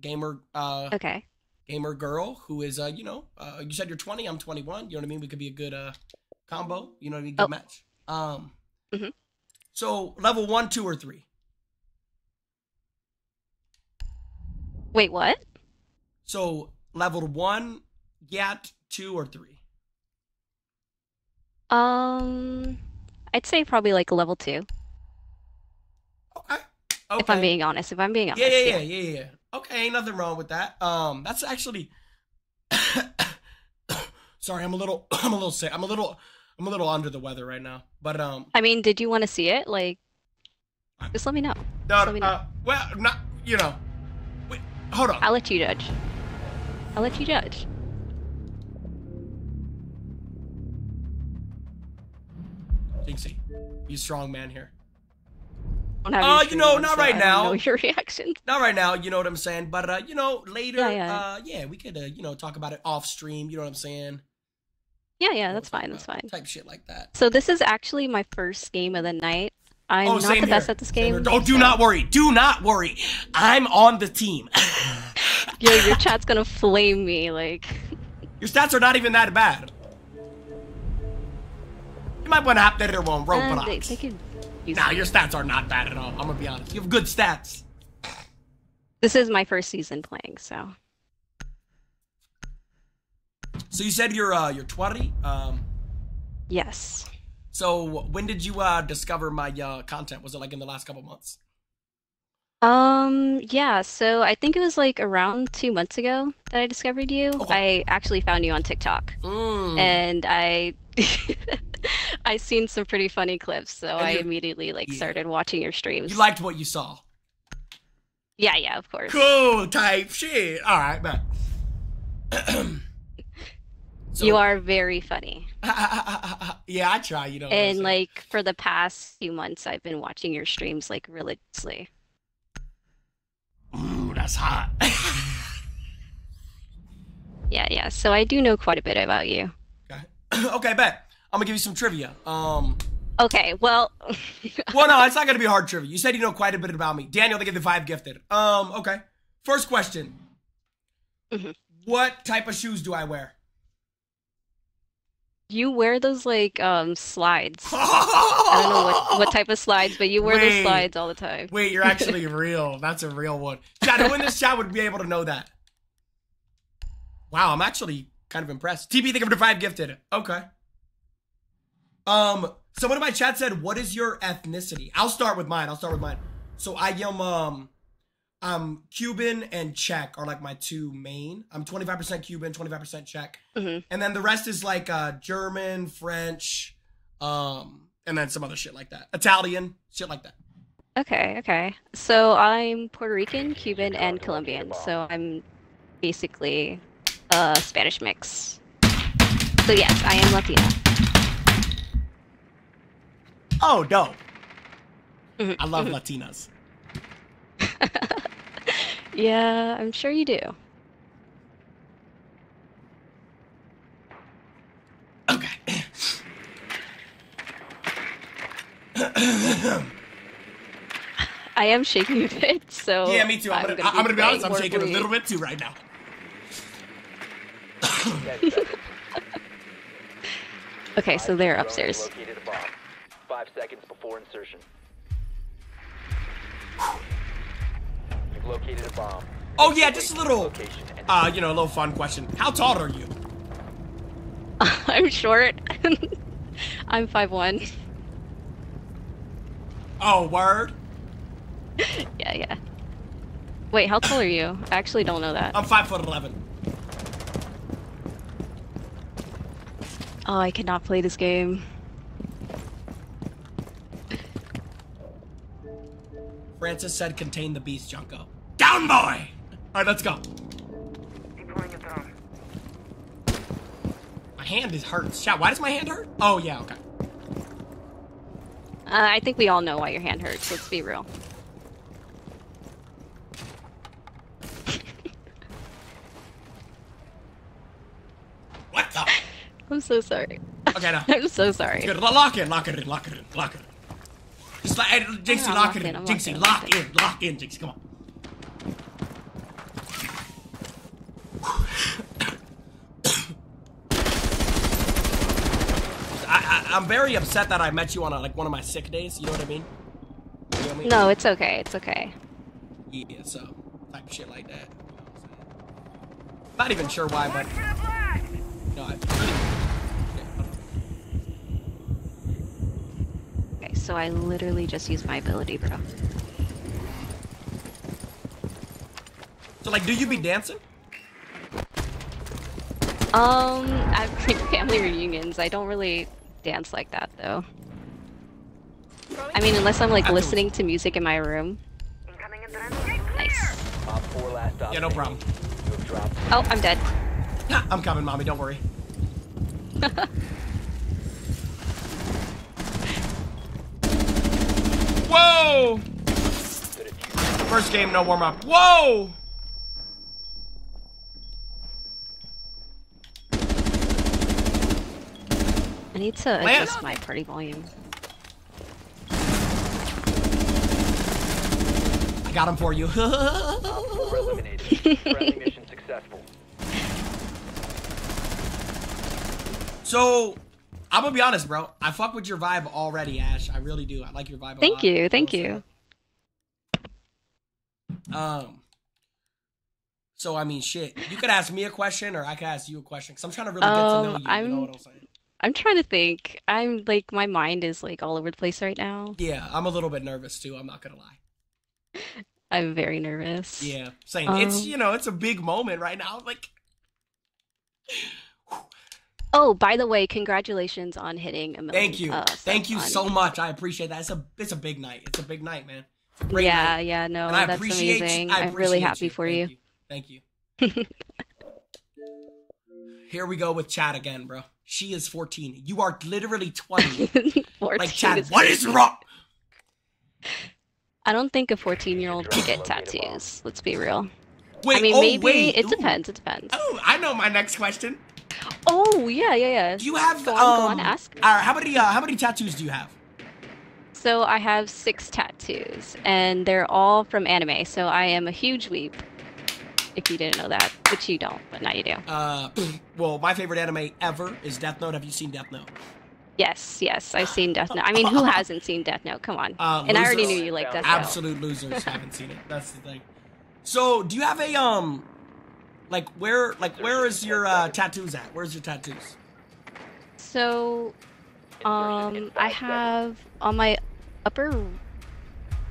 gamer, uh, Okay. gamer girl who is, uh, you know, uh, you said you're 20, I'm 21. You know what I mean? We could be a good uh combo. You know what I mean? Good Oh. match. Um, Mhm. so level one, two, or three. Wait, what? So level one, Yat, two, or three. Um, I'd say probably like a level two, Okay. if I'm being honest. If I'm being honest, Yeah, yeah, yeah, yeah, yeah. Okay, ain't nothing wrong with that. Um, that's actually. Sorry, I'm a little, I'm a little sick. I'm a little, I'm a little under the weather right now. But um, I mean, did you want to see it? Like, just let me know. no, let me know. uh, well, not, you know, wait, hold on. I'll let you judge. I'll let you judge. Jynxzi, you strong man here. Don't have Uh, you know, on, not so right I don't now. know your reaction. Not right now, you know what I'm saying. But uh, you know, later, Yeah, yeah. uh, yeah, we could, uh, you know, talk about it off stream. You know what I'm saying? Yeah, yeah, that's fine. That's fine. Type shit like that. So this is actually my first game of the night. I'm oh, not the best at this here. game. Oh, do so- not worry. Do not worry. I'm on the team. Yo, your chat's gonna flame me. Like, Your stats are not even that bad. You might want to hop that there on uh, Roblox. they, they could use Nah, your stats are not bad at all. I'm gonna be honest. You have good stats. This is my first season playing, so So you said you're uh you're 20. Um, yes. so when did you uh discover my uh content? Was it like in the last couple months? Um, yeah, so I think it was like around two months ago that I discovered you. Okay. I actually found you on TikTok, Mm. and I I seen some pretty funny clips, so And I immediately like yeah. started watching your streams. You liked what you saw. Yeah, yeah, of course. Cool type shit. All right, man. so, You are very funny. yeah, I try. You know. And like for the past few months, I've been watching your streams like religiously. Ooh, that's hot. Yeah, yeah. So I do know quite a bit about you. okay. okay, bet. I'm gonna give you some trivia. Um. Okay, well, Well, no, it's not gonna be hard trivia. You said you know quite a bit about me, Daniel. They get the five gifted. Um. Okay. First question. Mhm. What type of shoes do I wear? you wear those like um slides. I don't know what what type of slides, but you wear Wait. those slides all the time. Wait, you're actually real. That's a real one. Chat, who in this chat would be able to know that? Wow, I'm actually kind of impressed. TB, think of the five gifted. Okay. Um, someone in my chat said, "What is your ethnicity?" I'll start with mine. I'll start with mine. So I am um, I'm Cuban and Czech are like my two main. I'm 25% Cuban, 25% Czech, Mhm. and then the rest is like uh German, French, um, and then some other shit like that. Italian, shit like that. Okay, okay. So I'm Puerto Rican, Cuban, and Colombian. So I'm basically a Spanish mix. So yes, I am Latina. Oh, dope. I love. Latinas. Yeah, I'm sure you do. Okay. I am shaking a bit, so yeah, me too. I'm, gonna, gonna I'm gonna be honest. I'm more shaking a little bit too right now. Okay, so they're upstairs. Located a bomb. Five seconds before insertion. You've located a bomb. Oh yeah, just a little, Location uh, you know, a little fun question. How tall are you? I'm short. I'm 5'1". Oh, word. Yeah, yeah. Wait, how tall are you? I actually don't know that. I'm five foot eleven. Oh, I cannot play this game. Francis said, "Contain the beast, Junko." Down, boy. All right, let's go. My hand is hurt. Chat. Why does my hand hurt? Oh yeah, okay. Uh, I think we all know why your hand hurts. Let's be real. What the? I'm so sorry. Okay, no. I'm so sorry. Good. Lock in, lock it in, lock it in, lock it in. Just like, hey, Jynxzi, lock, lock it in. Jynxzi, lock, lock in. Lock in, Jynxzi. Come on. I, I, I'm very upset that I met you on a, like one of my sick days. You know what I mean? You know what I mean? No, it's okay. It's okay. Yeah, so type shit like that. Not even sure why, but no, I. so I literally just use my ability, bro. So like, do you be dancing? Um, at like family reunions, I don't really dance like that though. I mean, unless I'm like listening to music in my room. Nice. Op 4 last stop Yeah, no problem. You have dropped. Oh, I'm dead. I'm coming, mommy. Don't worry. Whoa! First game, no warm up. Whoa! I need to Land. adjust my party volume. I got him for you. Eliminated. Mission successful. so, I'm gonna be honest, bro. I fuck with your vibe already, Ash. I really do. I like your vibe. a Thank lot. you, thank you. Um. So I mean, shit. You could ask me a question, or I could ask you a question. Cause I'm trying to really get to know Um, you. You know I'm- what I'm saying? I'm trying to think. I'm like my mind is like all over the place right now. Yeah, I'm a little bit nervous too. I'm not gonna lie. I'm very nervous. Yeah, same. it's Um, you know, it's a big moment right now. Like, Oh, by the way, congratulations on hitting a million. thank you, uh, thank you subs so much. I appreciate that. It's a it's a big night. It's a big night, man. Great Yeah, night. yeah, no, and I that's appreciate. amazing. I I'm really happy for you. Thank you. Thank you. Here we go with Chad again, bro. She is 14. You are literally 20. 14 like Chad, is what is wrong? I don't think a 14 year old could get tattoos. Let's be real. Wait, I mean, oh, maybe wait. it Ooh. depends. It depends. Oh, I know my next question. Oh, yeah, yeah, yeah. Do you have Go on, um? go on, ask. all right, how many uh, how many tattoos do you have? So I have six tattoos, and they're all from anime. So I am a huge weep. If you didn't know that, which you don't, but now you do. Uh, well, my favorite anime ever is Death Note. Have you seen Death Note? Yes, yes, I've seen Death Note. I mean, who hasn't seen Death Note? Come on. Uh, and I already knew you liked Death Note. Absolute losers haven't seen it. That's the thing. So, do you have a um, like where like where is your uh, tattoos at? Where's your tattoos? So, um, I have on my upper.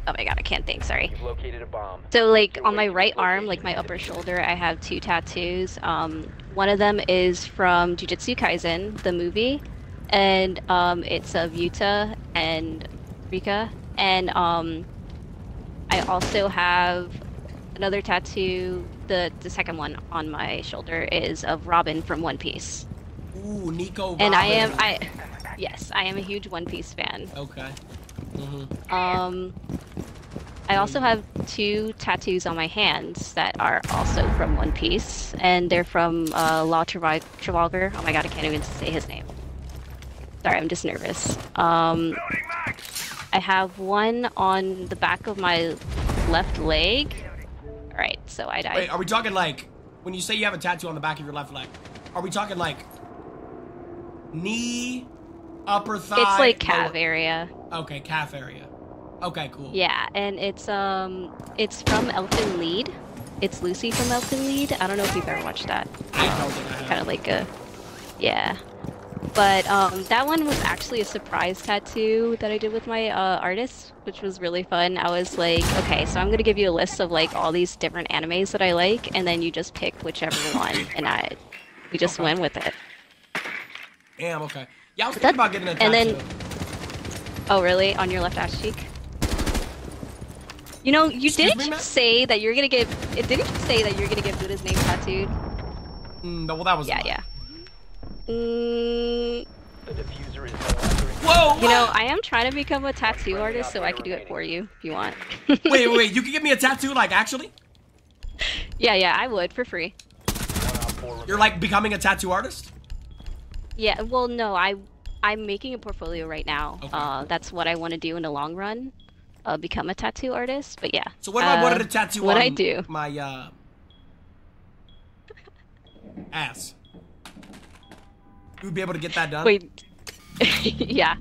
Oh my god, I can't think. Sorry. You've located a bomb. So like on my right arm, like my upper shoulder, I have two tattoos. Um, one of them is from Jujutsu Kaisen, the movie, and um, it's of Yuta and Rika. And um, I also have another tattoo. The the second one on my shoulder is of Robin from One Piece. Ooh, Nico. And I am I, yes, I am a huge One Piece fan. Okay. Mm-hmm. Um, I also have two tattoos on my hands that are also from One Piece, and they're from uh, Law Trafal- Trafalgar. Oh my god, I can't even say his name. Sorry, I'm just nervous. Um, I have one on the back of my left leg. All right, so I died. Wait, are we talking like when you say you have a tattoo on the back of your left leg? Are we talking like knee, upper thigh? it's like calf lower- area. Okay, calf area. Okay, cool. Yeah, and it's um, it's from Elfen Lied. It's Lucy from Elfen Lied. I don't know if you've ever watched that. I don't think I have. kind of like a yeah but um, that one was actually a surprise tattoo that i did with my uh, artist which was really fun i was like okay so i'm gonna give you a list of like all these different animes that i like and then you just pick whichever one and i we just Okay. went with it Damn. Okay. Yeah, I was thinking about getting a tattoo. and then- oh really on your left ass cheek you know you Excuse didn't me, say that you're gonna get it didn't you say that you're gonna get buddha's name tattooed Mm, no, well, that was. yeah yeah mm, The diffuser is no longer in Whoa! You know. I am trying to become a tattoo artist, so I could do it for you if you want. wait, wait, wait. You can give me a tattoo, like actually? yeah, yeah, I would for free. one op four You're like becoming a tattoo artist? Yeah, well, no, I I'm making a portfolio right now. Okay. Uh, that's what I want to do in the long run, uh, become a tattoo artist. But yeah. So what if I uh, wanted a tattoo what on I do? my uh ass? You would be able to get that done? Wait, yeah.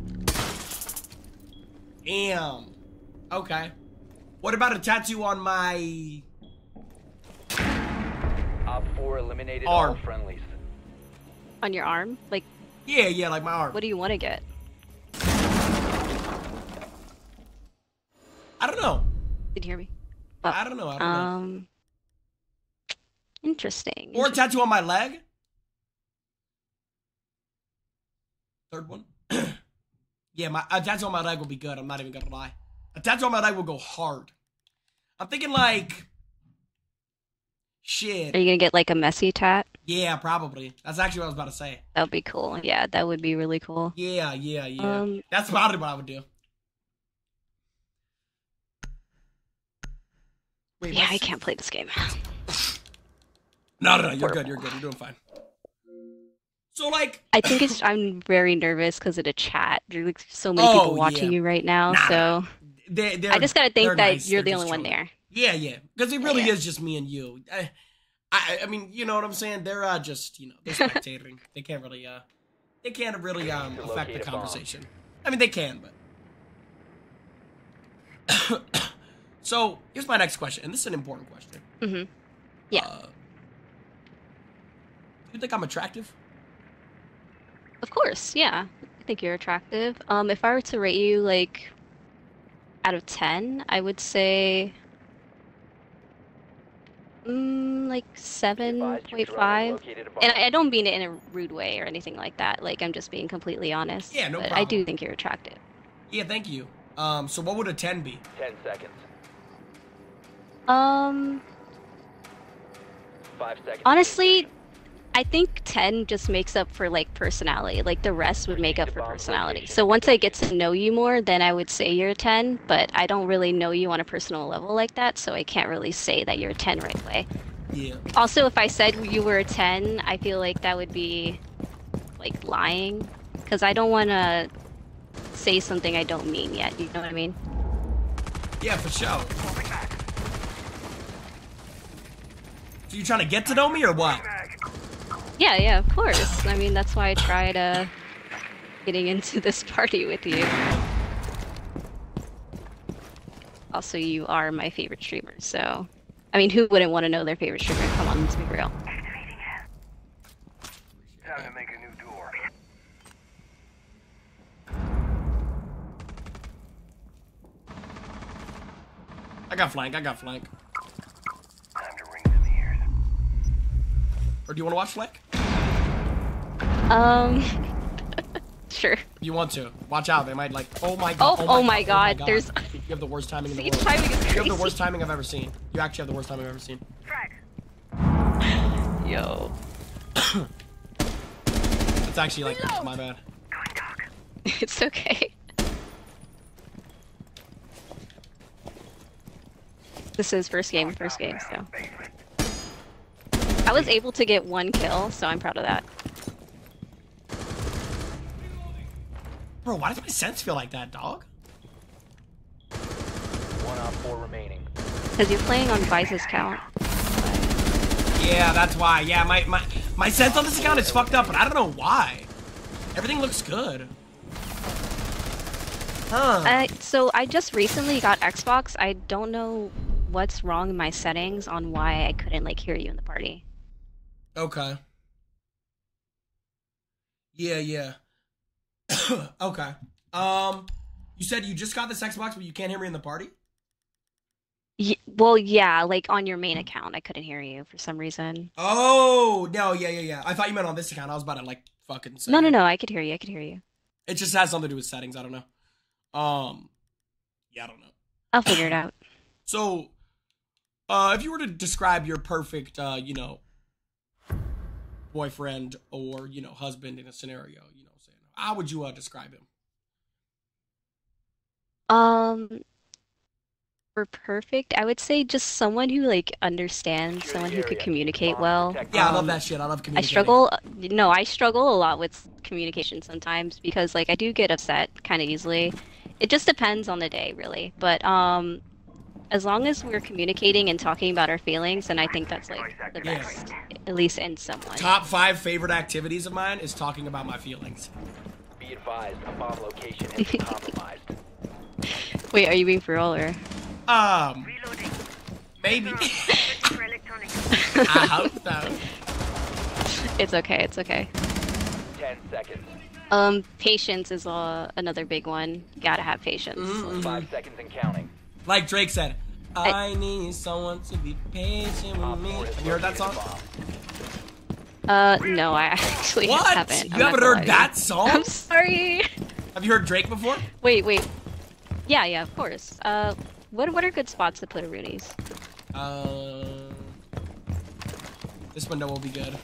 Damn. Okay. What about a tattoo on my Op 4 eliminated Arm. all friendlies. On your arm? Like, Yeah, yeah, like my arm. what do you want to get? I don't know. Did you hear me? I don't know. I don't know. Um. Interesting. Or a tattoo on my leg. Third one. yeah, my a tattoo on my leg will be good. I'm not even gonna lie. A tattoo on my leg will go hard. I'm thinking like shit. Are you gonna get like a messy tat? Yeah, probably. That's actually what I was about to say. That would be cool. Yeah, that would be really cool. Yeah, yeah, yeah. Um, That's probably what I would do. Wait, Yeah, I can't play this game. No, no, no. You're good. You're good. You're doing fine. So like, I think it's. I'm very nervous because of the chat. There's like so many Oh, people watching yeah. you right now, Nah, so they, they're, I just gotta think that nice. you're They're the only one there. Yeah, yeah. Because it really Yeah. is just me and you. I, I, I mean, you know what I'm saying? They're uh, just, you know, they're spectating. they can't really, uh, they can't really um affect the locate bomb. conversation. I mean, they can, but. so here's my next question, and this is an important question. Mm-hmm. Yeah. Uh, do you think I'm attractive? Of course, yeah. I think you're attractive. Um, if I were to rate you like out of 10, I would say mm, like Advised your drone 7.5. located a bomb. And I I don't mean it in a rude way or anything like that. Like I'm just being completely honest. Yeah, no but I do think you're attractive. Yeah, thank you. Um, so what would a 10 be? 10 seconds. Um, 5 seconds. honestly, I think 10 just makes up for like personality. Like the rest would make up for personality. So once I get to know you more, then I would say you're a 10, but I don't really know you on a personal level like that, so I can't really say that you're a 10 right away. Yeah. Also, if I said you were a 10, I feel like that would be like lying because I don't want to say something I don't mean yet. You know what I mean? Yeah, for sure. So you trying to get to know me or what? Yeah, yeah, of course. I mean, that's why I tried uh, getting into this party with you. Also, you are my favorite streamer, so. I mean, who wouldn't want to know their favorite streamer? Come on, let's be real. Time to make a new door. I got flank. I got flank. Or do you want to watch flank? Um. sure. You want to. Watch out. They might like. Oh my Oh, god. oh my god, there's- You have the worst timing in the world. timing is You have the worst timing I've ever seen. You actually have the worst timing I've ever seen. Yo. It's actually like my bad. It's okay. This is first game, first game, so. I was able to get one kill, so I'm proud of that. Bro, why does my sense feel like that, dog? One Op 4 remaining. Because you're playing on Vice's count. Yeah, that's why. Yeah, my my my sense on this account is fucked up, but I don't know why. Everything looks good. Huh. I, so I just recently got Xbox. I don't know what's wrong in my settings on why I couldn't like hear you in the party. Okay. Yeah, yeah. okay. Um, you said you just got this Xbox, but you can't hear me in the party. Y- well, yeah, like on your main account, I couldn't hear you for some reason. Oh no, yeah, yeah, yeah. I thought you meant on this account. I was about to like fucking say. No, no, no, I could hear you. I could hear you. It just has something to do with settings. I don't know. Um, yeah, I don't know. I'll figure it out. So, uh, if you were to describe your perfect, uh, you know, boyfriend or you know husband in a scenario, you know, I'm saying, how would you uh, describe him? Um, for perfect, I would say just someone who like understands, someone who could communicate well. Yeah, I love that shit. I love I struggle. No, I struggle a lot with communication sometimes because like I do get upset kind of easily. It just depends on the day, really. But um, as long as we're communicating and talking about our feelings, then I think that's like the Yeah. best, at least in someone. Top five favorite activities of mine is talking about my feelings. Be Be advised, a bomb location has been compromised. Wait, are you being for real or? Um, Reloading. maybe. I hope so. It's okay. It's okay. Ten seconds. Um, patience is uh, another big one. Gotta have patience. Mm-hmm. Five seconds and counting. Like Drake said, I- I need someone to be patient with me. Have you heard that song? Uh, no, I actually What? haven't. You I'm haven't heard that you. song? I'm sorry. Have you heard Drake before? Wait, wait. Yeah, yeah, of course. Uh, what what are good spots to put a Rooney's? Uh, this window will be good.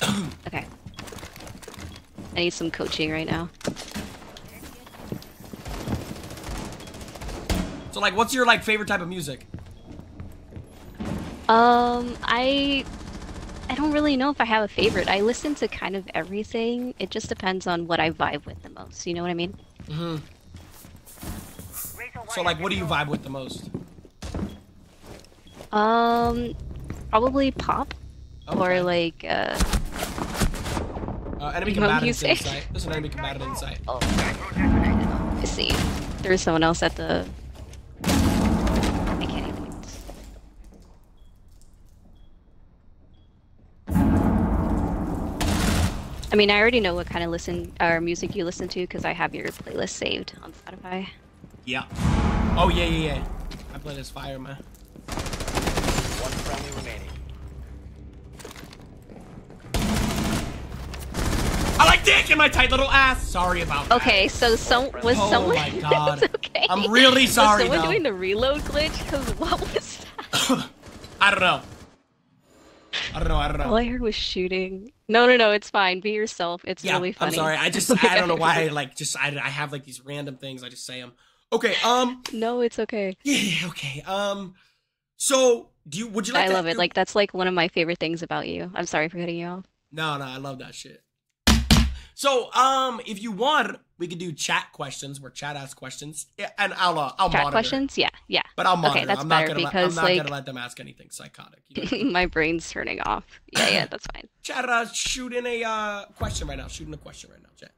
Okay. I need some coaching right now. So, like, what's your like favorite type of music? Um, I I don't really know if I have a favorite. I listen to kind of everything. It just depends on what I vibe with the most. You know what I mean? hmm Razor So, like, what do you vibe with the most? Um, probably pop Okay. or like uh. uh, enemy combatant music. insight. There's an enemy combatant insight. Oh, I see. There was someone else at the. I can't even. I mean, I already know what kind of listen or music you listen to because I have your playlist saved on Spotify. Yeah. Oh yeah, yeah, yeah. I play this fire, man. One friendly I like dick in my tight little ass. Sorry about that. Okay, so some was Oh someone. my God. Okay. I'm really sorry, Was someone though. doing the reload glitch? Because what was that? I don't know. I don't know. I don't know. All I heard was shooting. No, no, no. It's fine. Be yourself. It's yeah, really funny. I'm sorry. I just I don't know why. I like just I, I have like these random things. I just say them. Okay. Um. No, it's okay. Yeah. Okay. Um. So do you? Would you like? I love it. Like that's like one of my favorite things about you. I'm sorry for cutting you off. No, no. I love that shit. So um, if you want, we could do chat questions where chat asks questions, yeah, and I'll uh, I'll Chat monitor. questions? Yeah, yeah. But I'll monitor. Okay, that's I'm better gonna let, I'm not like- gonna let them ask anything psychotic. You know? my brain's turning off. Yeah, yeah, that's fine. Chat, uh, shoot in a uh, question right now. Shooting a question right now, chat.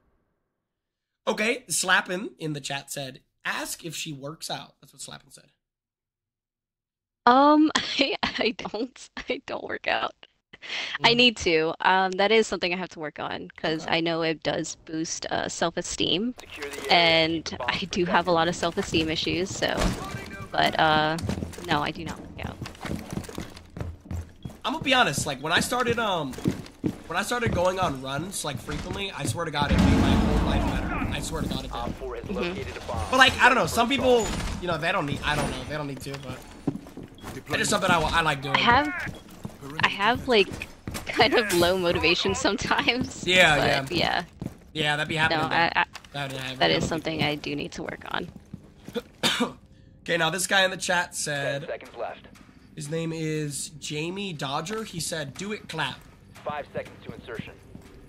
Okay, Slappin in the chat said, "Ask if she works out." That's what Slappin said. Um, I, I don't. I don't work out. I Mhm. need to. Um, that is something I have to work on because Okay. I know it does boost uh, self-esteem, Secure the area. Keep and I do have a lot of self-esteem issues. So, but uh, no, I do not work out. I'm gonna be honest. Like when I started, um, when I started going on runs like frequently, I swear to God, it made my whole life better. I swear to God, it did. 4 has Mm-hmm. located a bomb. But like, I don't know. Some people, you know, they don't need. I don't know. They don't need to, but it's just something I, I like doing. I have, I have like kind of low motivation sometimes. Yeah, but yeah. Yeah, that'd be No, happening. I, I, That, yeah, that yeah. is something I do need to work on. Okay, now this guy in the chat said seconds left. his name is Jamie Dodger. He said, "Do it, clap." Five seconds to insertion.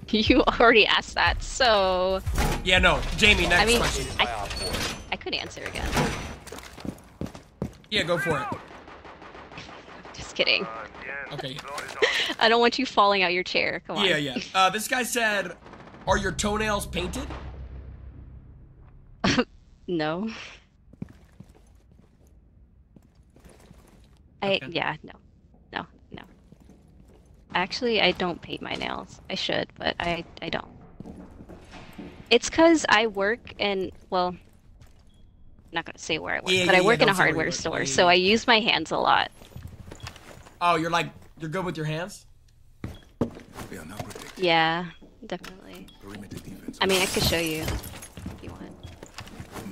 You already asked that, so Yeah, no, Jamie. Next I mean, question. I, Op 4. I could answer again. Yeah, go for it. Just kidding. Okay. I don't want you falling out your chair. Come on. Yeah, yeah. Uh, this guy said, "Are your toenails painted?" No. I yeah, no. No, no. Actually, I don't paint my nails. I should, but I I don't. It's cuz I work in well, I'm not going to say where I work, Yeah, but yeah, I work in a don't say where you hardware store, so. I use my hands a lot. Oh, you're like you're good with your hands. They are now. Yeah, definitely. I mean, I could show you if you want.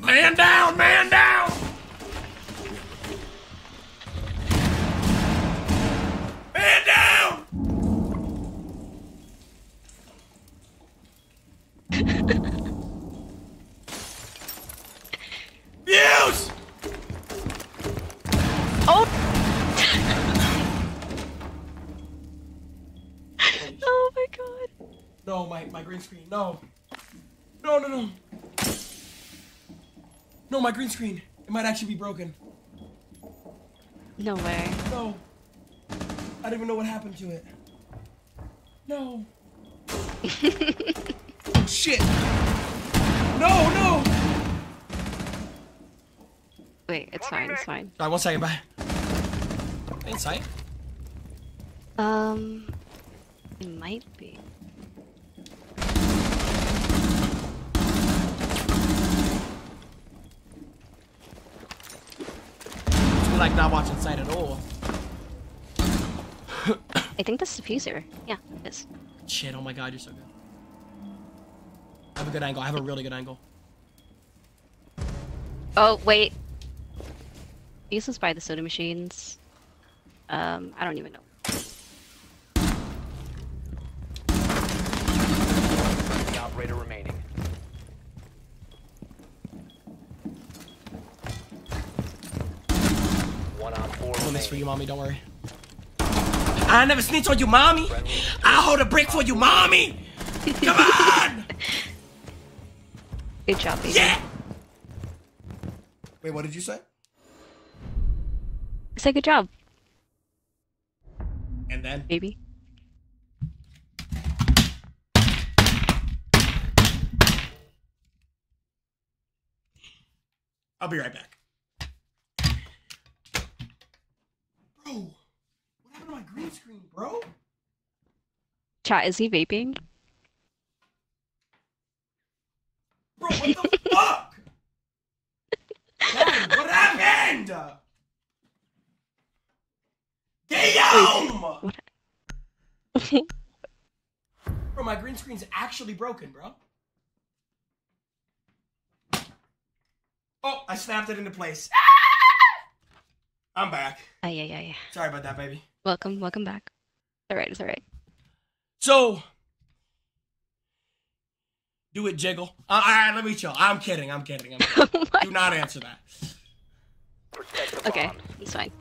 Man down, man down. Man down. Views. No, my my green screen. No. No, no, no. No, my green screen. It might actually be broken. No way. No. I don't even know what happened to it. No. oh, Shit. no, no! Wait, it's fine, it's fine. Alright, one second, bye. Insight. Um, it might be. Like not watching sight at all. I think that's diffuser. Yeah, it is. Shit, oh my god, you're so good. I have a good angle. I have a really good angle. Oh, wait. These was by the soda machines. Um, I don't even know. The operator remaining. One on four I'm doing this for remaining. You, mommy. Don't worry. I never snitch on you, mommy. I hold a brick for you, mommy. Come on. Good job, baby. Yeah. Wait, what did you say? Say good job, And then baby. I'll be right back. Bro, what happened to my green screen, bro? Chat, is he vaping? Bro, what the fuck? Dad, what happened? Damn! Bro, my green screen's actually broken, bro. Oh, I snapped it into place. I'm back. Ah, yeah, yeah, yeah. Sorry about that, baby. Welcome, welcome back. All right, it's all right. So, do it, jiggle. Uh, all right, let me chill. I'm kidding. I'm kidding. I'm kidding. Oh do not answer that. Okay, bombs. it's fine.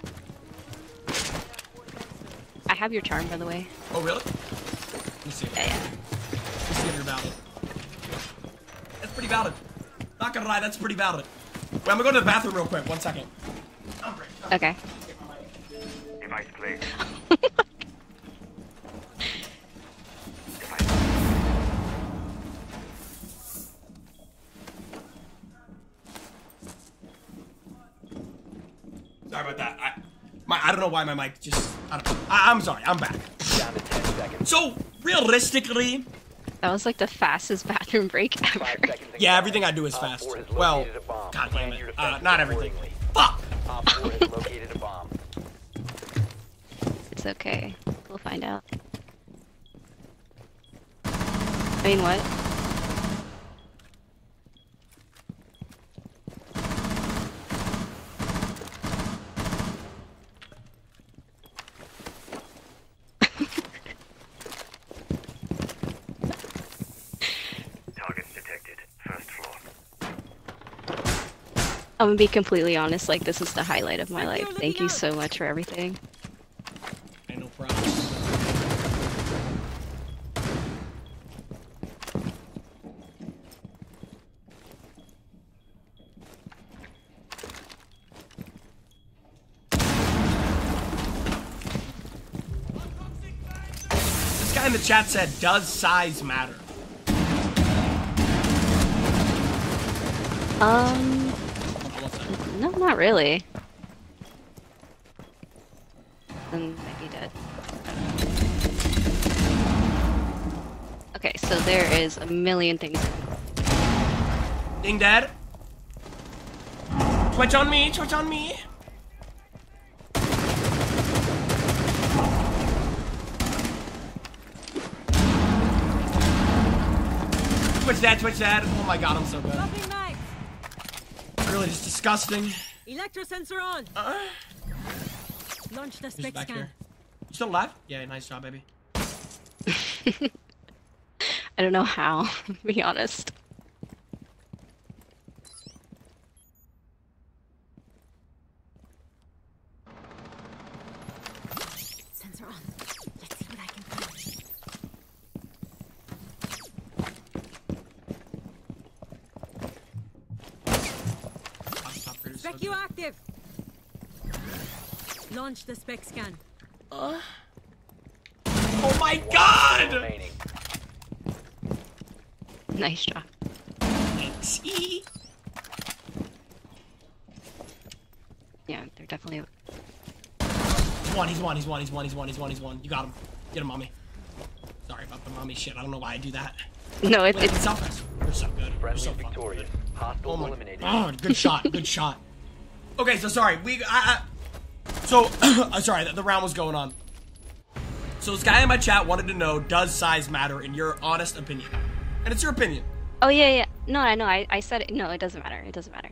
I have your charm, by the way. Oh, really? Let me see. Yeah, yeah. Let's see if you're valid. That's pretty valid. Not gonna lie, that's pretty valid. Wait, I'm gonna go to the bathroom real quick. One second. I'm great. Okay. Device clear. Sorry about that. I, my, I don't know why my mic just. I don't know. I, I'm sorry. I'm back. Down to 10 seconds. So realistically, That was like the fastest bathroom break ever. Five seconds. to yeah, everything I do is fast. four has Well, located god damn it. Uh, not everything. Fuck. Op 4 has located a bomb. It's okay. We'll find out. I mean, what? I'm gonna be completely honest, like, this is the highlight of my life. Thank you so much for everything. Ain't no problem. This guy in the chat said, "Does size matter?" Um, Hold on one second. No, not really. Then might be dead. Okay, so there is a million things. Ding dad. Twitch on me, twitch on me. Twitch dad, twitch dad. Oh my god, I'm so good. Dropping mag. Really just disgusting. Electrosensor on. Uh, Launch the he's spec scan. here. You still alive? Yeah, nice job, baby. I don't know how, to be honest. Sensor on. Let's see what I can find. Stop, stop, Curtis, so Spec you good. Active. Launch the spec scan. Oh my god! Remaining. Nice job. Thanks. Thanks. Yeah, they're definitely. He's one, he's one, he's one, he's one, he's one, he's one, he's one. You got him. Get him, mommy. Sorry about the mommy shit. I don't know why I do that. No, it, Wait, it's it's Southwest. You're so good. You're Friendly so victorious. good. Hostiles Oh my eliminated. god, good shot, good shot. Okay, so sorry, we, I, I so, uh, sorry, the, the round was going on. So this guy in my chat wanted to know, does size matter in your honest opinion? And it's your opinion. Oh yeah, yeah. No, I know. I, I said it. No, it doesn't matter. It doesn't matter.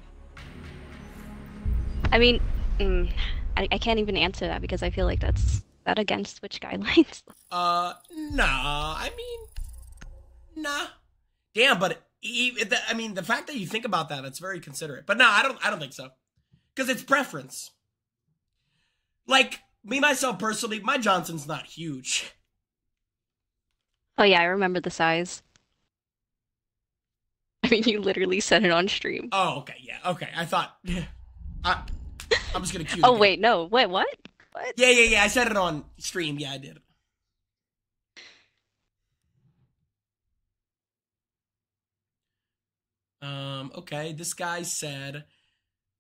I mean, mm, I, I can't even answer that because I feel like that's that against which guidelines. Uh, nah, I mean, nah. Damn, but e- the- I mean, the fact that you think about that, it's very considerate. But no, I don't, I don't think so. Because it's preference. Like, me, myself, personally, my Johnson's not huge. oh yeah, I remember the size. I mean, you literally said it on stream. Oh, okay, yeah, okay. I thought, I, I'm just gonna cue. Oh wait, no. Wait, what? What? Yeah, yeah, yeah. I said it on stream. Yeah, I did. Um. Okay. This guy said.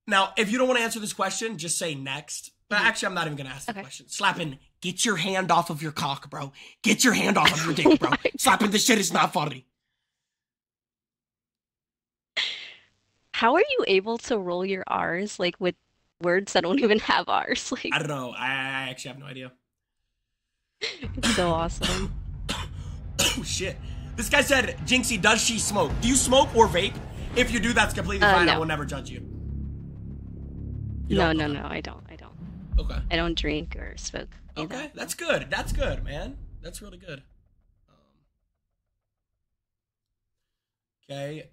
Now, if you don't want to answer this question, just say next. But actually, I'm not even gonna ask the question. Slapping, get your hand off of your cock, bro. Get your hand off of your dick, bro. Slapping, this shit is not funny. How are you able to roll your R's like with words that don't even have R's? Like, I don't know. I, I actually have no idea. it's so awesome. Oh shit. This guy said, Jynxzi, does she smoke? Do you smoke or vape? If you do, that's completely Uh, fine. I will never judge you. You No, no, no. I don't. I don't. Okay. I don't drink or smoke. either. Okay. That's good. That's good, man. That's really good. Um, okay.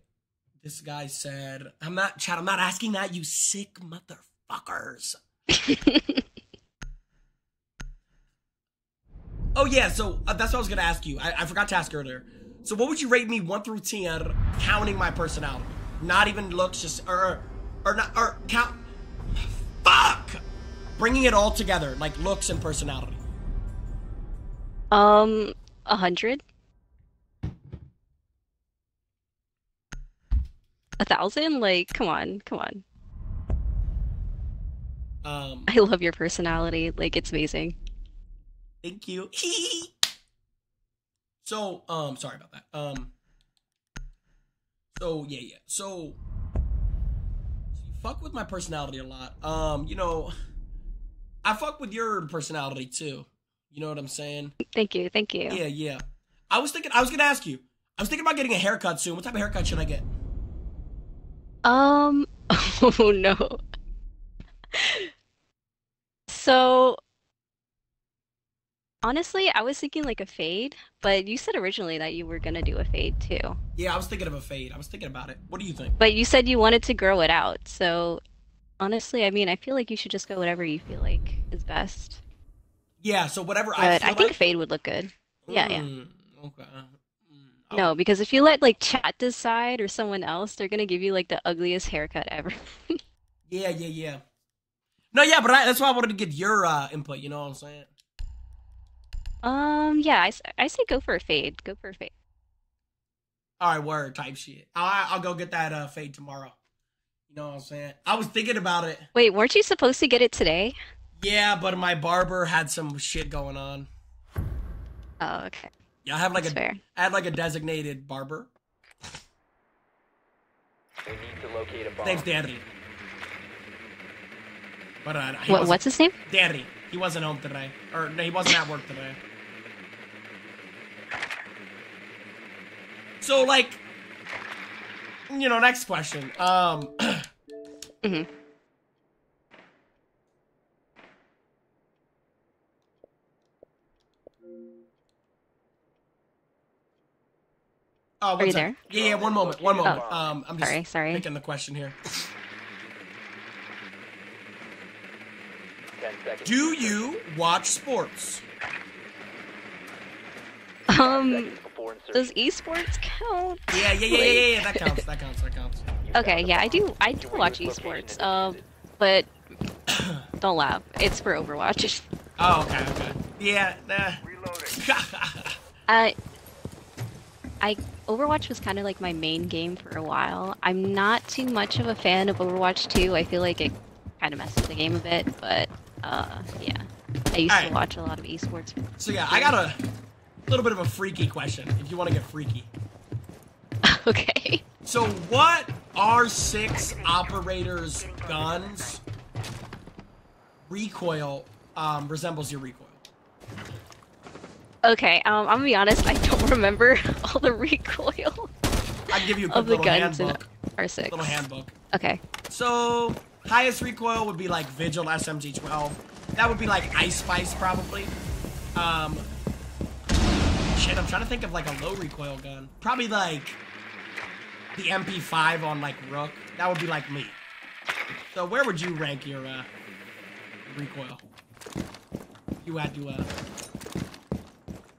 This guy said, I'm not, Chad, I'm not asking that, you sick motherfuckers. Oh, yeah, so uh, that's what I was going to ask you. I, I forgot to ask earlier. So, what would you rate me 1 through 10, counting my personality? Not even looks, just, or, or not, or count. Fuck! Bringing it all together, like looks and personality. Um, a hundred? A thousand? Like, come on, come on. Um, I love your personality. Like, it's amazing. Thank you. so, um, sorry about that. Um, so yeah, yeah. So, fuck with my personality a lot. Um, you know, I fuck with your personality too. You know what I'm saying? Thank you, thank you. Yeah, yeah. I was thinking. I was gonna ask you. I was thinking about getting a haircut soon. What type of haircut should I get? Um, oh no. So, honestly, I was thinking like a fade, but you said originally that you were gonna do a fade too. Yeah, I was thinking of a fade. I was thinking about it. What do you think? But you said you wanted to grow it out. So, honestly, I mean, I feel like you should just go whatever you feel like is best. Yeah. So whatever I But I think like. fade would look good. Yeah, yeah. Mm, Okay. Mm, No, because if you let like chat decide or someone else, they're gonna give you like the ugliest haircut ever. Yeah, yeah, yeah. No, yeah, but I, that's why I wanted to get your uh, input. You know what I'm saying? Um, yeah, I, I say go for a fade. Go for a fade. All right, word type shit. I, I'll go get that uh, fade tomorrow. You know what I'm saying? I was thinking about it. Wait, weren't you supposed to get it today? Yeah, but my barber had some shit going on. Oh, okay. Yeah, I have like That's a fair. I had like a designated barber. We need to locate a bomb. Name's Danny. But uh, What, what's his name? Danny? He wasn't home today, or no, he wasn't at work today. So like, you know, next question. Um, mm-hmm. oh, one you sec. there? Yeah, yeah. One moment. One moment. Oh. Um, I'm just Sorry, sorry. picking the question here. Do you watch sports? Um, Seconds before insertion. does esports count? Yeah, yeah, yeah, yeah, yeah. yeah. That counts. That counts. That counts. Okay, yeah, I do. I do watch esports. Um, but don't laugh. It's for Overwatch. Oh, okay, okay. Yeah, nah. Reloading. I I Overwatch was kind of like my main game for a while. I'm not too much of a fan of Overwatch 2. I feel like it kind of messes with the game a bit, but uh, yeah. I used Alright. to watch a lot of esports. So yeah, I got a little bit of a freaky question. If you want to get freaky. okay. So what are six operators guns recoil um, resembles your recoil? Okay, um, I'm gonna be honest, I don't remember all the recoil I give you a quick of the little guns in handbook. R6. Little handbook. Okay. So highest recoil would be like Vigil SMG12. That would be like Ice Spice probably. Um, shit, I'm trying to think of like a low recoil gun. Probably like the MP5 on like Rook. That would be like me. So where would you rank your uh, recoil? You had to uh,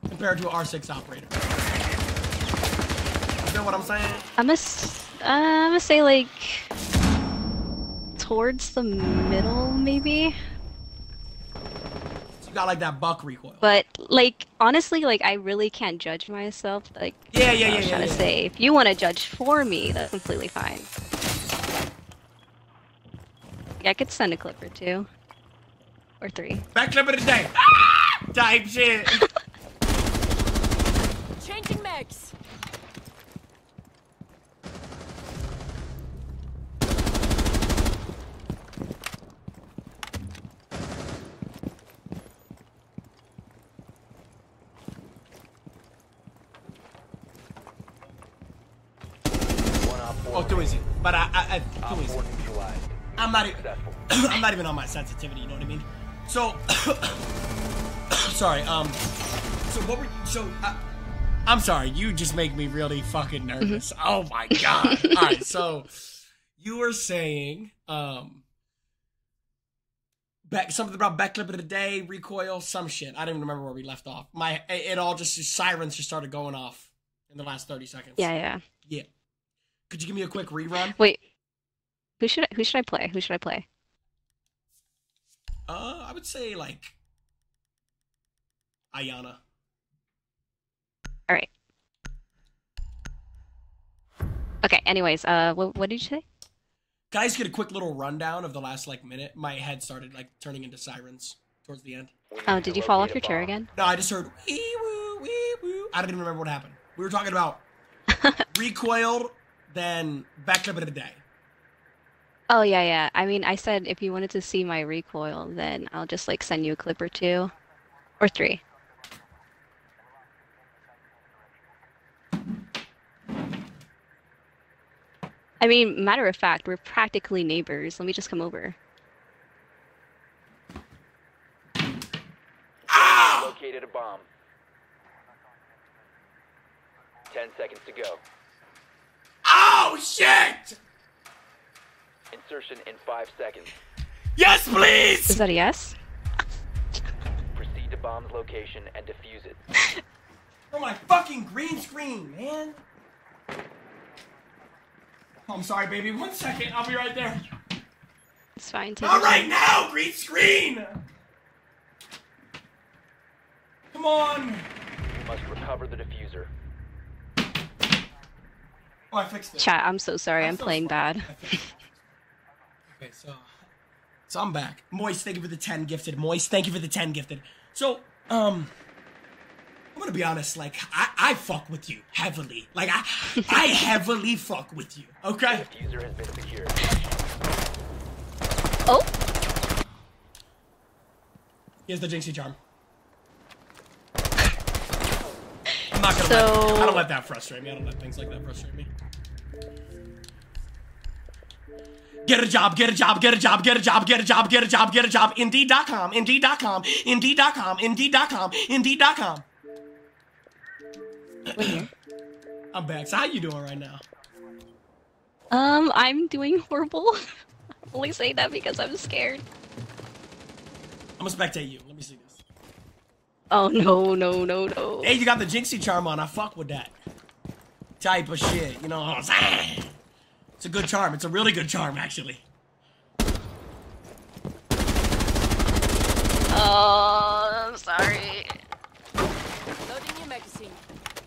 compare it to an R6 operator. You know what I'm saying? I'm gonna, uh, I'm gonna say like towards the middle, maybe. Got like that buck recoil. But like honestly, like I really can't judge myself. Like Yeah, yeah, yeah, I was yeah, trying yeah. to say, if you want to judge for me, that's completely fine. Yeah, I could send a clip or two, or three. Back clip of the day. Ah! Type shit. Changing mags. One op four Oh, too easy. But I, I, I Op too easy. four neutralized. I'm not, e- Successful. I'm not even on my sensitivity. You know what I mean? So, sorry. Um, so what were you? So, uh, I'm sorry. You just make me really fucking nervous. Oh my god. All right. So, you were saying, um, back something about back clip of the day, recoil, some shit. I don't even remember where we left off. My, it, it all just sirens just started going off in the last 30 seconds. Yeah, yeah. Yeah. Could you give me a quick rerun? Wait, who should I, who should I play? Who should I play? Uh, I would say like Iana. All right. Okay. Anyways, uh, what what did you say? Guys, get a quick little rundown of the last like minute? My head started like turning into sirens towards the end. Oh, did you fall off your chair again? No, I just heard wee woo wee woo. I don't even remember what happened. We were talking about recoiled, then back clip of the day. Oh yeah, yeah. I mean, I said if you wanted to see my recoil, then I'll just like send you a clip or two, or three. I mean, matter of fact, we're practically neighbors. Let me just come over. Located a bomb. Ten seconds to go. Oh shit! Insertion in five seconds. Yes, please! Is that a yes? Proceed to bomb's location and defuse it. oh my fucking green screen, man. Oh, I'm sorry, baby. One second. I'll be right there. It's fine. Take All your right time. now, green screen. Come on. You must recover the diffuser. Oh, I fixed it. Chat, I'm so sorry. I'm so playing sorry. bad. I fixed it. okay, so so I'm back. Moist, thank you for the ten gifted. Moist, thank you for the ten gifted. So, um, I'm gonna be honest. Like, I I fuck with you heavily. Like, I I heavily fuck with you. Okay. Diffuser has been secured. Oh, Here's the Jynxzi charm. I'm not gonna. So- let, I don't let that frustrate me. I don't let things like that frustrate me. Get a job, get a job, get a job, get a job, get a job, get a job, get a job. Indeed.com, Indeed.com, Indeed.com, Indeed.com, Indeed.com. here. I'm back. So how you doing right now? Um, I'm doing horrible. I'm only saying that because I'm scared. I'm gonna spectate you. Let me see this. Oh no, no, no, no. Hey, you got the Jynxzi charm on. I fuck with that type of shit. You know what I'm saying? It's a good charm. It's a really good charm, actually. Oh, I'm sorry. Loading new magazine.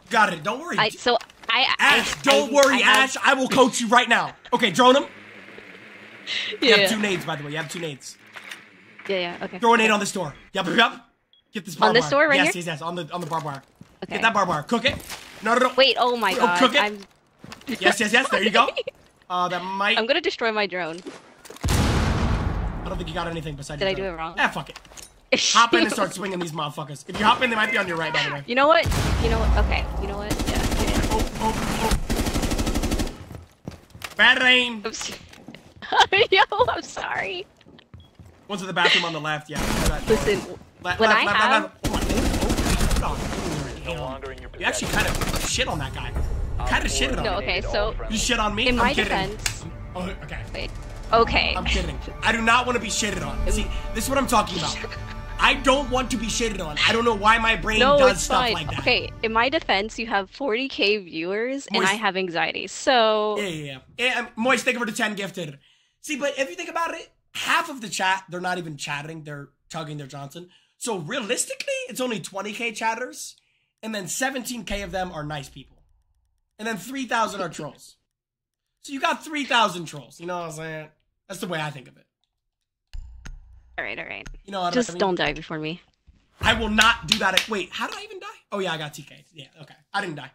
Got it. Don't worry. I so I, Ash, I don't I- worry, I have- Ash. I will coach you right now. Okay, drone him. You Yeah, have two nades, by the way. You have two nades. yeah, yeah. Okay. Throw a nade on this door. Yep, yep, yep. Get this On this door right yes, here? Yes, yes, on the on the barbed wire. Okay. Get that barbed wire. Cook it. No, no, no. Wait. Oh my Oh, god. cook it. I'm Yes, yes, yes. There you go. Uh, that might. I'm gonna destroy my drone. I don't think you got anything besides. Did I do it wrong? Ah, fuck it. Hop in and start swinging these motherfuckers. If you hop in, they might be on your right, by the way. You know what? You know what? Okay. You know what? Yeah. Oh, oh, oh. Bad aim. I'm Yo, I'm sorry. One's in the bathroom on the left. Yeah. Listen, Left, when left, I left, have- left, left. Oh, my- oh, No damn. longer in your You actually kind of shit on that guy. Kind of shitted on No, okay, so- You shit on me? In I'm my kidding. defense- Oh, okay. wait. Okay. I'm kidding. I do not want to be shitted on. See, this is what I'm talking about. I don't want to be shitted on. I don't know why my brain no, does stuff fine. like that. Okay, in my defense, you have 40k viewers, and Moist- I have anxiety. So Yeah, yeah, yeah. yeah um, Moist, thank you for the 10 gifted. See, but if you think about it, half of the chat, they're not even chatting, they're chugging their Johnson. So realistically, it's only 20k chatters, and then 17k of them are nice people. And then 3,000 are trolls. So you got 3,000 trolls. You know what I'm saying? That's the way I think of it. all right, all right. You know what I Just mean? don't die before me. I will not do that. Wait, how did I even die? Oh yeah, I got TK. Yeah, okay. I didn't die.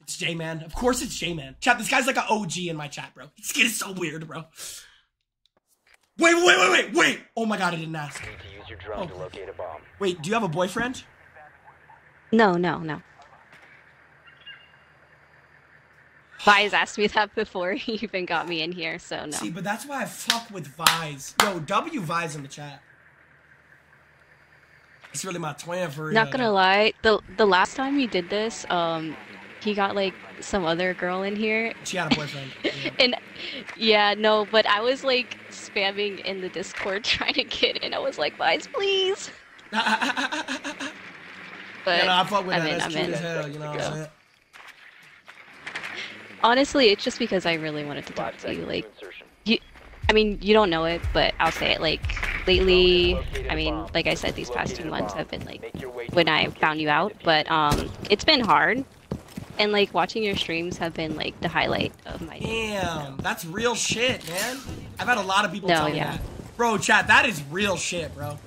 It's J Man. Of course it's J Man. Chat, this guy's like an OG in my chat, bro. This kid is so weird, bro. Wait, wait, wait, wait, wait. Oh my god, I didn't ask. Need to use your drone to oh. locate a bomb. Wait, do you have a boyfriend? No, no, no. Vi's asked me that before he even got me in here, so no. See, but that's why I fuck with Vise. Yo, W Vise in the chat. It's really my twin for real. Not gonna lie, the the last time you did this, um, he got like some other girl in here, She had a boyfriend. Yeah. and yeah, no, but I was like spamming in the Discord trying to get in. I was like, Vi's, please. But yeah, no, I fuck with I'm that. in, That's I'm cute in. as hell. You know what I'm saying? Honestly, it's just because I really wanted to talk to you. Like, you, I mean, you don't know it, but I'll say it. Like, lately, I mean, like I said, these past two months have been like Make your way to when I found you out, but um, it's been hard. And like watching your streams have been like the highlight of my day. Damn, that's real shit, man. I've had a lot of people No, tell me yeah. that. Bro, chat, that is real shit, bro.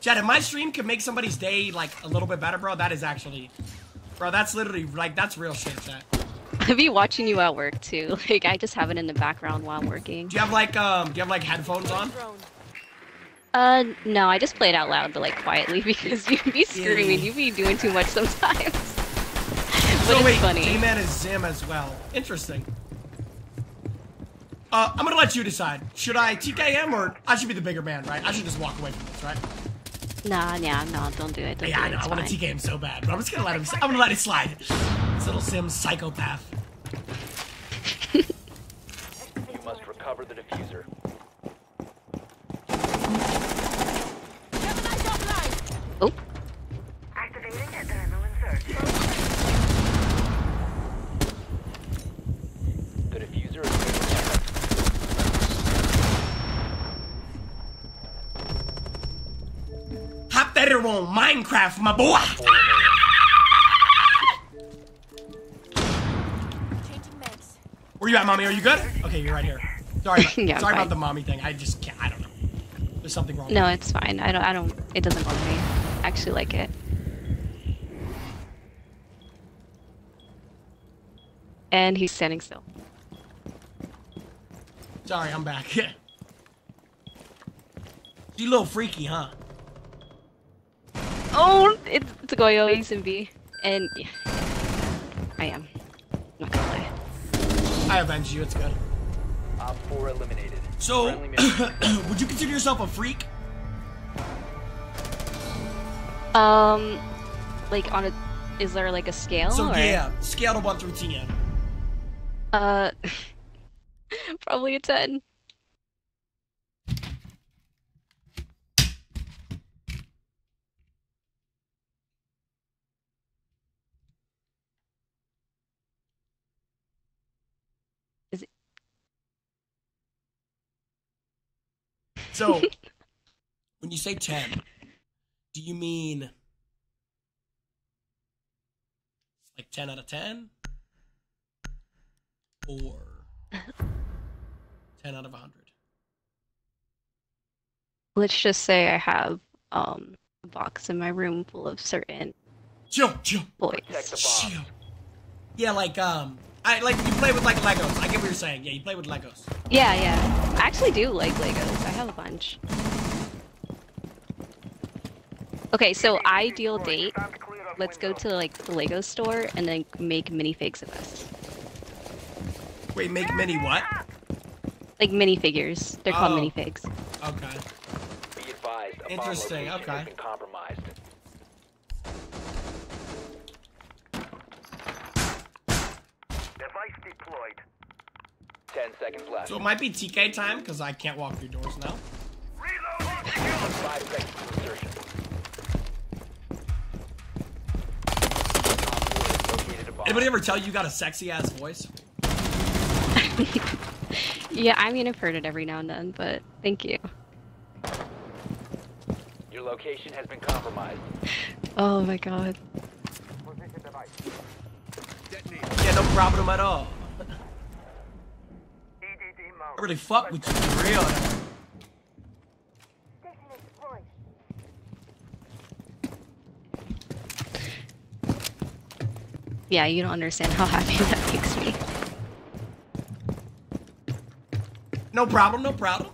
Chat, if my stream could make somebody's day like a little bit better, bro, that is actually, bro, that's literally like that's real shit, chat. I be watching you at work too. Like I just have it in the background while I'm working. Do you have like um, do you have like headphones on? Uh, no, I just play it out loud, but like quietly because you'd be screaming. You'd be doing too much sometimes. but So wait, funny. J-Man is Zim as well. Interesting. Uh, I'm gonna let you decide. Should I TK him or I should be the bigger man, right? I should just walk away from this, right? Nah, yeah, no, don't do it. Don't Yeah, do I know. It's I want to fine. TK him so bad, but I'm just gonna let him. I'm gonna let it slide. This little Sim psychopath. You must recover the diffuser. Oh, Activating adrenaline surge. The diffuser is being protected. Here on Minecraft, my boy. Four remaining. Changing meds. Where you at, mommy? Are you good? Okay, you're right here. Sorry, about, Yeah, sorry about the mommy thing. I just can't. I don't know. There's something wrong. no, it's fine. I don't. I don't. It doesn't bother me. I actually like it. And he's standing still. Sorry, I'm back. you a little freaky, huh? Oh, it's, it's Goyo, he's in B. And yeah, I am. Not gonna lie. I avenged you. It's good. Op 4 eliminated. So, would you consider yourself a freak? Um, like on a, is there like a scale? So or? yeah, scale of one through ten. Uh, probably a ten. So, when you say ten, do you mean like ten out of ten? or 10 out of 100? Let's just say I have um a box in my room full of certain Chill, chill, boys. Protect the bomb. chill. Yeah, like, um, I like you play with like Legos. I get what you're saying. Yeah, you play with Legos. Yeah, yeah. I actually do like Legos. I have a bunch. Okay, so ideal date. Let's go to like the Lego store and then make minifigs of us. Wait, make mini what? Like minifigures. They're called Oh. minifigs. Okay. Be advised, Interesting, okay. has compromised. Device deployed. Ten seconds left. So it might be TK time because I can't walk through doors now. Reloading. Five seconds to insertion. Located a bomb. Anybody ever tell you you got a sexy ass voice? Yeah, I mean I've heard it every now and then, but thank you. Your location has been compromised. Oh my god. Yeah, no problem at all. I really fuck with you for real. Yeah, you don't understand how happy that makes me. No problem, no problem.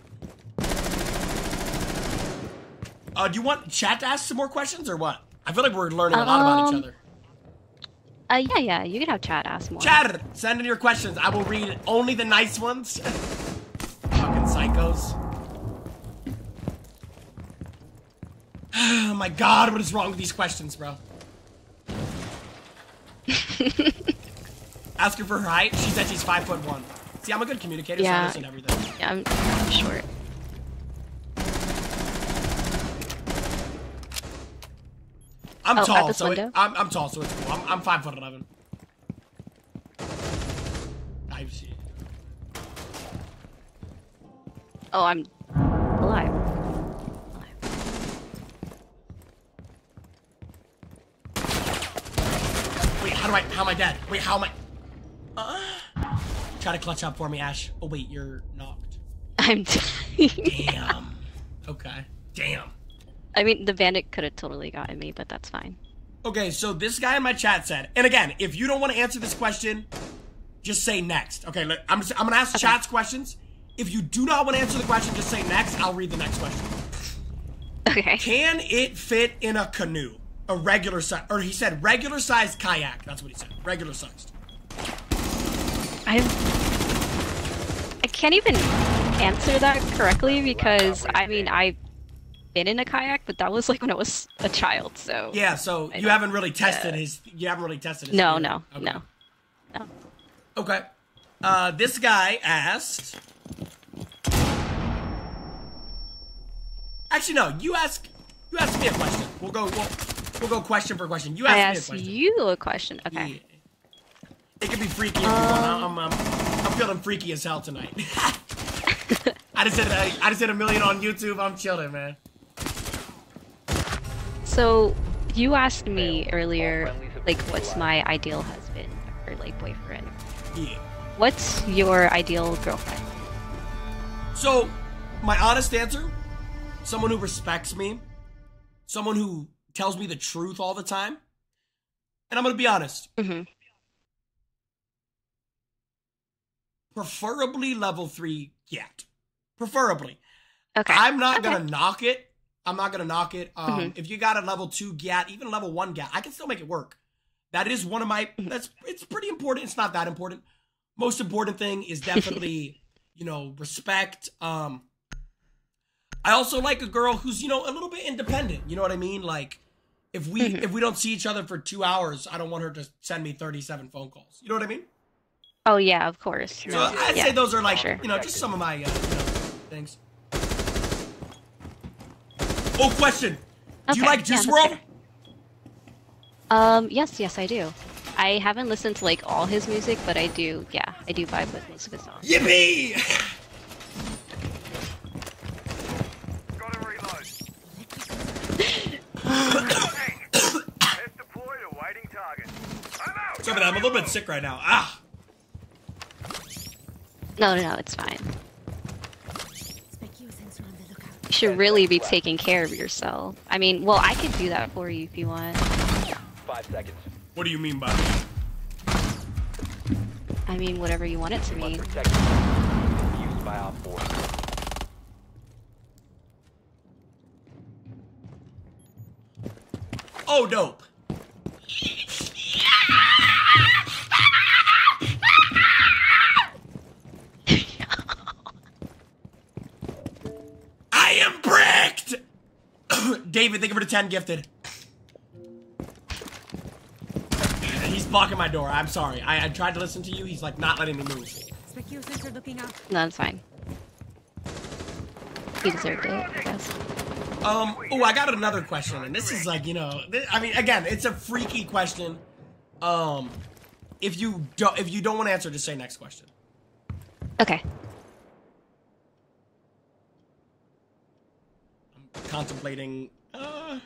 Uh, do you want chat to ask some more questions or what? I feel like we're learning a lot about each Um, other. Uh, yeah, yeah, you can have chat ask more. Chat, send in your questions. I will read only the nice ones. goes. Oh my god, what is wrong with these questions, bro? Ask her for her height, she said she's 5'1. See, I'm a good communicator, yeah. so I understand everything. Yeah, I'm, I'm short. I'm oh, tall, so it, I'm, I'm, tall, so it's cool. I'm, I'm 5'11. Oh, I'm alive. alive. Wait, how do I? How am I dead? Wait, how am I? Uh, try to clutch up for me, Ash. Oh wait, you're knocked. I'm. dying. Damn. okay. Damn. I mean, the bandit could have totally gotten me, but that's fine. Okay, so this guy in my chat said, and again, if you don't want to answer this question, just say next. Okay, look, I'm just, I'm gonna ask Okay. chat's questions. If you do not want to answer the question, just say next. I'll read the next question. Okay. Can it fit in a canoe? A regular size, or he said regular sized kayak. That's what he said. Regular sized. I. I can't even answer that correctly because I mean I've been in a kayak, but that was like when I was a child. So Yeah, so I you haven't really tested yeah. his. You haven't really tested his. No, theory. no, Okay. no, no. Okay. Uh, this guy asked. Actually, no. You ask. You ask me a question. We'll go. We'll, we'll go question for question. You ask I me a asked question. you a question. Okay. Yeah. It could be freaky if you want. I'm, I'm, I'm feeling freaky as hell tonight. I just said I, I just hit a million on YouTube. I'm chilling, man. So you asked me earlier, like, what's my ideal husband or like boyfriend? Yeah. What's your ideal girlfriend? So, my honest answer: someone who respects me, someone who tells me the truth all the time, and I'm gonna be honest. hmm preferably level three get. Preferably. Okay. I'm not Okay. gonna knock it. I'm not gonna knock it. Um, Mhm. if you got a level two GAT, even a level one GAT, I can still make it work. That is one of my. Mm-hmm. That's it's pretty important. It's not that important. Most important thing is definitely, you know, respect. Um, I also like a girl who's you know a little bit independent. You know what I mean? Like, if we Mhm. if we don't see each other for two hours, I don't want her to send me 37 phone calls. You know what I mean? Oh yeah, of course. So No, I'd yeah, say those are like, sure. you know, just some of my uh, you know, things. Oh, question. Do you like yeah, Juice let's World? hear. Um, yes, yes, I do. I haven't listened to like all his music, but I do. Yeah, I do vibe with most of his songs. Yippee! Gotta reload. hey, test deployed awaiting target. I'm out. Sorry, man, I'm a little bit sick right now. Ah. No, no, no, it's fine. Specure sensor on the lookout. You should really be taking care of yourself. I mean, well, I could do that for you if you want. Five seconds. What do you mean by that? I mean, whatever you want it to Must mean. Used by Op 4. Oh, dope. I am bricked! David, thank you for the 10 gifted. He's blocking my door. I'm sorry. I, I tried to listen to you. He's like not letting me move. Specure sensor looking out. No, it's fine. You deserved it, I guess. Um, oh, I got another question, and this is like, you know, th- I mean, again, it's a freaky question. Um, if you don't, if you don't want to answer, just say next question. Okay. I'm contemplating. Uh,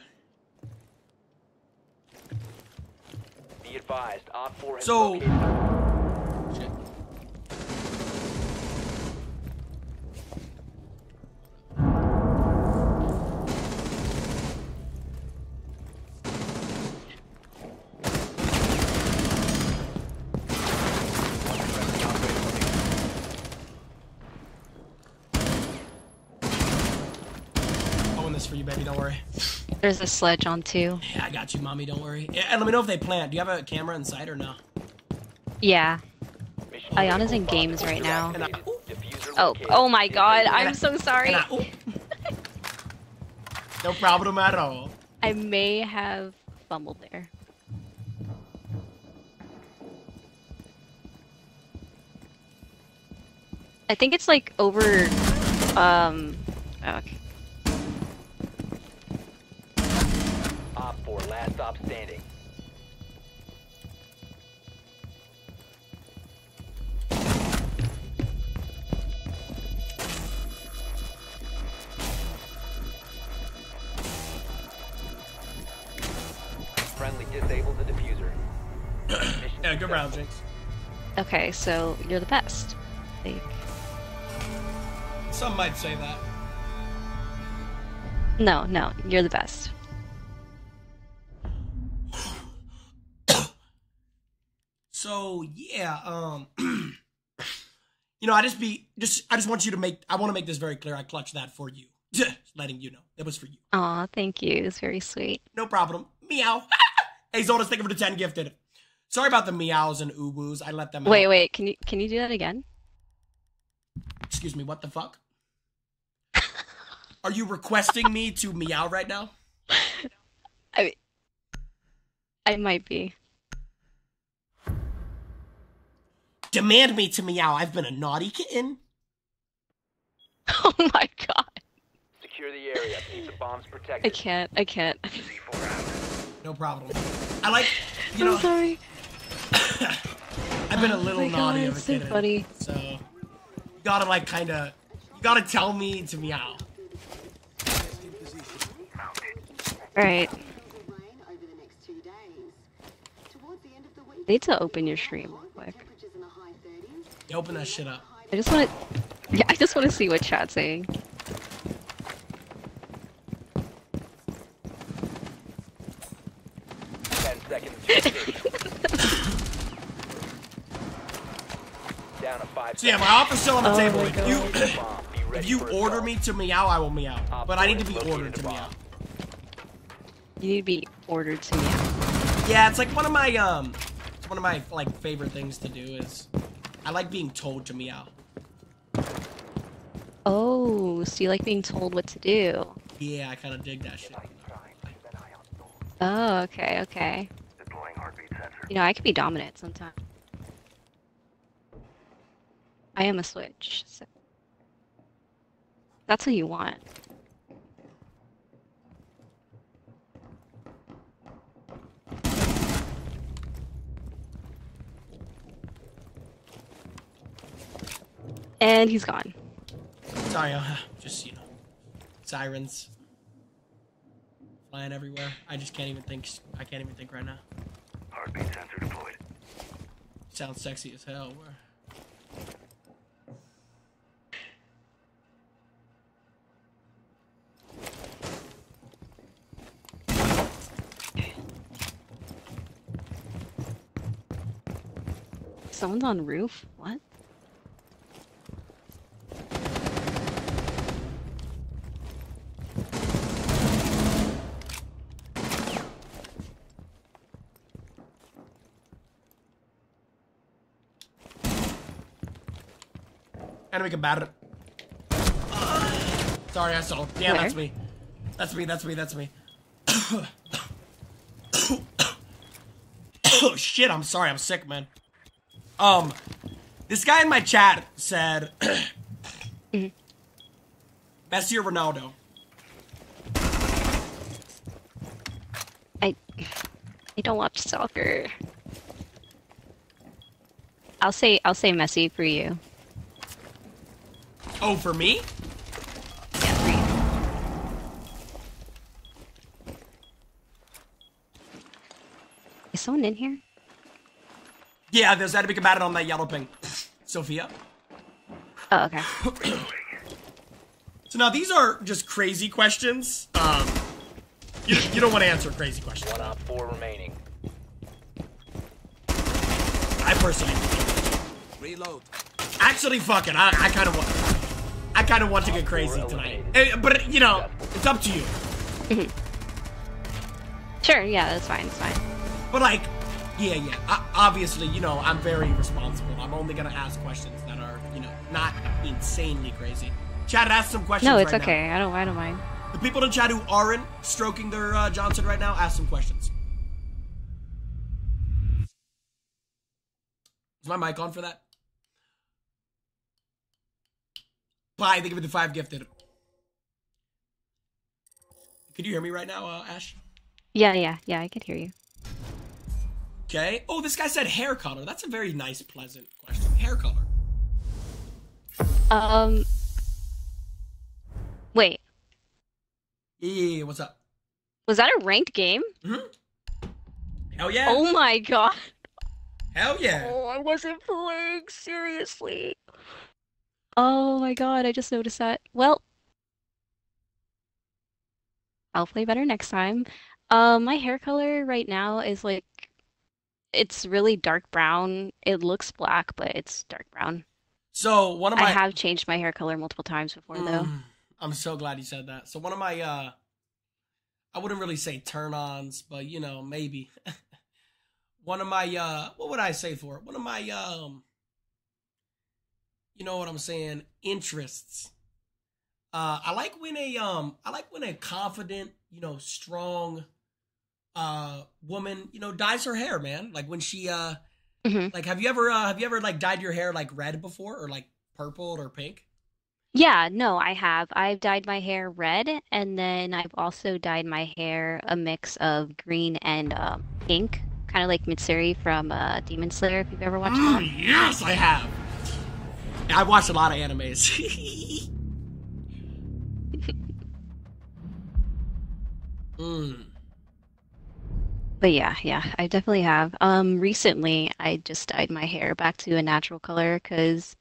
Be advised, Op 4 has So- located shit. I'll win this for you, baby. Don't worry. There's a sledge on two. Yeah, I got you, mommy. Don't worry. And let me know if they plant. Do you have a camera in sight or no? Yeah. Mission Ayana's in games right now. activated. Diffuser Oh, oh my god, I'm so sorry. I- ooh. no problem at all. I may have fumbled there. I think it's like over um oh, okay. 4, last stop standing. Friendly disabled the diffuser. Yeah, good round. Jinx. Okay, so you're the best. Like, Some might say that. no, no, you're the best. So yeah, um, you know, I just be just I just want you to make I want to make this very clear. I clutched that for you, just letting you know it was for you. Aw, thank you. It's very sweet. No problem. Meow. hey Zolus, thank you for the ten gifted. Sorry about the meows and uwoos. I let them. Wait, out. wait, can you can you do that again? Excuse me. What the fuck? Are you requesting me to meow right now? I I might be. Demand me to meow. I've been a naughty kitten. Oh my god. Secure the area. Keep the bombs protected. I can't. I can't. No problem. I like, you I'm sorry. I've been a Oh little my God, naughty of a it's so kid. funny. So you gotta like kind of, you gotta tell me to meow. Right. rain over the next two days. Towards the end of the week, Need to open your stream real quick. temperatures in the high 30s. You open that shit up. I just want to. Yeah, I just want to see what chat's saying. Ten seconds. Down to five So yeah, my offer's still on the Oh table. If you, if you order me to meow, I will meow. But I need to be ordered to meow. You need to be ordered to meow. Yeah, it's like one of my um, it's one of my like favorite things to do is, I like being told to meow. Oh, so you like being told what to do? Yeah, I kind of dig that shit. Oh, okay, okay. You know, I could be dominant sometimes. I am a switch, so that's what you want. And he's gone. Sorry, uh, just, you know, sirens flying everywhere. I just can't even think. I can't even think right now. Heartbeat sensor deployed. Sounds sexy as hell. Where? Someone's on roof? What? Enemy combatant. Sorry, I saw. Yeah, Where? that's me. That's me. That's me. That's me. oh shit! I'm sorry. I'm sick, man. Um, this guy in my chat said, Messi or Ronaldo. I I don't watch soccer. I'll say I'll say Messi for you. Oh, for me? Yeah, for you. Is someone in here? Yeah, there's enemy combatant on that yellow ping. Sophia. Oh, okay. So now these are just crazy questions. Um, you, you don't want to answer crazy questions. One op four remaining. I personally, Reload. actually, fuck it. I, I kind of want, I kind of want to get crazy tonight. Eh, But you know, it's up to you. Sure, yeah, that's fine, it's fine. But like, yeah, yeah. I, obviously, you know, I'm very responsible. I'm only gonna ask questions that are, you know, not insanely crazy. Chad, ask some questions. No, it's right now. okay. I don't I don't mind. The people in chat who aren't stroking their uh, Johnson right now, ask some questions. Is my mic on for that? Bye. Thank you for the five gifted. Could you hear me right now, uh, Ash? Yeah, yeah, yeah, I could hear you. Okay. Oh, this guy said hair color. That's a very nice, pleasant question. Hair color. Um Wait, Yeah, yeah, yeah. What's up? was that a ranked game? Hell yeah. Oh my god. Hell yeah. Oh, I wasn't playing seriously. Oh my god, I just noticed that. Well, I'll play better next time. Um, my hair color right now is like it's really dark brown. It looks black, but it's dark brown. So one of my I have changed my hair color multiple times before though. Mm, I'm so glad you said that. So one of my uh I wouldn't really say turn-ons, but you know, maybe. one of my uh what would I say for it? One of my um you know what I'm saying, interests. Uh I like when a um I like when a confident, you know, strong uh woman, you know, dyes her hair, man. Like when she uh Mhm. like have you ever uh have you ever like dyed your hair like red before or like purple or pink? Yeah, no, I have. I've dyed my hair red, and then I've also dyed my hair a mix of green and um, pink, kind of like Mitsuri from uh, Demon Slayer, if you've ever watched that. Mm, yes, I have. I've watched a lot of animes. mm. But yeah, yeah, I definitely have. Um, recently, I just dyed my hair back to a natural color because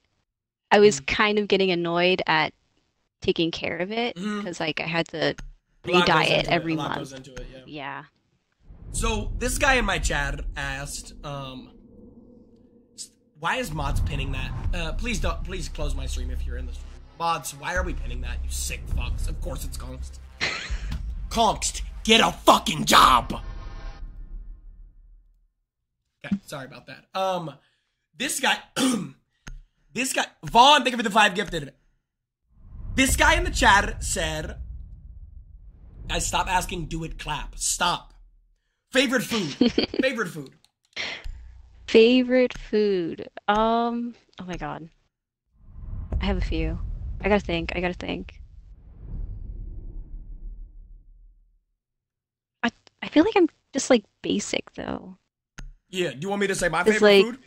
I was Mm. kind of getting annoyed at taking care of it because like I had to re-dye it every month. it, yeah. Yeah. So this guy in my chat asked, um, why is mods pinning that? Uh, please don't. Please close my stream if you're in the stream. Mods, why are we pinning that? You sick fucks. Of course it's Const. Const, get a fucking job. Okay, sorry about that. Um, this guy, this guy, Vaughn, thank you for the five gifted. This guy in the chat said, guys, stop asking, do it clap. Stop. Favorite food. Favorite food. Favorite food. Um, oh my God. I have a few. I gotta think. I gotta think. I I feel like I'm just like basic though. Yeah, do you want me to say my It's favorite like- food?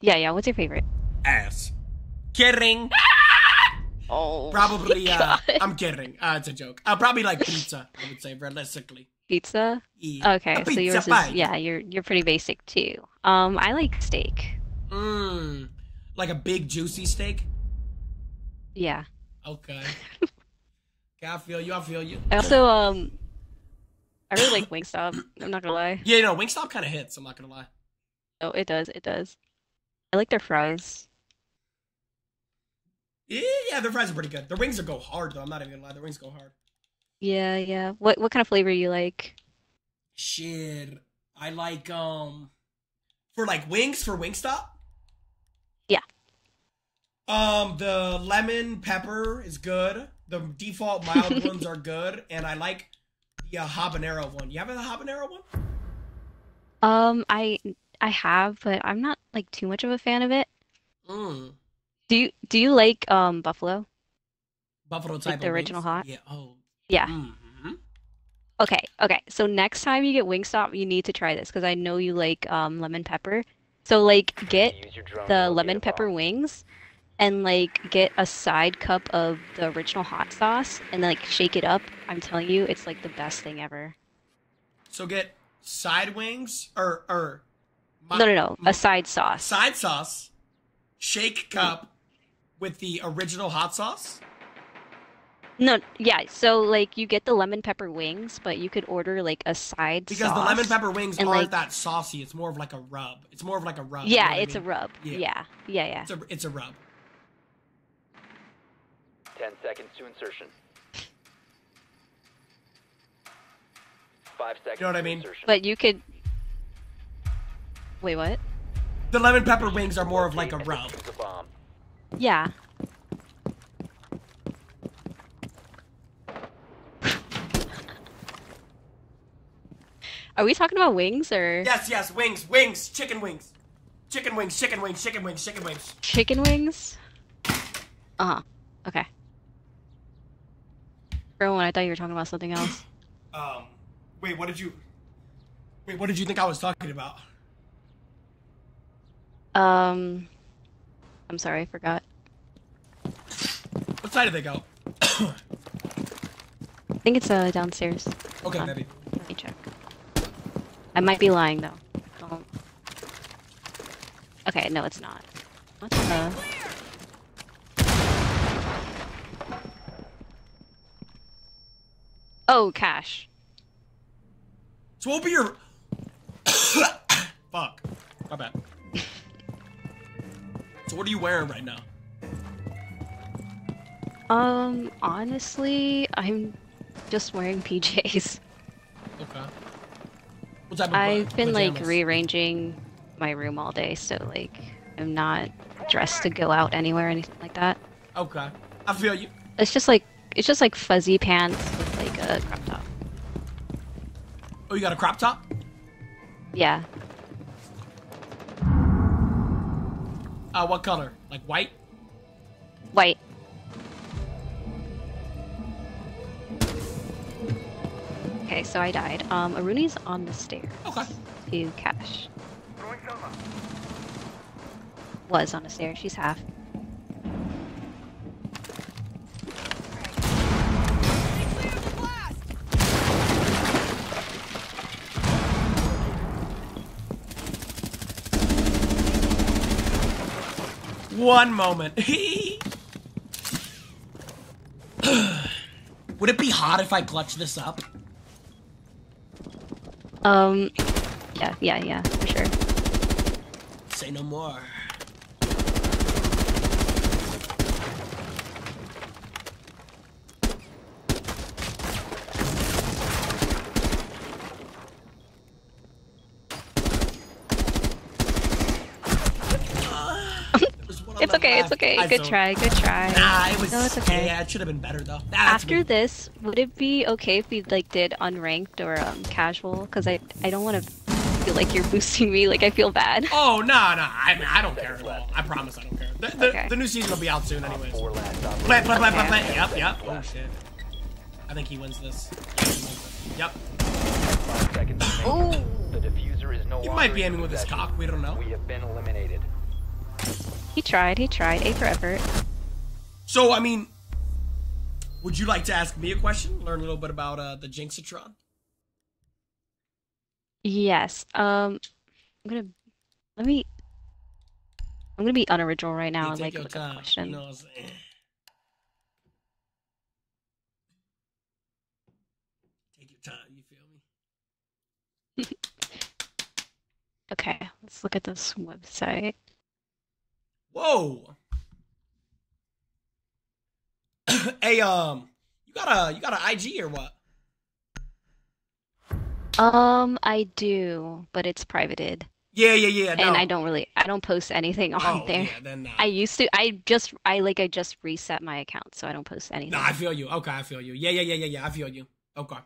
Yeah, yeah. What's your favorite? Ass. Kidding. Oh, Probably, uh, God. I'm kidding. Uh, it's a joke. Uh, probably like pizza, I would say, realistically. Pizza. Yeah. Okay, A so pizza yours pie. is yeah. You're you're pretty basic too. Um, I like steak. Mmm. Like a big juicy steak? Yeah. Okay. okay, I feel you. I feel you. I also um, I really like Wingstop. I'm not gonna lie. Yeah, no, Wingstop kind of hits. I'm not gonna lie. Oh, it does. It does. I like their fries. Yeah, yeah, their fries are pretty good. Their wings are go hard though. I'm not even gonna lie. Their wings go hard. Yeah, yeah. What what kind of flavor you like? Shit, I like um for like wings for Wingstop. Yeah. Um, the lemon pepper is good. The default mild ones are good, and I like the uh, habanero one. You have a habanero one? Um, I I have, but I'm not like too much of a fan of it. Mm. Do you do you like um buffalo? Buffalo type the of original wings? hot? Yeah. Oh. Yeah. mhm. Okay, okay. So next time you get Wingstop, you need to try this because I know you like um lemon pepper. So like get Use your drone to the lemon pepper bomb. wings and like get a side cup of the original hot sauce and like shake it up. I'm telling you, it's like the best thing ever. So get side wings or or mi- No, no, no. mi- A side sauce. side sauce, shake cup with the original hot sauce. No, yeah. So like you get the lemon pepper wings, but you could order like a side Because the lemon pepper wings and, aren't like- that saucy. It's more of like a rub. It's more of like a rub. you know Yeah, I it's a rub. Yeah. Yeah, yeah, yeah. It's a it's a rub. 10 seconds to insertion. 5 seconds You know what I to mean? insertion. But you could. Wait, what? The lemon pepper wings are more of like a rub. defuse a bomb. Yeah. Are we talking about wings or Yes, yes, wings, wings, chicken wings, chicken wings, chicken wings, chicken wings, chicken wings. chicken wings? Uh huh. Okay. For moment, I thought you were talking about something else. Um, wait, what did you? Wait, what did you think I was talking about? Um, I'm sorry, I forgot. What side did they go? I think it's uh downstairs. Okay, Huh. maybe. Let me check. I might be lying though. Don't. Okay, no, it's not. What the? Oh, cash. So be your? Fuck. My bad. So what are you wearing right now? Um, honestly, I'm just wearing PJs. Okay. I've been like rearranging my room all day, so like I'm not dressed to go out anywhere or anything like that. Okay. I feel you. It's just like it's just like fuzzy pants with like a crop top. Oh, you got a crop top? Yeah. Uh, what color? Like white? White. Okay, so I died. Um, Aruni's on the stairs. Okay. To cash. Was on the stairs. She's half. One moment. Would it be hot if I clutch this up? Um, yeah, yeah, yeah, for sure. Say no more. There's one on It's okay, it's okay. I Good try, good try. Nah, it was. No, it's okay. Yeah, it should have been better though. Nah, that's After me. this, would it be okay if we like did unranked or um casual? Because I I don't want to feel like you're boosting me. Like I feel bad. Oh no, no, I, mean, I don't care at all. I promise I don't care. The, the, Okay. the new season will be out soon, anyways. Four last operator. Play, play, play, play, play. Yep, yep. Oh shit. I think he wins this. Yeah, he wins this. Yep. Five seconds remaining. The diffuser is no He longer might be in aiming with his cock. We don't know. We have been eliminated. He tried, he tried. A for effort. So, I mean, would you like to ask me a question? Learn a little bit about uh, the Jinxatron? Yes. Um, I'm gonna let me. I'm gonna be unoriginal right now Hey, and like look at the time. question. You know what I'm saying? Take your time. You feel me? Okay, let's look at this website. Whoa. hey, um, you got a you got an IG or what? Um, I do, but it's privated. Yeah, yeah, yeah. No. And I don't really I don't post anything on Oh, there. yeah, then nah. I used to I just I like I just reset my account, so I don't post anything. No, I feel you. Okay, I feel you. Yeah, yeah, yeah, yeah, yeah. I feel you. Okay.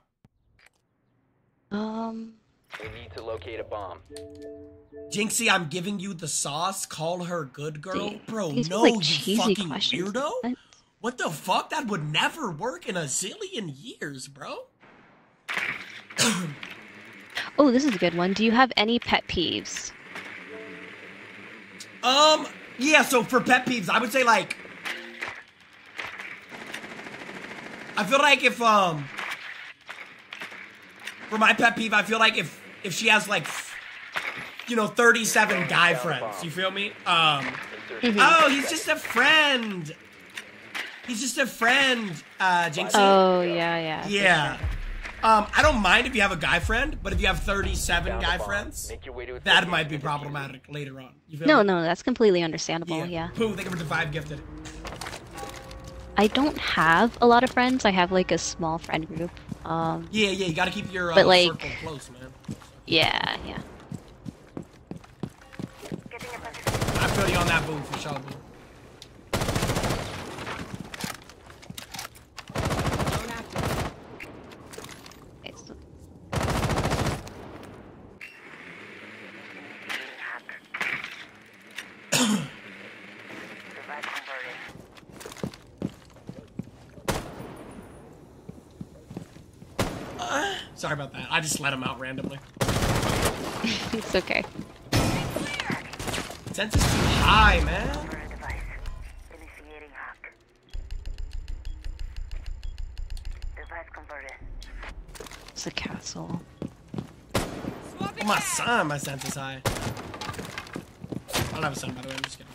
Um, We need to locate a bomb. Jynxzi, I'm giving you the sauce. Call her good girl, Dude, bro. No, like, you fucking questions. weirdo. What? What the fuck? That would never work in a zillion years, bro. oh, this is a good one. Do you have any pet peeves? Um, yeah, so for pet peeves, I would say like I feel like if um for my pet peeve, I feel like if if she has like you know 37 guy friends, you feel me? Um Insertion. oh, he's just a friend. He's just a friend, uh Jynxzi. Oh, yeah, yeah. yeah. Um, I don't mind if you have a guy friend, but if you have 37 guy friends, Make your way to its that might be and defuse it. problematic later on. You feel No, me? no, that's completely understandable. Yeah. Pooh, thank you for the five gifted. I don't have a lot of friends. I have like a small friend group. Um, Yeah, yeah, you gotta keep your uh, But, like- circle close, man. Yeah, yeah. I feel you on that, Boo, for sure, Boo. Sorry about that. I just let him out randomly. it's okay. Sense is too high, man. Initiating hack. Device converted. It's a castle. Oh, my son, my sense is high. I don't have a son, by the way. I'm just kidding.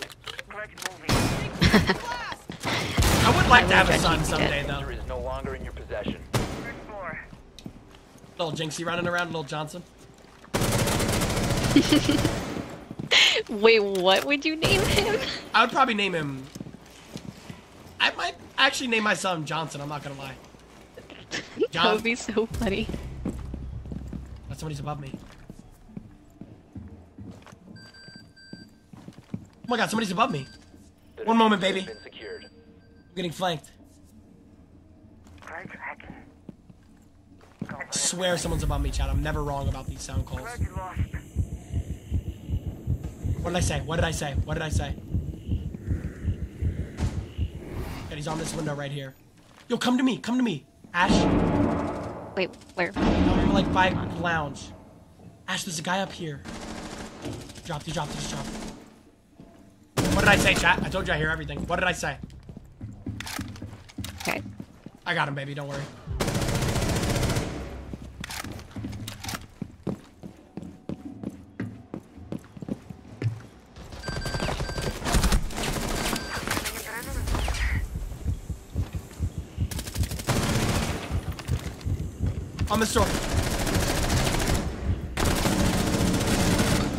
I would like to have a son someday, kid. though. User is no longer in your possession. Little Jynxzi running around, little Johnson. Wait, what would you name him? I would probably name him. I might actually name my son Johnson. I'm not gonna lie. that John. would be so funny. But somebody's above me. Oh my god, somebody's above me. One moment, baby. I'm getting flanked. I swear someone's above me, Chad. I'm never wrong about these sound calls. What did I say? What did I say? What did I say? And he's on this window right here. Yo, come to me. Come to me. Ash. Wait, where? No, you're like by the lounge. Ash, there's a guy up here. Drop, he dropped, he just dropped. What did I say, chat? I told you I hear everything. What did I say? Okay. I got him, baby. Don't worry. On the store.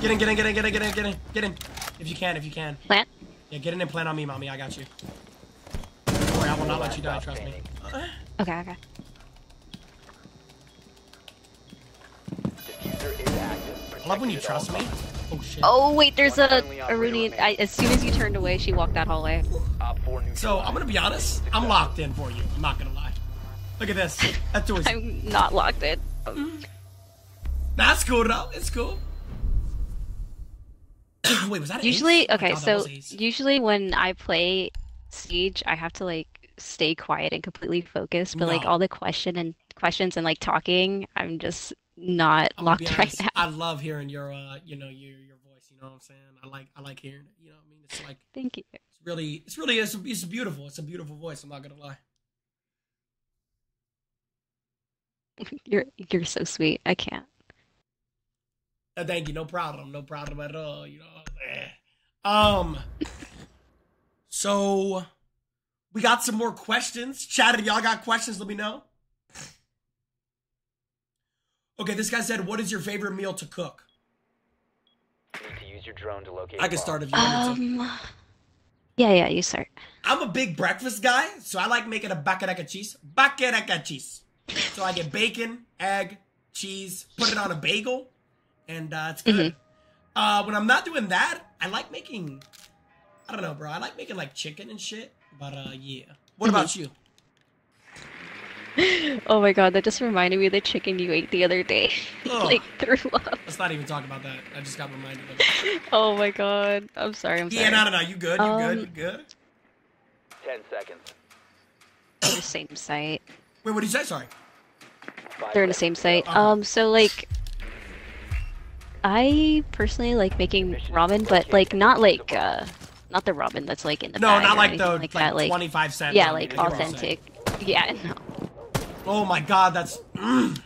Get in, get in, get in, get in, get in, get in, get in. If you can, if you can. Plant? Yeah, get in and plan on me, mommy. I got you. Don't worry, I will not let you die. Trust me. Okay, okay. Diffuser is active. I love when you Protected at all trust me. Oh shit. Oh, wait, there's a Arunian. I, as soon as you turned away, she walked that hallway. Op 4 neutralized. So I'm gonna be honest. I'm locked in for you. I'm not gonna. Look at this. That's always. I'm not locked in. That's cool though. It's cool. Wait, was that Usually, okay, so usually when I play Siege, I have to like stay quiet and completely focused. But like all the question and questions and like talking, I'm just not gonna locked right now. I love hearing your, uh, you know, your your voice. You know what I'm saying? I like I like hearing it. You know what I mean? It's like Thank you. it's really it's really it's, it's beautiful. It's a beautiful voice. I'm not gonna lie. You're you're so sweet. I can't. Uh, thank you. No problem. No problem at all. You know. eh. Um. So, we got some more questions. Chat, if y'all got questions, let me know. Okay, this guy said, "What is your favorite meal to cook?" You need to use your drone to locate I a can start if you want to. Um, Yeah, yeah, you start. I'm a big breakfast guy, so I like making a bakaraka cheese. Bakaraka cheese. So I get bacon, egg, cheese, put it on a bagel, and uh, it's good. Uh, when I'm not doing that, I like making. I don't know, bro. I like making like chicken and shit. But uh, yeah. What about you? Oh my god, that just reminded me of the chicken you ate the other day. Ugh. like threw up. Let's not even talk about that. I just got reminded of it. Oh my god. I'm sorry, I'm sorry. Yeah, no, no, no. You good? You good? Um, You good? Ten seconds. The same site. Wait, what did you say? Sorry. They're in the same site. Um, so like, I personally like making ramen, but like not like uh, not the ramen that's like in the No, not like the like, like that. Like 25 cent. yeah, like I get what you're saying. authentic. Yeah, no. Oh my god, that's mm.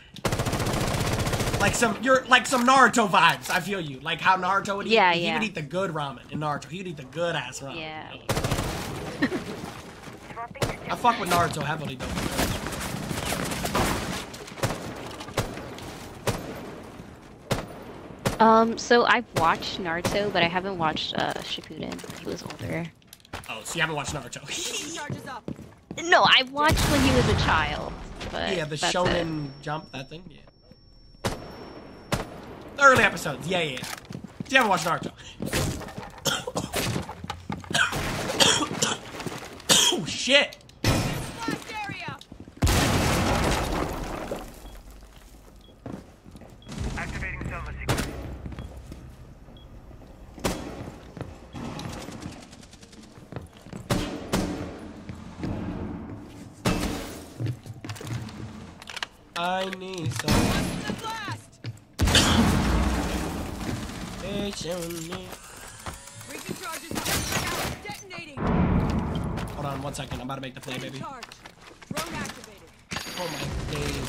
like some you're like some Naruto vibes. I feel you. Like how Naruto would eat. Yeah, he yeah. would eat the good ramen in Naruto. He would eat the good ass ramen. Yeah. I fuck with Naruto heavily though. Um, so I've watched Naruto, but I haven't watched uh Shippuden. He was older. Oh, so you haven't watched Naruto? No, I watched when he was a child. But yeah, the that's Shonen Jump, that thing. Yeah. The early episodes. Yeah, yeah. yeah. You haven't watched Naruto? oh shit! Blast area. activating Selma sequence. I need some The blast. patience with me. Breaking charges up. Detonating. Hold on one second. I'm about to make the play, baby. Charge. Drone activated. Oh my days.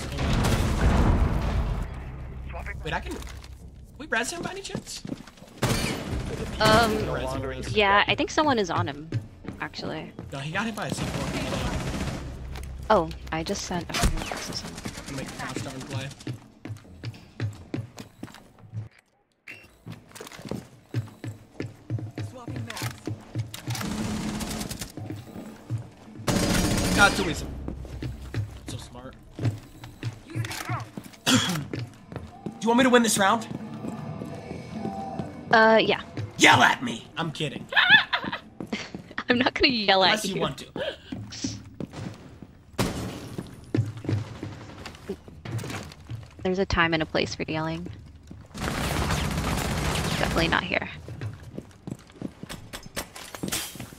Oh Wait, I can. We res him by any chance? Um, No res him, res. yeah, I think someone is on him, actually. No, he got hit by a C4. Oh, I just sent a friend to someone. I'm gonna make the crouch down play. Swapping. Got too easy. So smart. Do you want me to win this round? Uh, yeah. Yell at me! I'm kidding. I'm not gonna yell Unless at you Unless you. want to. There's a time and a place for yelling. Definitely not here.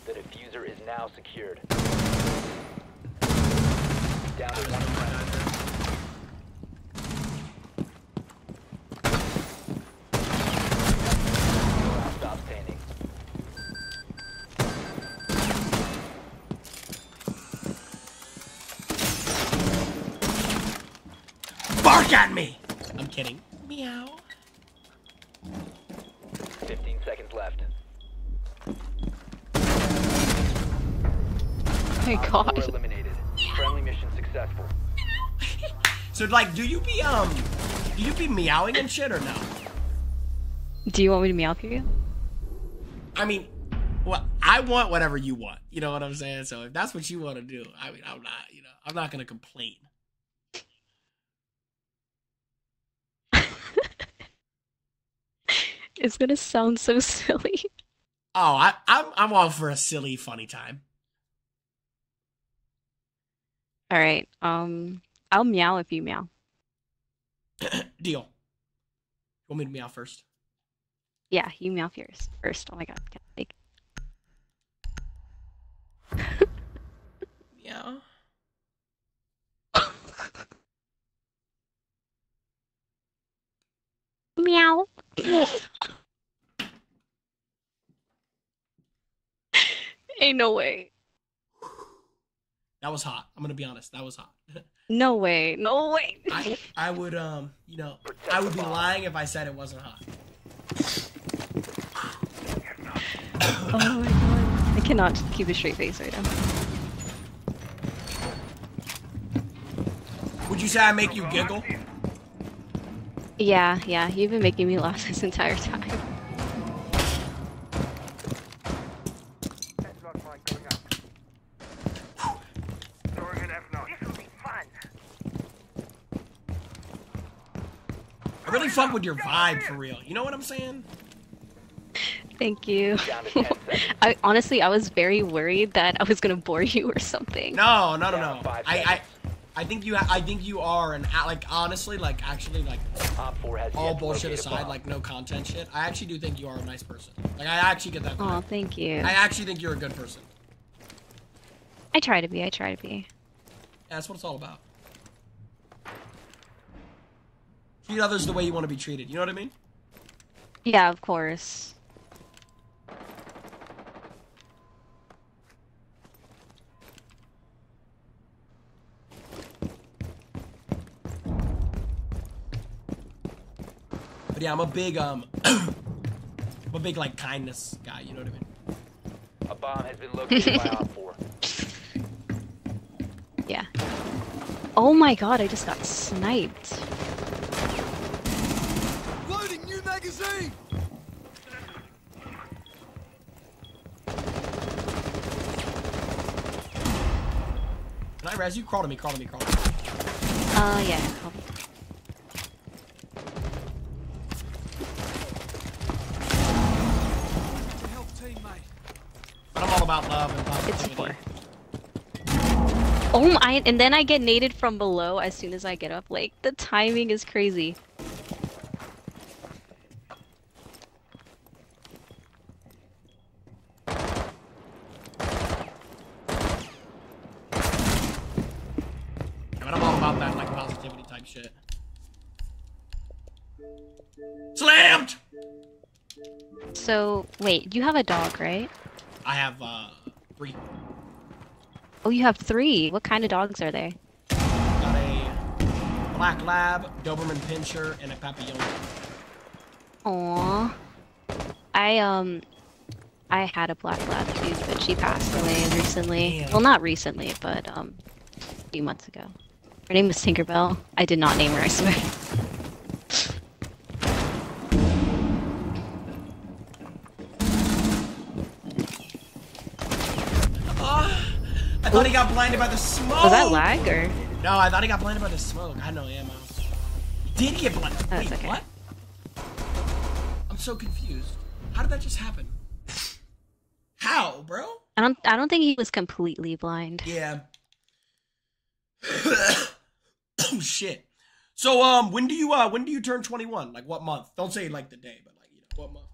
The diffuser is now secured. Down to one friendly. Stop standing. Bark at me! I'm kidding. Meow. 15 seconds left. Oh my god. eliminated. Friendly mission successful. So, like, do you be, um, do you be meowing and shit or no? Do you want me to meow for you? I mean, well, I want whatever you want. You know what I'm saying? So if that's what you want to do, I mean, I'm not, you know, I'm not gonna complain. It's gonna sound so silly. Oh, I, I'm, I'm all for a silly, funny time. Alright, um, I'll meow if you meow. Deal. You want me to meow first? Yeah, you meow first. First. Oh my god. Can I, like, Meow. meow. Ain't no way. That was hot. I'm gonna be honest. That was hot. No way. No way. I, I would, um, you know, I would be lying if I said it wasn't hot. Oh my god. I cannot keep a straight face right now. Would you say I make you giggle? Yeah, yeah, you've been making me laugh this entire time. I really fuck with your vibe for real. You know what I'm saying? Thank you. I honestly, I was very worried that I was gonna bore you or something. No, no, no, no. I, I, I think you, I think you are an like honestly, like actually, like Op 4 has all bullshit aside, like no content shit. I actually do think you are a nice person. Like I actually get that. Oh, thank you. I actually think you're a good person. I try to be. I try to be. Yeah, that's what it's all about. Treat others the way you want to be treated. You know what I mean? Yeah, of course. But yeah, I'm a big um, I'm a big like kindness guy. You know what I mean? A bomb has been located by Op 4. Yeah. Oh my god, I just got sniped. Loading new magazine! Can I res you? Crawl to me. Crawl to me. Crawl to me. Uh, yeah. I'll- all about love and It's positivity. four. Oh my! And then I get naded from below as soon as I get up. Like the timing is crazy. I'm all about that like positivity type shit. Slammed. So wait, you have a dog, right? I have uh three. Oh, you have three. What kind of dogs are they? Got a black lab, Doberman Pinscher, and a Papillon. Aww. I um, I had a black lab too, but she passed away recently. Damn. Well, not recently, but um, a few months ago. Her name was Tinkerbell. I did not name her, I swear. I thought he got blinded by the smoke. Was that lag or? No, I thought he got blinded by the smoke. I had no ammo. Did he get blinded? Oh, Wait, okay. what? I'm so confused. How did that just happen? How, bro? I don't. I don't think he was completely blind. Yeah. oh shit. So um, when do you uh, when do you turn 21? Like what month? Don't say like the day, but like you know what month?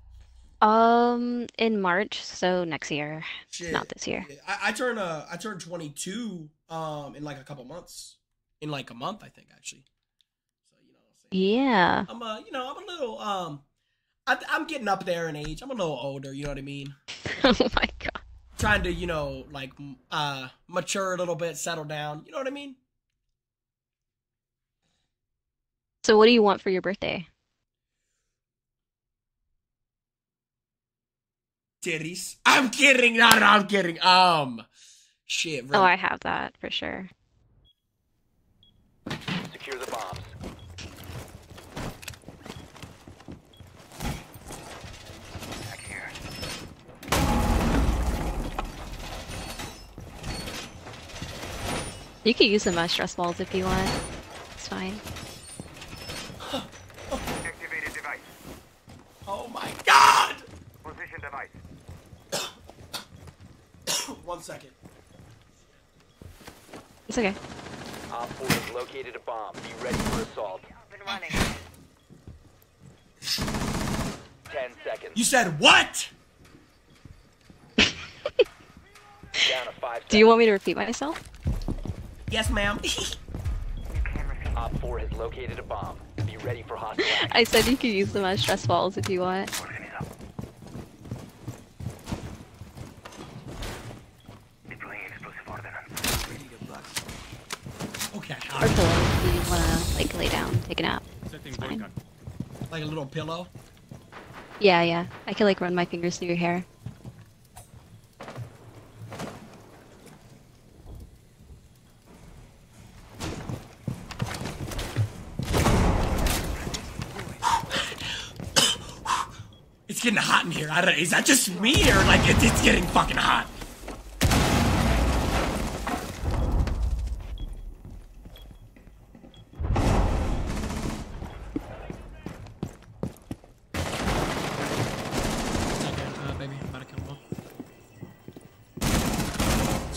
Um, in March, so next year, Shit. not this year. I, I turn uh I turn 22 um in like a couple months. In like a month, I think actually. So you know. Yeah. I'm uh you know I'm a little um I, I'm getting up there in age. I'm a little older. You know what I mean. oh my god. Trying to you know like uh mature a little bit, settle down. You know what I mean. So, what do you want for your birthday? Titties. I'm kidding. No, no, I'm kidding. Um, shit. Oh, I have that for sure. Secure the bombs. Back here. You could use some uh, stress balls if you want. It's fine. Activated device. oh my god. Position device. One second. It's okay. Op 4 has located a bomb. Be ready for assault. Up and running. 10 seconds. You said what? Down to 5 seconds. Do you want me to repeat myself? Yes, ma'am. Camera feed. Op 4 has located a bomb. Be ready for hostile action. I said you could use them as stress balls if you want. Working it up. Deploying explosive ordnance. Ready to bust. Okay. Or pillow if you wanna like lay down, take a nap. It's fine. Like a little pillow. Yeah, yeah. I can like run my fingers through your hair. It's getting hot in here. I don't. Is that just me or like it, it's getting fucking hot?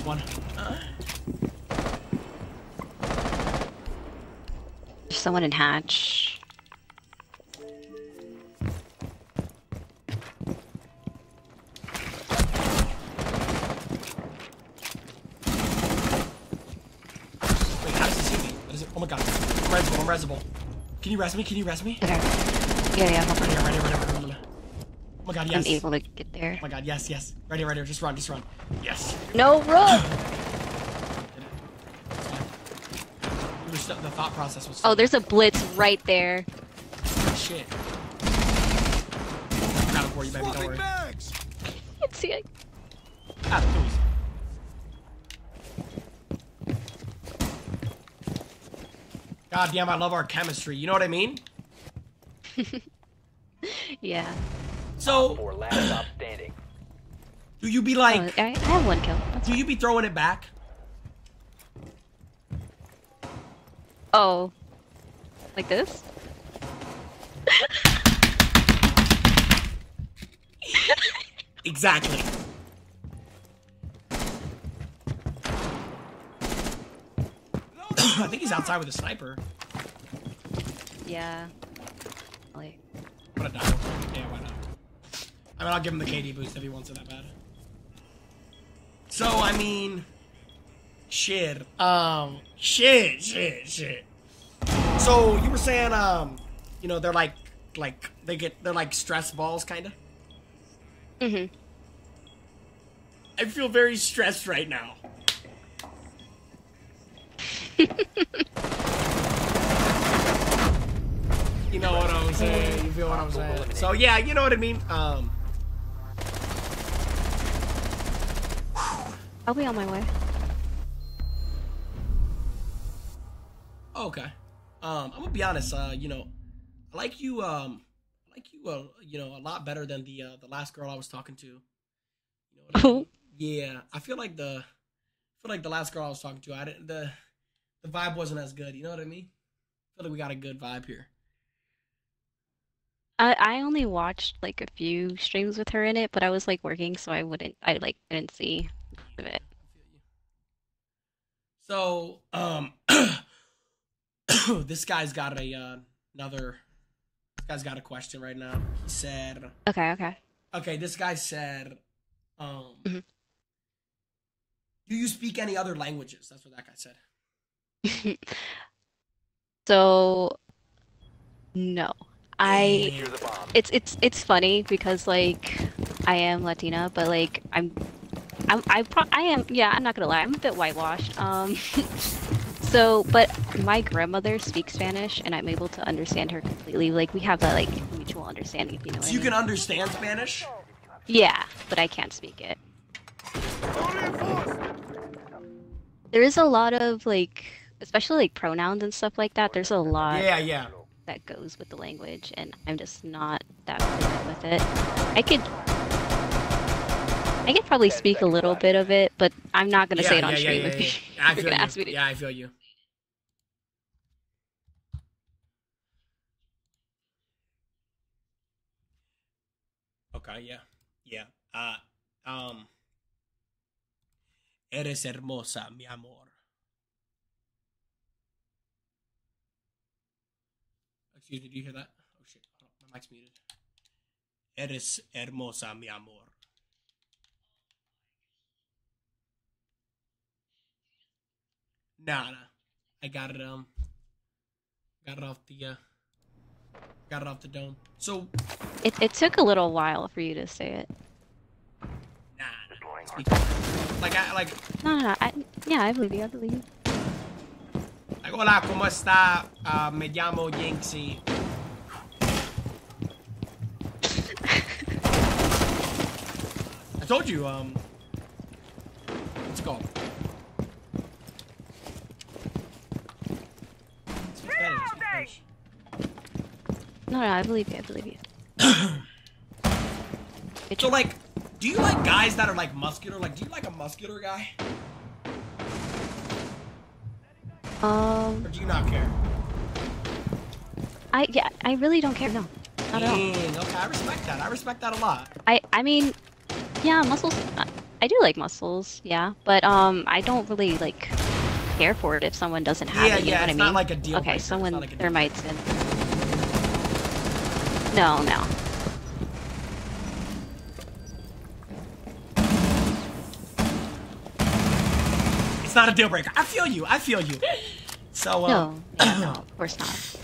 run. Someone in hatch. Wait, how does he see me? What is it? Oh my god. I'm resable, I'm resable. Can you res me? Can you res me? Okay. Yeah, yeah, hold Right here, right here, right here, right here. Oh my god, yes. I'm able to get there. Oh my god, yes, yes. Right here, right here. Just run, just run. Yes. No, run! You were still- the thought process was. Oh, there's a blitz right there. shit. Got it for you, baby. Don't worry. bags! Can't see it. Ah, please. God damn, I love our chemistry. You know what I mean? Yeah. So, Four last standing. do you be Oh, like, I, I have one kill. That's do you be throwing it back? Oh. Like this? Exactly. I think he's outside with a sniper. Yeah. Like, What a dino. Yeah, why not? I mean, I'll give him the KD boost if he wants it that bad. So, I mean, shit. Um, shit, shit, shit. So you were saying, um, you know, they're like, like they get, they're like stress balls, kind of. mm-hmm. I feel very stressed right now. you know what I'm saying? You feel what I'm saying? So yeah, you know what I mean. Um, I'll be on my way. okay. Um, I'm gonna be honest. Uh, you know, I like you. Um, I like you. Uh, you know, a lot better than the uh, the last girl I was talking to. You know what I mean? Yeah, I feel like the, I feel like the last girl I was talking to, I didn't the, the vibe wasn't as good. You know what I mean? I feel like we got a good vibe here. I I only watched like a few streams with her in it, but I was like working, so I wouldn't. I like didn't see of it. So, um, this guy's got a uh, another. This guy's got a question right now. He said, Okay, okay. "Okay, this guy said, um, Mhm. do you speak any other languages?" That's what that guy said. So, no. I Secure the bomb. it's it's it's funny because like I am Latina, but like I'm I'm I pro- I am yeah, I'm not gonna lie, I'm a bit whitewashed. Um so but my grandmother speaks Spanish and I'm able to understand her completely. Like we have that like mutual understanding, if you know what So I you mean. can understand Spanish? Yeah, but I can't speak it. There is a lot of like especially like pronouns and stuff like that. There's a lot Yeah, yeah. that goes with the language, and I'm just not that fluent with it. I could, I could probably speak a little bit of it, but I'm not gonna yeah, say it on yeah, stream yeah, if yeah, you- yeah. I if you're feel gonna you. ask me to. Yeah, I feel you. Okay, yeah, yeah. Uh, um, eres hermosa, mi amor. Excuse me, do you hear that? Oh shit, on, my mic's muted. Eres hermosa, mi amor. Nah, nah. I got it. Um, got it off the. Uh, got it off the dome. So, It it took a little while for you to say it. nah. Speak- Like I like No, no, no. I, yeah, I believe you. I believe you. like hola, cómo está? Uh, me llamo Yinxi. I told you. Um, what's it called? Speak Spanish, speak Spanish. No, no, I believe you. I believe you. So like, do you like guys that are like muscular? Like, do you like a muscular guy, um, or do you not care? I yeah, I really don't care. No, not at all. Okay, I respect that. I respect that a lot. I I mean, yeah, muscles. uh, I do like muscles, yeah, but um, I don't really like care for it if someone doesn't have Yeah, it. You yeah, know what it's I not mean? like a deal Okay, breaker, someone like a there deal might. No, no. It's not a deal breaker. I feel you. I feel you. So uh, No, no, of course not.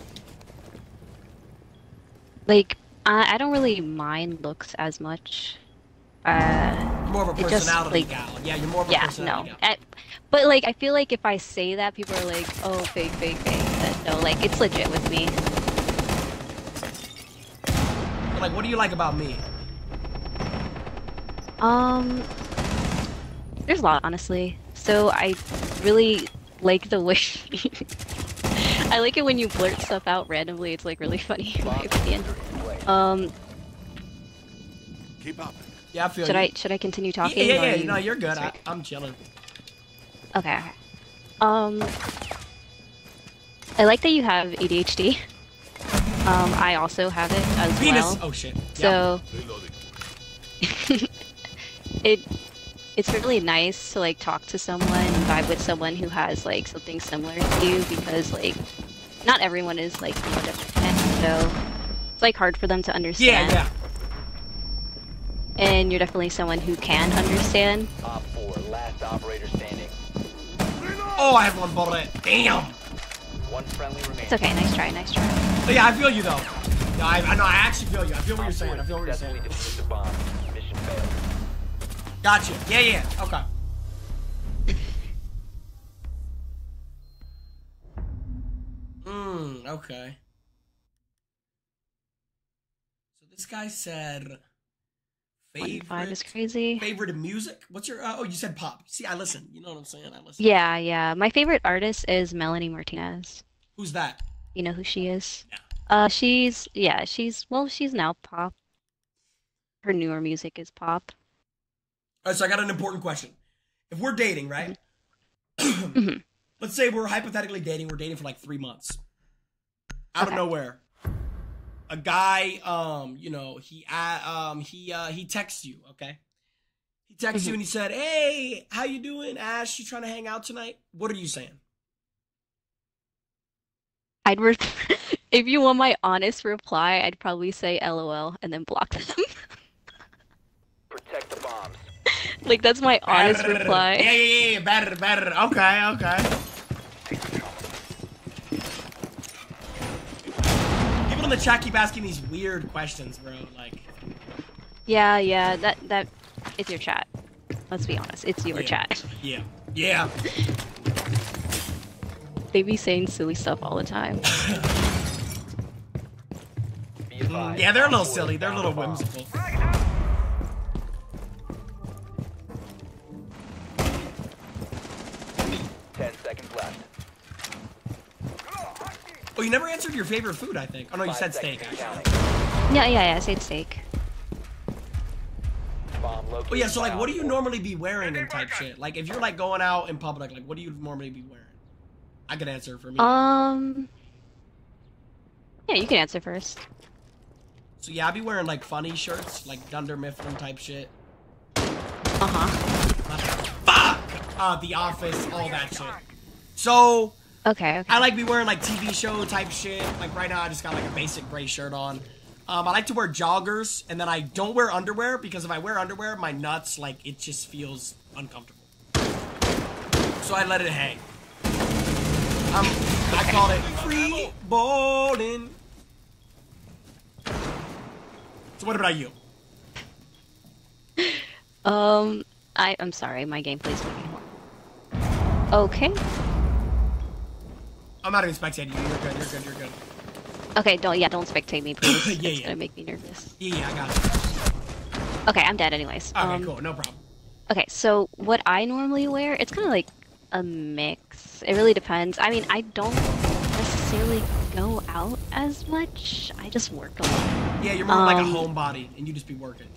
Like, I, I don't really mind looks as much. Uh, more of a it just, personality like- gal. Yeah, you're more of a yeah, no. personality gal. I, but like, I feel like if I say that, people are like, "Oh, fake, fake, fake." But no, like, it's legit with me. Like, what do you like about me? Um, there's a lot, honestly. So I really like the way. I like it when you blurt stuff out randomly. It's like really funny in my opinion. Um, Keep up. Yeah, I feel should you. I should I continue talking? yeah, or yeah. you- No, you're good. I, I'm chilling. Okay, okay. Um, I like that you have ADHD. Um, I also have it as Venus. well. Oh shit. Yeah. So Reloading. it it's really nice to like talk to someone and vibe with someone who has like something similar to you because like not everyone is like neurodivergent, so it's like hard for them to understand. yeah. Yeah. And you're definitely someone who can understand. Op 4, last operator standing. Oh, I have one bullet. Damn. One friendly remaining. It's okay, nice try, nice try. But yeah, I feel you though. Yeah, I, I know. I actually feel you. I feel what you're saying. 4 I feel what you're saying. the bomb. Mission failed. Gotcha. Yeah, yeah. Okay. Hmm. Okay. So this guy said One five is favorite crazy. favorite music. What's your? Uh, oh, you said pop. See, I listen. You know what I'm saying? I listen. Yeah, yeah. My favorite artist is Melanie Martinez. Who's that? You know who she is? Yeah. Uh, she's yeah, she's well, she's now pop. Her newer music is pop. All right. So I got an important question. If we're dating, right? Mhm. Let's say we're hypothetically dating. We're dating for like three months. Out of nowhere, a guy, um, you know, he, uh, um, he, uh, he texts you. Okay. He texts you Mhm. and he said, "Hey, how you doing, Ash? You trying to hang out tonight? What are you saying?" I'd re- if you want my honest reply, I'd probably say LOL and then block them. Protect the bombs. like that's my honest reply. Yeah, yeah, yeah. Better, better. Okay, okay. People in the chat keep asking these weird questions, bro. Like, Yeah, yeah, that that it's your chat. Let's be honest, it's your Yeah. chat. yeah, yeah. They be saying silly stuff all the time. Be advised. Yeah, they're a little silly. They're a little whimsical. Ten seconds left. Oh, you never answered your favorite food, I think. Oh, no, you Five said steak, and actually. counting. Yeah, yeah, yeah. Say steak. Bomb. Oh, yeah, so, like, what do you normally be wearing and type shit? Like, if you're, like, going out in public, like, what do you normally be wearing? I could answer for me. Um. Yeah, you can answer first. so, yeah, I'd be wearing, like, funny shirts, like Dunder Mifflin type shit. Uh huh. Fuck! Uh, The Office, all that shit. So, Okay. Okay. I like be wearing, like, TV show type shit. Like, right now, I just got, like, a basic gray shirt on. Um, I like to wear joggers, and then I don't wear underwear, because if I wear underwear, my nuts, like, it just feels uncomfortable. So I let it hang. Um, I call it free balling. So what about you? Um, I I'm sorry, my gameplay's horrible. Okay. I'm not even spectating you. You're good. You're good. You're good. Okay, don't yeah, don't spectate me, please. Yeah, It's yeah. gonna make me nervous. Yeah, yeah, I got it. Okay, I'm dead anyways. Okay, um, cool. No problem. Okay, so what I normally wear, it's kind of like a mix. It really depends. I mean, I don't necessarily go out as much. I just work a lot. Yeah, you're more like a um, homebody, and you just be working.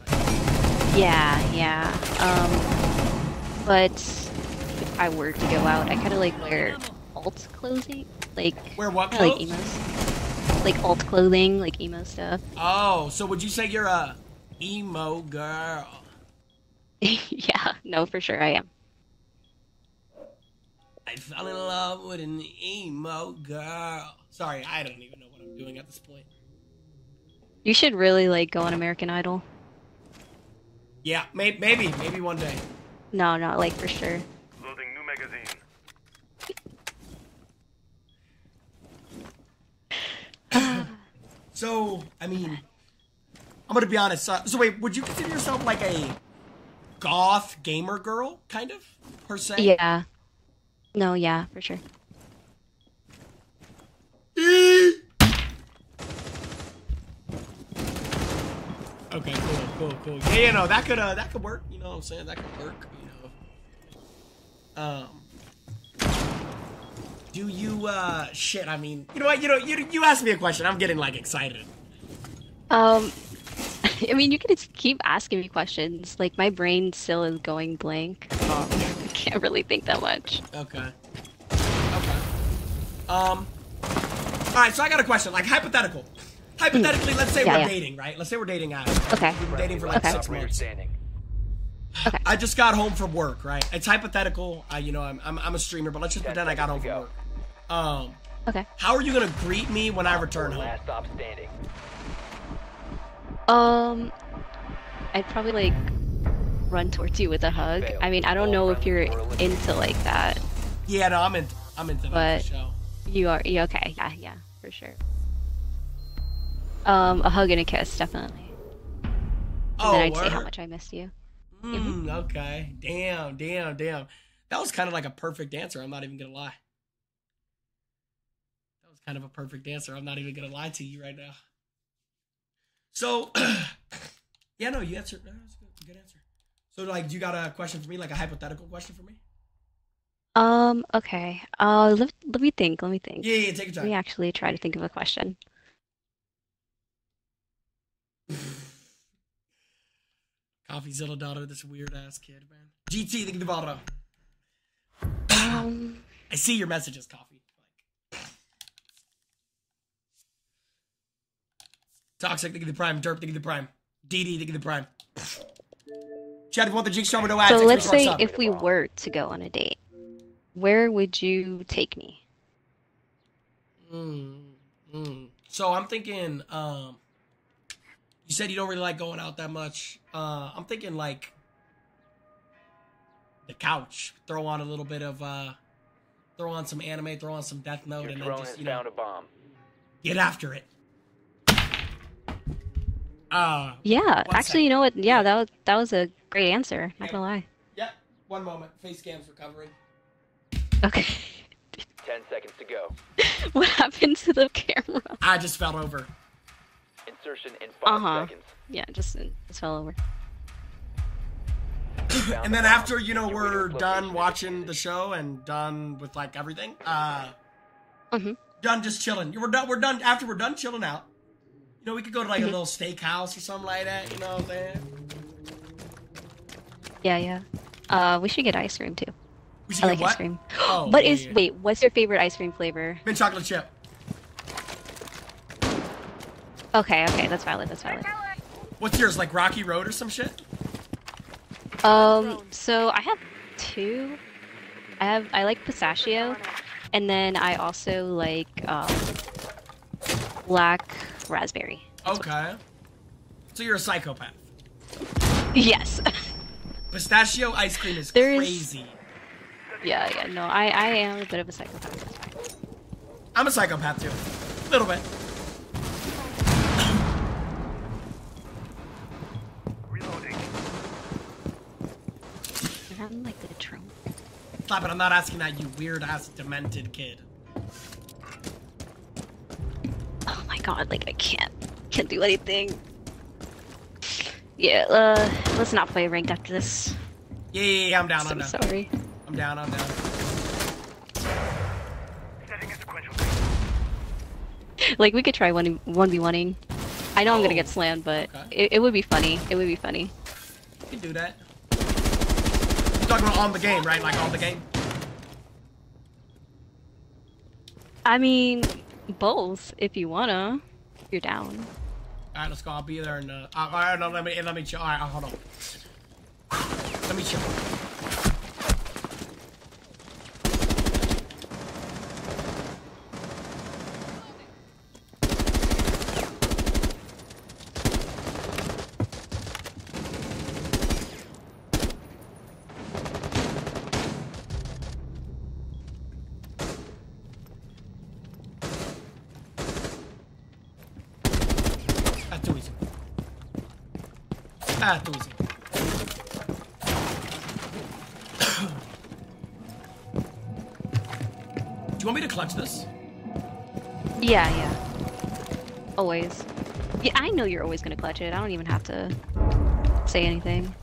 Yeah, yeah. Um, but if I were to go out, I kind of like wear alt clothing, like Wear what kinda like clothes? emos, like alt clothing, like emo stuff. Oh, so would you say you're a emo girl? yeah, no, for sure I am. I fell in love with an emo girl. Sorry, I don't even know what I'm doing at this point. You should really like go on American Idol. Yeah, may- maybe, maybe one day. No, not like for sure. Loading new magazine. So, I mean, I'm gonna be honest. Uh, so, wait, would you consider yourself like a goth gamer girl, kind of, per se? Yeah. No, yeah, for sure. Okay, cool, cool, cool. Yeah, you know that could uh, that could work. You know what I'm saying? That could work. You know. Um. Do you uh shit? I mean, you know what? You know, you you asked me a question. I'm getting like excited. Um, I mean, you can just keep asking me questions. Like my brain still is going blank. Oh, I can't really think that much. okay. Okay. Um. All right. So I got a question. Like hypothetical. Hypothetically, let's say Yeah, we're yeah. dating, right? Let's say we're dating out. Okay. We've been dating for like Okay. six months. standing. I just got home from work, right? It's hypothetical. I, you know, I'm, I'm, I'm a streamer, but let's just Ten pretend I got home seconds from to work. Um, Okay. how are you gonna greet me when I return home? Last stop standing. Um, I'd probably like run towards you with a hug. I mean, I don't know if you're into like that. Yeah, no, I'm in, I'm into that But- for sure. You are. You okay? Yeah, yeah, for sure. Um, a hug and a kiss, definitely. And Oh, then I'd say how much I missed you. Mm, okay. Damn, damn, damn. That was kind of like a perfect answer. I'm not even gonna lie. That was kind of a perfect answer. I'm not even gonna lie to you right now. So, yeah, no, you answered. no, That's a good, good answer. So, like, you got a question for me, like a hypothetical question for me? Um, okay. Uh, let, let me think. Let me think. Yeah, yeah, take your Let me actually try to think of a question. Coffeezilla daughter, this weird ass kid, man. GT, think of the bottle. Um, I see your messages, Coffee. Like, Toxic, think of the prime. Derp, think of the prime. DD, think of the prime. Chad, if you want the Jinx Charmer, no ads. so let's say sub. if we were to go on a date, where would you take me? Mm, mm. So I'm thinking, um, you said you don't really like going out that much. Uh, I'm thinking like the couch. Throw on a little bit of, uh, throw on some anime, throw on some Death Note, Your and then just you know found a bomb. get after it. Uh, Yeah, actually, second. you know what? Yeah, that was that was a great answer. Not gonna lie. yep. One moment. Face cam's recovering. Okay. Ten seconds to go. What happened to the camera? I just fell over. Insertion in five Uh-huh. seconds. Yeah, just just fell over. And then after you know we're done watching the show and done with like everything, uh, Mhm. done just chilling. We're done. We're done after we're done chilling out. You know, we could go to like a little steakhouse or something like that. You know what I'm saying? Yeah, yeah. Uh, we should get ice cream too. We should I like what? ice cream. Oh, what yeah, is? yeah. Wait, what's your favorite ice cream flavor? Mint chocolate chip. Okay, okay, that's valid. That's valid. What's yours? Like Rocky Road or some shit? Um, so I have two. I have I like pistachio, and then I also like um, black raspberry. Okay. So you're a psychopath. Yes. Pistachio ice cream is There's- crazy. yeah, yeah. No, I I am a bit of a psychopath. I'm a psychopath too. A little bit. Reloading. Is that like the trunk? Stop it. I'm not asking that, you weird ass demented kid. Oh my god, like I can't can't do anything. Yeah, uh, let's not play ranked after this. Yeah, yeah, yeah I'm down. I'm down. sorry. I'm down. I'm down. Setting a sequential. Like we could try one one v oneing. I know I'm gonna Oh, get slammed, but okay. it, it would be funny. It would be funny. You can do that. You're talking about on the game, right? Like on the game? I mean, both if you wanna. You're down. All right, let's go. I'll be there. And uh, all right, no, let me let me. ch- All right, hold on. Let me check. That's too easy. That's too. Do you want me to clutch this? Yeah, yeah. Always. Yeah, I know you're always gonna clutch it. I don't even have to say anything.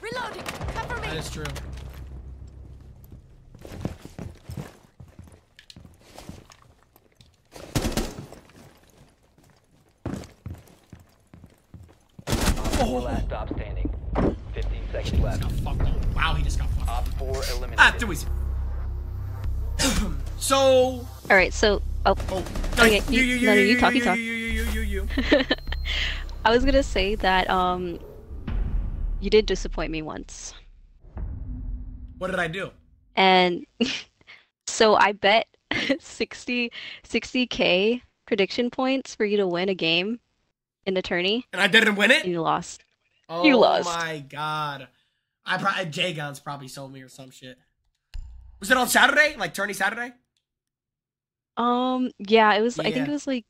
Reloading. Cover me. That is true. So, All right, so oh, oh, Okay, you- no, no, you talk, you talk. You, you, you, you, you. I was gonna say that um, you did disappoint me once, What did I do? and so I bet 60 60k prediction points for you to win a game in a tourney, And I didn't win it? you lost. Oh You lost. my god. I probably J Guns probably sold me or some shit. Was it on Saturday? Like tourney Saturday? Um, yeah, it was. I think Yeah. it was like,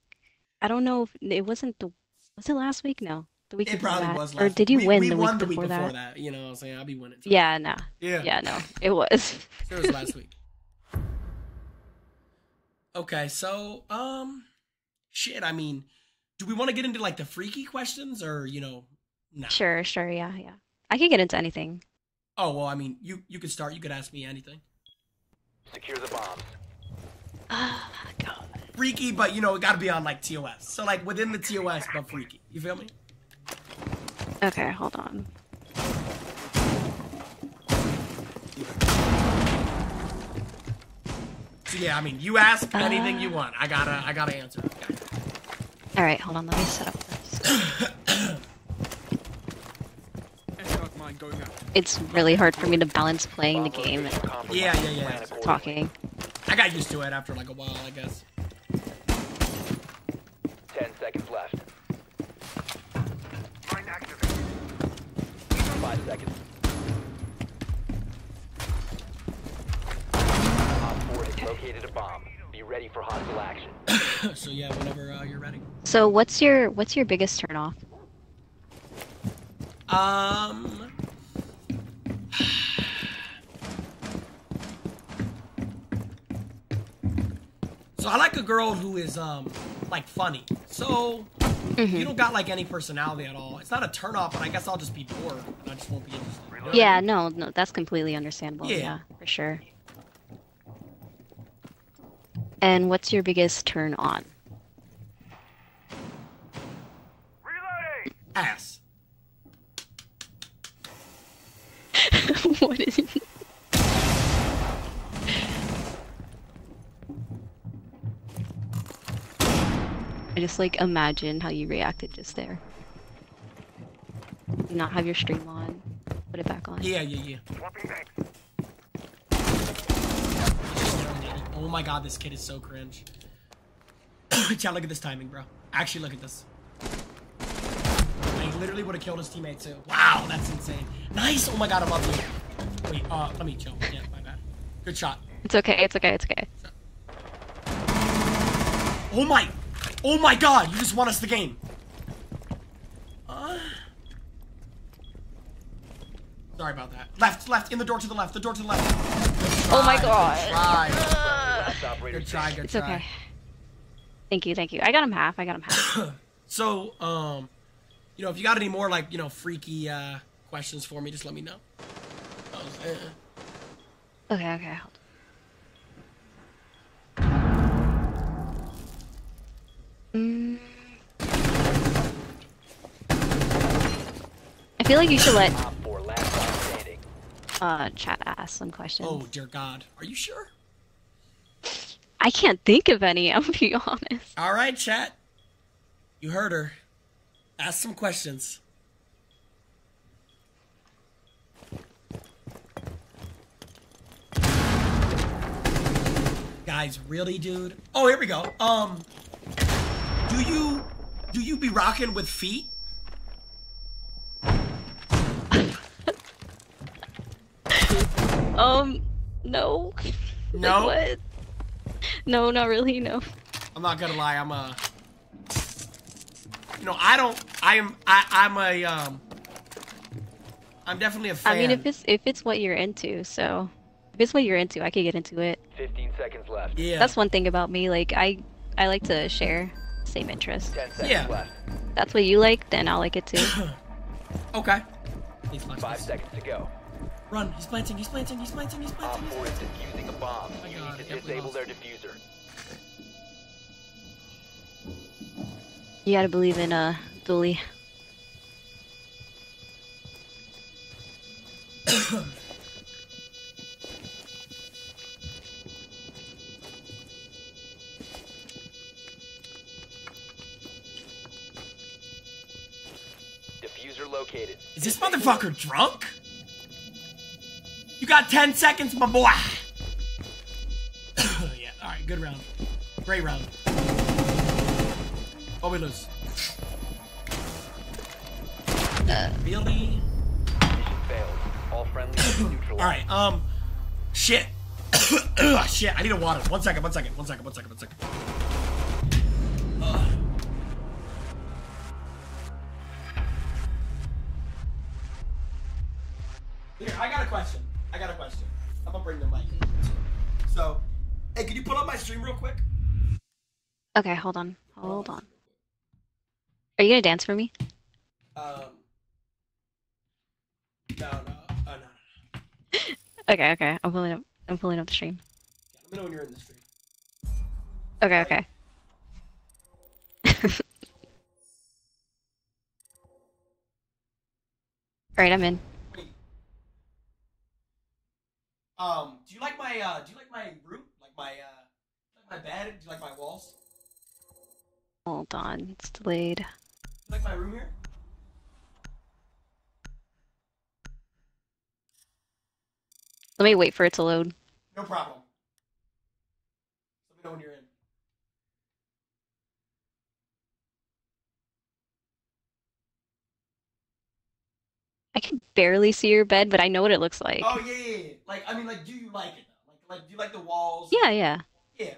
I don't know if it wasn't the. Was it last week? No, the week It before probably that. was Or last did you we, win we the won week the week before before that? that. You know what I'm saying? I'll be winning. too. Yeah, no. Yeah. Yeah, no. It was. It was last week. Okay, so um shit, I mean, do we want to get into like the freaky questions or, you know, no. Sure, sure, yeah, yeah. I can get into anything. Oh, well, I mean, you you could start, you could ask me anything. Secure the bombs. Oh god. Freaky, but you know, it got to be on like TOS. So like within the TOS but freaky. You feel me? Okay, hold on. So yeah, I mean, you ask anything Uh. you want. I got to I got to answer. Okay. All right, hold on. Let me set up this. It's really hard for me to balance playing the game and. Yeah, yeah, yeah. Plan accordingly. talking. I got used to it after like a while, I guess. 10 seconds left. Mine activated. 5 seconds. Op 4 has located a bomb. Be ready for hostile action. so yeah, whenever uh, you're ready. So, what's your what's your biggest turnoff? Um. So I like a girl who is um like funny. So you don't got like any personality at all. It's not a turn off, but I guess I'll just be bored. and I just won't be interested. You know what I Yeah, no, no, that's completely understandable. Yeah. Yeah, for sure. And what's your biggest turn on? Reloading. Ass. what is I just like imagine how you reacted just there. Do not have your stream on. Put it back on. Yeah, yeah, yeah. Oh my god, this kid is so cringe. Chat, look at this timing, bro. Actually, look at this. I literally would have killed his teammate too. Wow, that's insane. Nice. Oh my god, I love you. Wait, uh, let me chill. Yeah, my bad. Good shot. It's okay. It's okay. It's okay. Oh my, oh my god, you just won us the game. Uh, sorry about that. Left, left, in the door to the left, the door to the left. Good Oh my try, God. Good try. Good try, good It's try. okay. Thank you. Thank you. I got him half. I got him half. So, um, you know, if you got any more like, you know, freaky uh questions for me, just let me know. That was, okay. Okay. Hold Mm. I feel like you should let uh, chat ask some questions. Oh dear God, are you sure? I can't think of any. I'll be honest. All right, chat. You heard her. Ask some questions. Guys, really, dude? Oh, here we go. Um, do you do you be rocking with feet? Um, no. No, Like, what? No, not really. No. I'm not gonna lie. I'm a. No, I don't. I am. I, I'm a. Um. I'm definitely a fan. I mean, if it's if it's what you're into, so if it's what you're into, I could get into it. 15 seconds left. yeah, That's one thing about me. Like I, I like to share same interest. Yeah. left. That's what you like, then I'll like it too. okay. Please, Max, Five please. seconds to go. Run. He's planting. He's planting. He's planting. He's planting. He's 4 is planting. defusing a bomb. my You God, need to disable their diffuser. You gotta believe in uh Dooley. located. Is this motherfucker drunk? You got 10 seconds, my boy. yeah, alright, good round. Great round. Oh, we lose. Really? Mission failed. All. Alright, um, shit. Shit, I need a water. One second, one second, one second, one second, one second. Ugh. Question. I got a question. I'm gonna bring the mic. So, hey, can you pull up my stream real quick? Okay, hold on, hold on. Are you gonna dance for me? Um. No, no, oh, no. Okay, okay. I'm pulling up. I'm pulling up the stream. Yeah, let me know when you're in the stream. Okay, okay. All right, I'm in. Wait. Um, do you like my uh do you like my room? Like my uh like my bed? Do you like my walls? Hold on, it's delayed. Do you like my room here? Let me wait for it to load. No problem. Let me know when you're in. I can barely see your bed, but I know what it looks like. Oh yeah, yeah, yeah. Like I mean like do you like it though? Like like do you like the walls? Yeah, yeah, Yeah.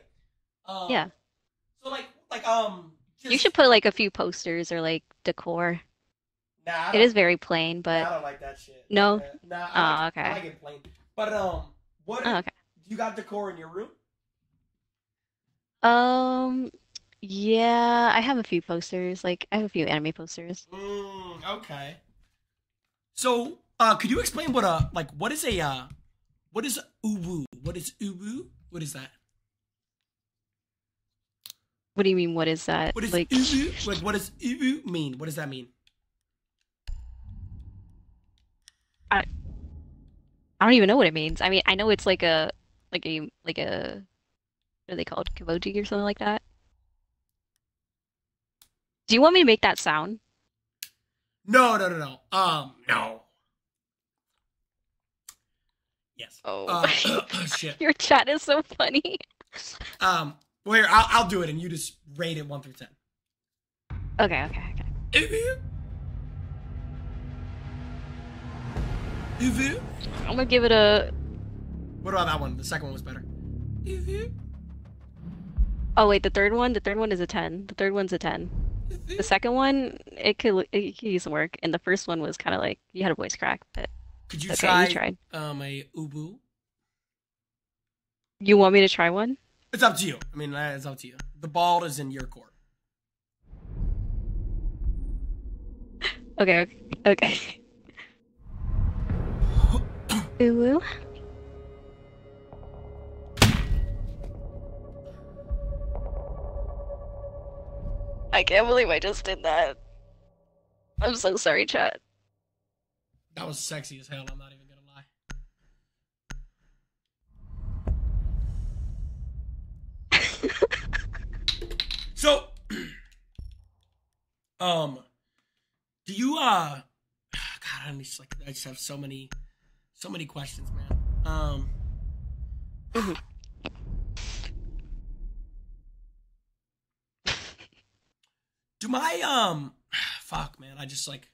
Um, yeah. So like like um You should put like a few posters or like decor. Nah, I It is very plain, but I don't like that shit. No? Yeah, Nah, Oh, I like, I okay. like it plain. But um what oh, okay. you got decor in your room? Um, yeah, I have a few posters. Like I have a few anime posters. Mm, okay. So, uh, could you explain what a like what is a uh, what is uwu? What is uwu? What is that? What do you mean? What is that? What is like? uwu? Like what does uwu mean? What does that mean? I I don't even know what it means. I mean, I know it's like a like a like a what are they called? Kimoji or something like that. Do you want me to make that sound? No, no, no, no. Um, no. Yes. Oh. Uh, shit. Your chat is so funny. Um. Well, here I'll, I'll do it, and you just rate it one through ten. Okay, okay, okay. I'm gonna give it a. What about that one? The second one was better. Oh wait, the third one. The third one is a ten. The third one's a ten. The second one, it could it could use some work, and the first one was kind of like you had a voice crack, but Could you okay, try you tried. um a ubu? You want me to try one? It's up to you. I mean, uh, it's up to you. The ball is in your court. Okay, okay. okay. Ooh, I can't believe I just did that. I'm so sorry, chat. That was sexy as hell. I'm not even gonna lie. so, um, do you uh? God, I'm just like I just have so many, so many questions, man. Um, Do my um, fuck, man. I just like.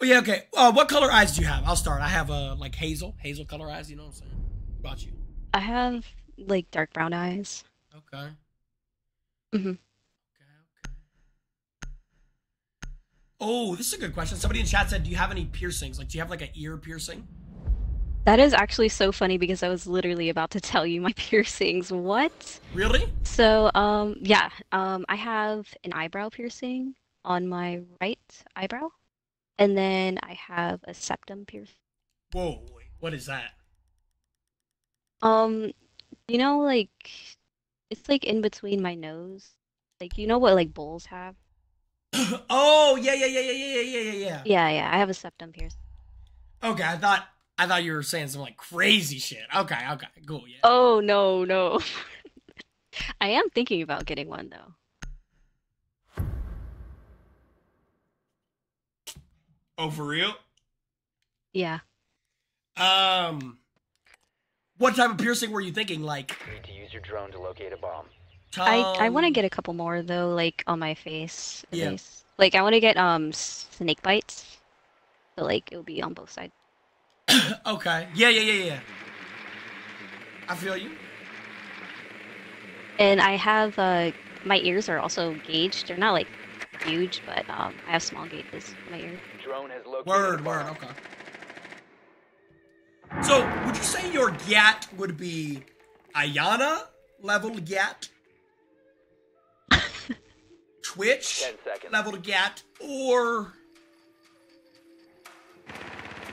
Oh yeah, okay. Uh, what color eyes do you have? I'll start. I have uh like hazel, hazel color eyes. You know what I'm saying? What about you? I have like dark brown eyes. Okay. Mm-hmm. Okay. Okay. Oh, this is a good question. Somebody in chat said, "Do you have any piercings? Like, do you have like an ear piercing?" That is actually so funny because I was literally about to tell you my piercings. What? Really? So, um, yeah, um, I have an eyebrow piercing on my right eyebrow, and then I have a septum piercing. Whoa. Wait, what is that? Um, you know, like it's like in between my nose. Like you know what like bulls have? oh yeah, yeah, yeah, yeah, yeah, yeah, yeah, yeah, yeah. Yeah, yeah, I have a septum piercing. Okay, I thought I thought you were saying some like crazy shit. Okay, okay, cool. Yeah. Oh no, no. I am thinking about getting one though. Oh, for real? Yeah. Um, what type of piercing were you thinking? Like, Need to use your drone to locate a bomb. I I want to get a couple more though, like on my face. the Yeah. face. Like I want to get um snake bites. So like it'll be on both sides. okay. Yeah, yeah, yeah, yeah. I feel you. And I have uh my ears are also gauged. They're not like huge, but um I have small gauges in my ears. Drone has located a Word, bomb. word. Okay. So, would you say your Gat would be Iana level Gat, Twitch Ten level Gat, or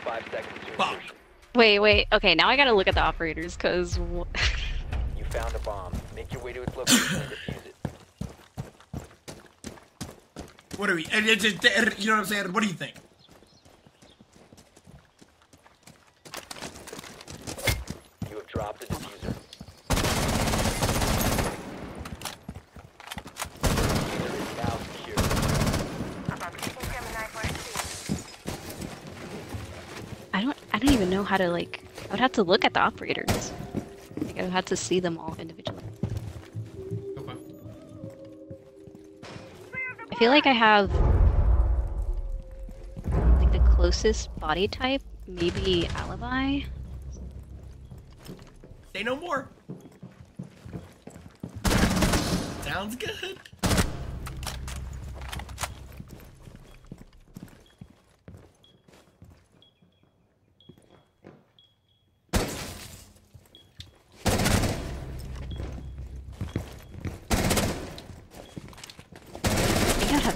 Five seconds to Fuck. insertion. Wait, wait. Okay, now I gotta look at the operators because You found a bomb. Make your way to its location and defuse it. what are we? and it's- it's- You know what I'm saying? What do you think? You have dropped the diffuser. Diffuser is now secure. I don't I don't even know how to like. I would have to look at the operators. Like I would have to see them all individually. Okay. I feel like I have like the closest body type, maybe alibi. Say no more. Sounds good.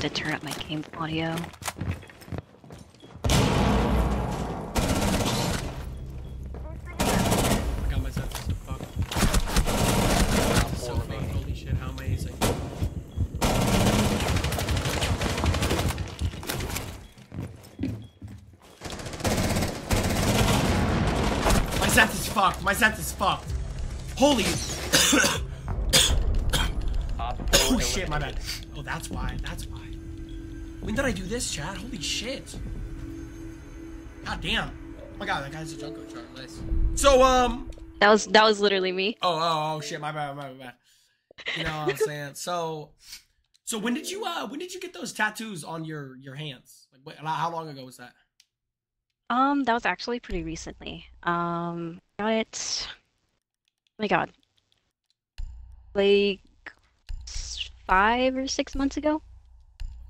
to turn up my game audio. Zeth is fucked. My Zeth is fucked. Holy. oh shit, my bad. Oh, that's why. That's why. When did I do this, Chad? Holy shit. God damn. Oh my god, that guy's a junko chart. Nice. So, um. That was that was literally me. Oh, oh, oh, shit, my bad, my bad, my bad. You know what I'm saying? So, so when did you, uh, when did you get those tattoos on your your hands? Like, what, how long ago was that? Um, that was actually pretty recently. Um, got it. Oh my God, like five or six months ago.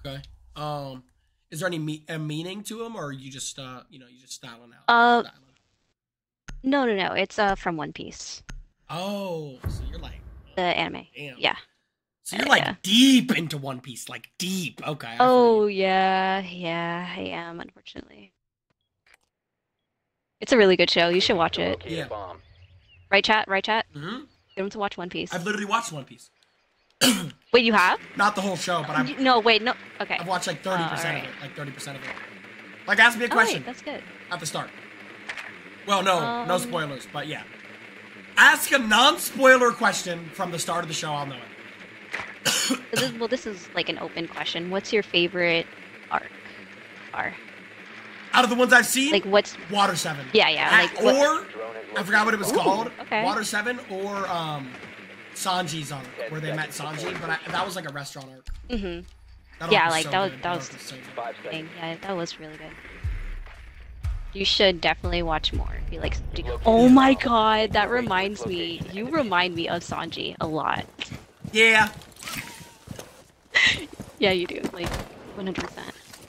Okay. Um, is there any me- a meaning to them, or you just, uh, you know, you just styling out? Uh, Styling. No, no, no. It's uh from One Piece, Oh, so you're like, the anime. damn. Yeah. So you're like Yeah. deep into One Piece, like deep. Okay. I Oh yeah, yeah. I am unfortunately. It's a really good show. You should watch it. Yeah. Right, chat. Right, chat. Mm-hmm. Get them to watch One Piece. I've literally watched One Piece. Wait, you have? Not the whole show, but I'm. No, wait, no. Okay. I've watched like thirty percent alright. of it. Like thirty percent of it. Like, ask me a Oh, question. wait, that's good. at the start. Well, no, no Um, spoilers, but yeah. Ask a non-spoiler question from the start of the show. I'll know it. This, well, this is like an open question. What's your favorite arc? Are Out of the ones I've seen, like what's? Water Seven. Yeah, yeah, Ah, like or I forgot what it was Ooh, called. okay. Water Seven or um, Sanji's arc, Ten where they met Sanji, but I, that was like a restaurant arc. hmm That Yeah, like, so that was- good. that arc was- so good. Five yeah, that was really good. You should definitely watch more. Be like, Located oh my god, that Make your way to reminds me. You remind me of Sanji a lot. Yeah, Yeah, you do. Like, 100%.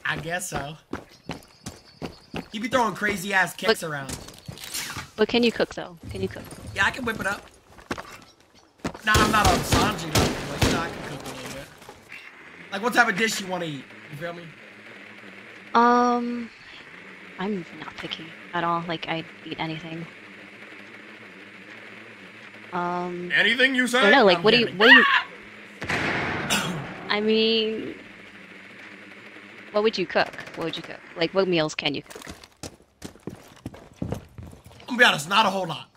I guess so. You be throwing crazy ass kicks Look- around. But can you cook though? Can you cook? Yeah, I can whip it up. Nah, I'm not on Sanji though. But you know, I can cook a little bit. Like, what type of dish you want to eat? You feel me? Um, I'm not picky at all. Like, I'd eat anything. Um, Anything you say? No. Like, I'm what do you? kidding. What do you? I mean, what would you cook? What would you cook? Like, what meals can you cook? I'm gonna be honest, not a whole lot.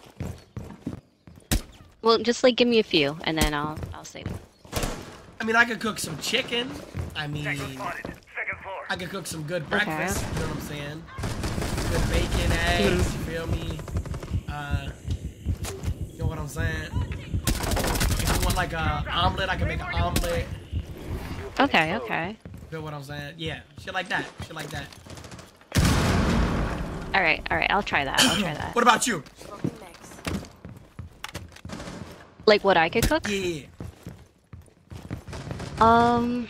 Well, just like give me a few, and then I'll I'll say. them. I mean, I could cook some chicken. I mean, Second floor. I could cook some good Okay. breakfast. You know what I'm saying? Good bacon, eggs. You feel me? Uh, you know what I'm saying? If you want like a omelet, I can make an omelet. Okay, okay. You know what I'm saying? Yeah, shit like that. Shit like that. All right, all right. I'll try that. I'll try that. What about you? Smoking mix. Like what I could cook? Yeah. Um,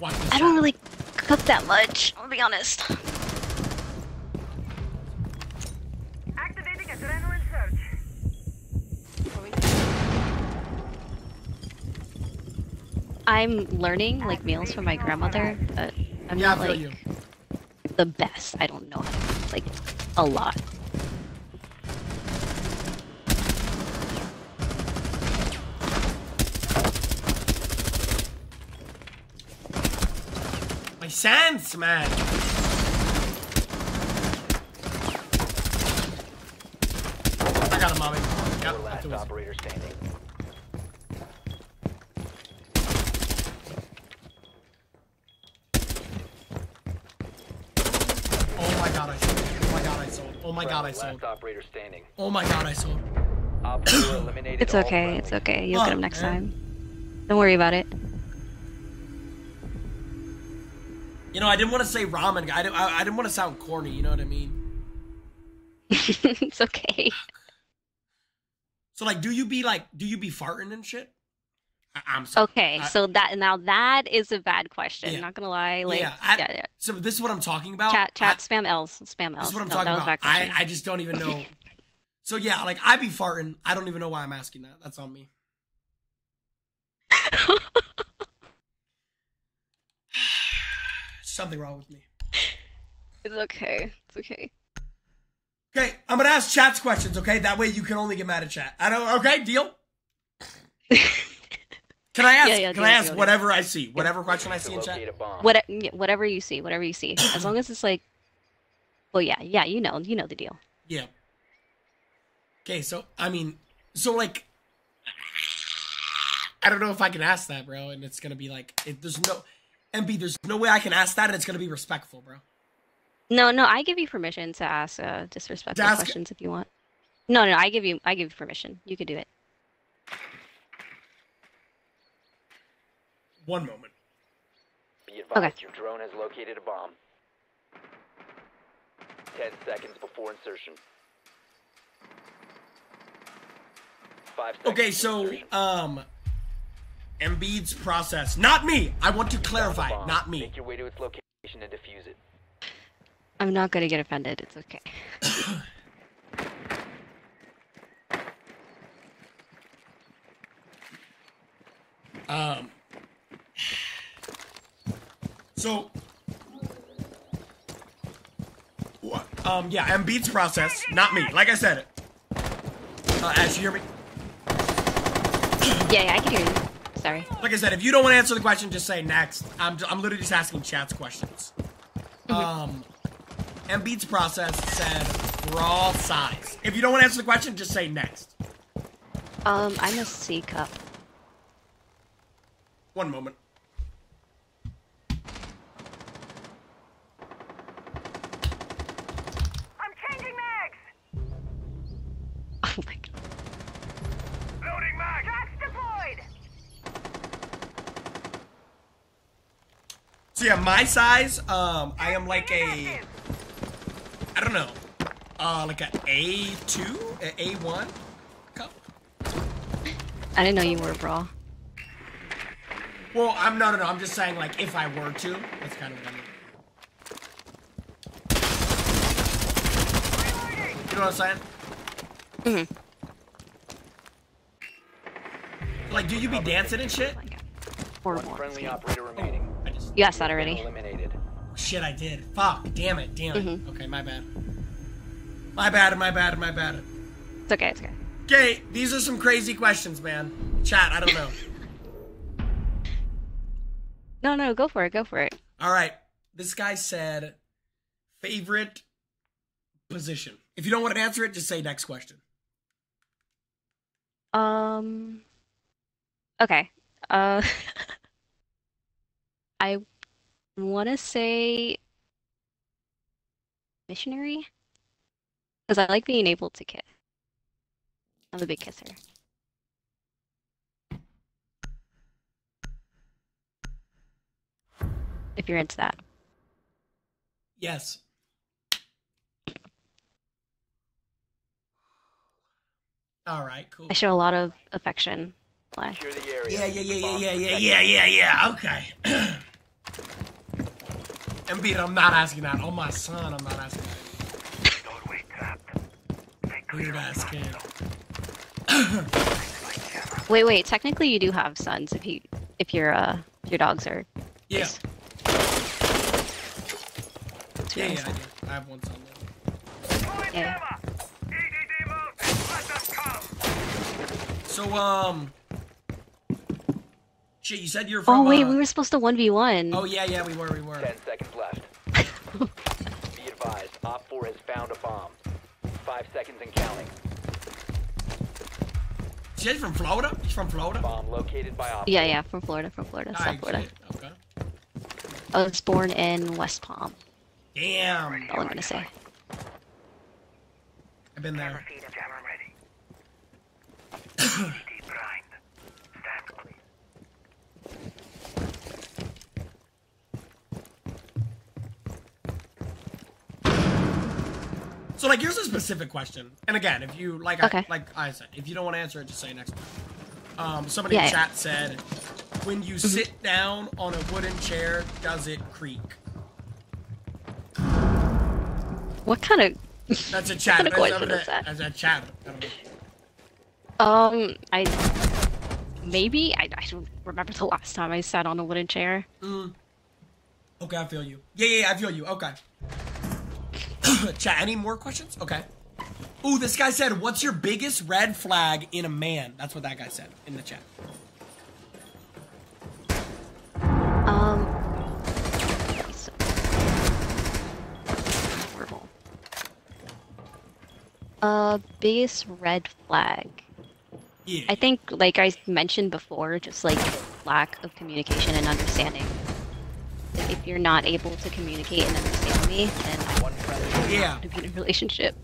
Watch I don't really cook that much. I'll be honest. Activating adrenaline surge. I'm learning like meals from my grandmother, but I'm Yeah, not like you. the best. I don't know how to cook, like a lot. Sense, man. I got him, mommy. Yep, last who it is. operator standing. Oh my god, I sold. Oh my god, I sold. Oh my god, I Friendly, sold. Operator standing. Oh my god, I sold. Op It's okay. It's okay. You'll get Fuck, them next man. time. Don't worry about it. You know, I didn't want to say ramen guy. I didn't, I, I didn't want to sound corny. You know what I mean? it's okay. So like, do you be like, do you be farting and shit? I, I'm sorry. Okay, I- so that now that is a bad question. Yeah. Not gonna lie. Like, yeah, yeah, I, yeah. So this is what I'm talking about. Chat, chat, spam L's, spam this L's. is what I'm no, talking that was a about. I. I just don't even know. so yeah, like I be farting. I don't even know why I'm asking that. That's on me. Something wrong with me. it's okay. It's okay. Okay, I'm gonna ask chat's questions. Okay, that way you can only get mad at chat. I don't. Okay, deal. Can I ask? Yeah, yeah, can deal, I ask deal, deal. whatever I see, whatever question I see in chat? What, whatever you see, whatever you see, as long as it's like, well, yeah, yeah, you know, you know the deal. Yeah. Okay, so I mean, so like, I don't know if I can ask that, bro, and it's gonna be like, it, there's no, MB, there's no way I can ask that, and it's gonna be respectful, bro. No, no, I give you permission to ask uh, disrespectful ask- questions if you want. No, no, I give you, I give you permission. You could do it. One moment. Be advised, Okay. your drone has located a bomb. Ten seconds before insertion. Five seconds. Okay, so insertion. um, Embiid's process, not me. I want to clarify, not me. Make your way to its location and defuse it. I'm not gonna get offended. It's okay. Um. So. What? Um. Yeah. Embiid's process, not me. Like I said. Uh, Ash, you hear me? Yeah, yeah, I can hear you. Sorry. Like I said, if you don't want to answer the question, just say next. I'm, I'm literally just asking chat's questions. Um, Embiid's process said raw size. If you don't want to answer the question, just say next. Um, I'm a C cup. One moment. I'm changing mags. Oh my god. Loading mag. Tracks deployed. So yeah, my size, um, I am like a, I don't know, uh, like a A two, a A one cup. I didn't know you were a bra. Well, I'm no, no, no. I'm just saying, like, if I were to, that's kind of what I mean. You know what I'm saying? Mhm. Like, do you be dancing and shit? Like, or more. friendly operator remaining. I just You asked that already. Eliminated. shit. I did. Fuck. Damn it. Damn it. Mhm. Okay, my bad. My bad. My bad. My bad. It's okay. It's okay. Okay, these are some crazy questions, man. Chat. I don't know. No, no, go for it. Go for it. All right. This guy said favorite position. If you don't want to answer it, just say next question. Um. Okay. Uh. I want to say missionary because I like being able to kiss. I'm a big kisser. If you're into that. Yes. All right, cool. I show a lot of affection. Why? Secure the area. Yeah, yeah, yeah, yeah, yeah, yeah, yeah, yeah, yeah. Okay. Embiid, I'm not asking that. Oh my son, I'm not asking that. Doorway trapped. Weird ass kid. Wait, wait. Technically, you do have sons if you if your uh your dogs are. Yeah, yeah, yeah. I, do. I have one son. Yeah. Emma! EDD move! Let us come! So, um, shit, you said you're from. Oh wait, uh, we were supposed to one v one. Oh yeah, yeah, we were, we were. Ten seconds left. Be advised, Op 4 has found a bomb. Five seconds and counting. She's from Florida. She's from Florida. Bomb located by Op. Yeah, yeah, from Florida, from Florida, South Alright, Florida. shit, Okay. I was born in West Palm. Damn, That's all I'm gonna say. I've been there. Feed jammer ready. EDD primed. Stand clear. So like, here's a specific question. And again, if you like, I, like I said, if you don't want to answer it, just say next one. Um, somebody Yeah, in yeah. Mm-hmm. chat said, when you sit down on a wooden chair, does it creak? What kind of? That's a chat. kind of That's, question that's, is that? that's a chat. I don't know. Um, I maybe I, I don't remember the last time I sat on a wooden chair. Okay, I feel you. Yeah, yeah, yeah, I feel you. Okay. Chat, any more questions? Okay. Ooh, this guy said, what's your biggest red flag in a man? That's what that guy said in the chat. Um, so- horrible. Uh, biggest red flag. Yeah. I think, like I mentioned before, just like lack of communication and understanding. Like, if you're not able to communicate and understand me, then I One friendly. Yeah. to be in a relationship.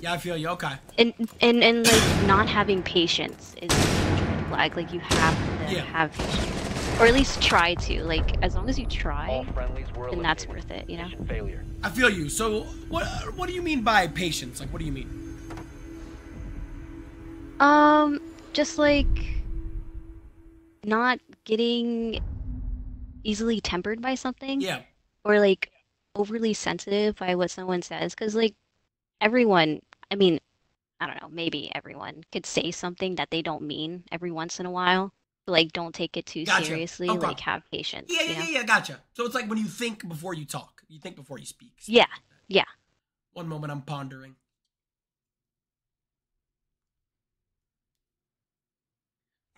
Yeah, I feel you. Okay. And and and like not having patience is a huge flag. Like you have to Yeah. have patience, or at least try to. Like as long as you try, friendlies were then that's worth it. You know. Failure. I feel you. So, what what do you mean by patience? Like, what do you mean? Um, just like not getting easily tempered by something, Yeah. or like overly sensitive by what someone says. Because like everyone, I mean, I don't know, maybe everyone could say something that they don't mean every once in a while. Like, don't take it too Gotcha. seriously. Okay. Like, have patience. Yeah, yeah, know? yeah, yeah, gotcha. So it's like when you think before you talk. You think before you speak. Yeah, yeah. One moment, I'm pondering.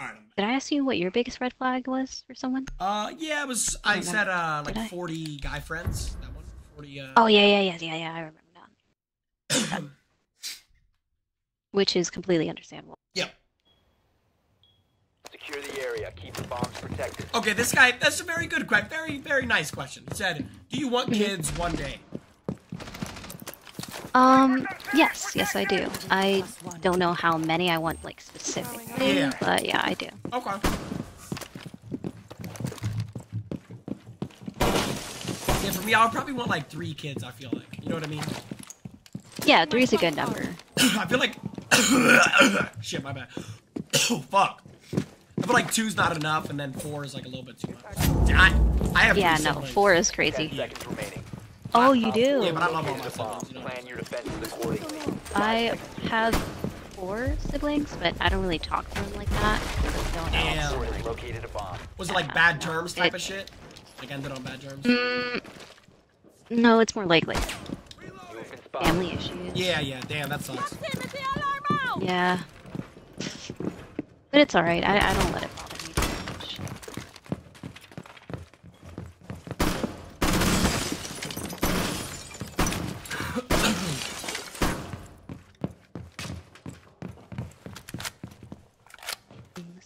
All right. Did I ask you what your biggest red flag was for someone? Uh, yeah, it was. I remember. said uh like 40 guy friends. That. 40. Uh, Oh yeah, yeah, yeah, yeah, yeah. I remember now. Which is completely understandable. yeah. Secure the area. Keep the bombs protected. Okay, this guy. That's a very good question. Very, very nice question. He said, "Do you want Mm-hmm. kids one day?" Um, yes, yes, I do. I don't know how many I want, like specifically, Yeah. but yeah, I do. Okay. For me, I probably want like three kids. I feel like, you know what I mean? Yeah, three's a good number. I feel like shit. My bad. oh fuck. I feel like two's not enough, and then four is like a little bit too much. I, I have Yeah, no, siblings. four is crazy. seconds remaining. Oh, you do? Yeah, but I love all located my bomb. siblings. You know? Plan your defenses accordingly. I have four siblings, but I don't really talk to them like that. I don't. Damn. Four located a bomb. Was it like bad terms type It- of shit? Like ended on bad terms? Mm, no, it's more likely. like You have been spotted. family issues. Yeah, yeah. Damn, that sucks. Yeah. But it's alright. I, I don't let it bother me too much.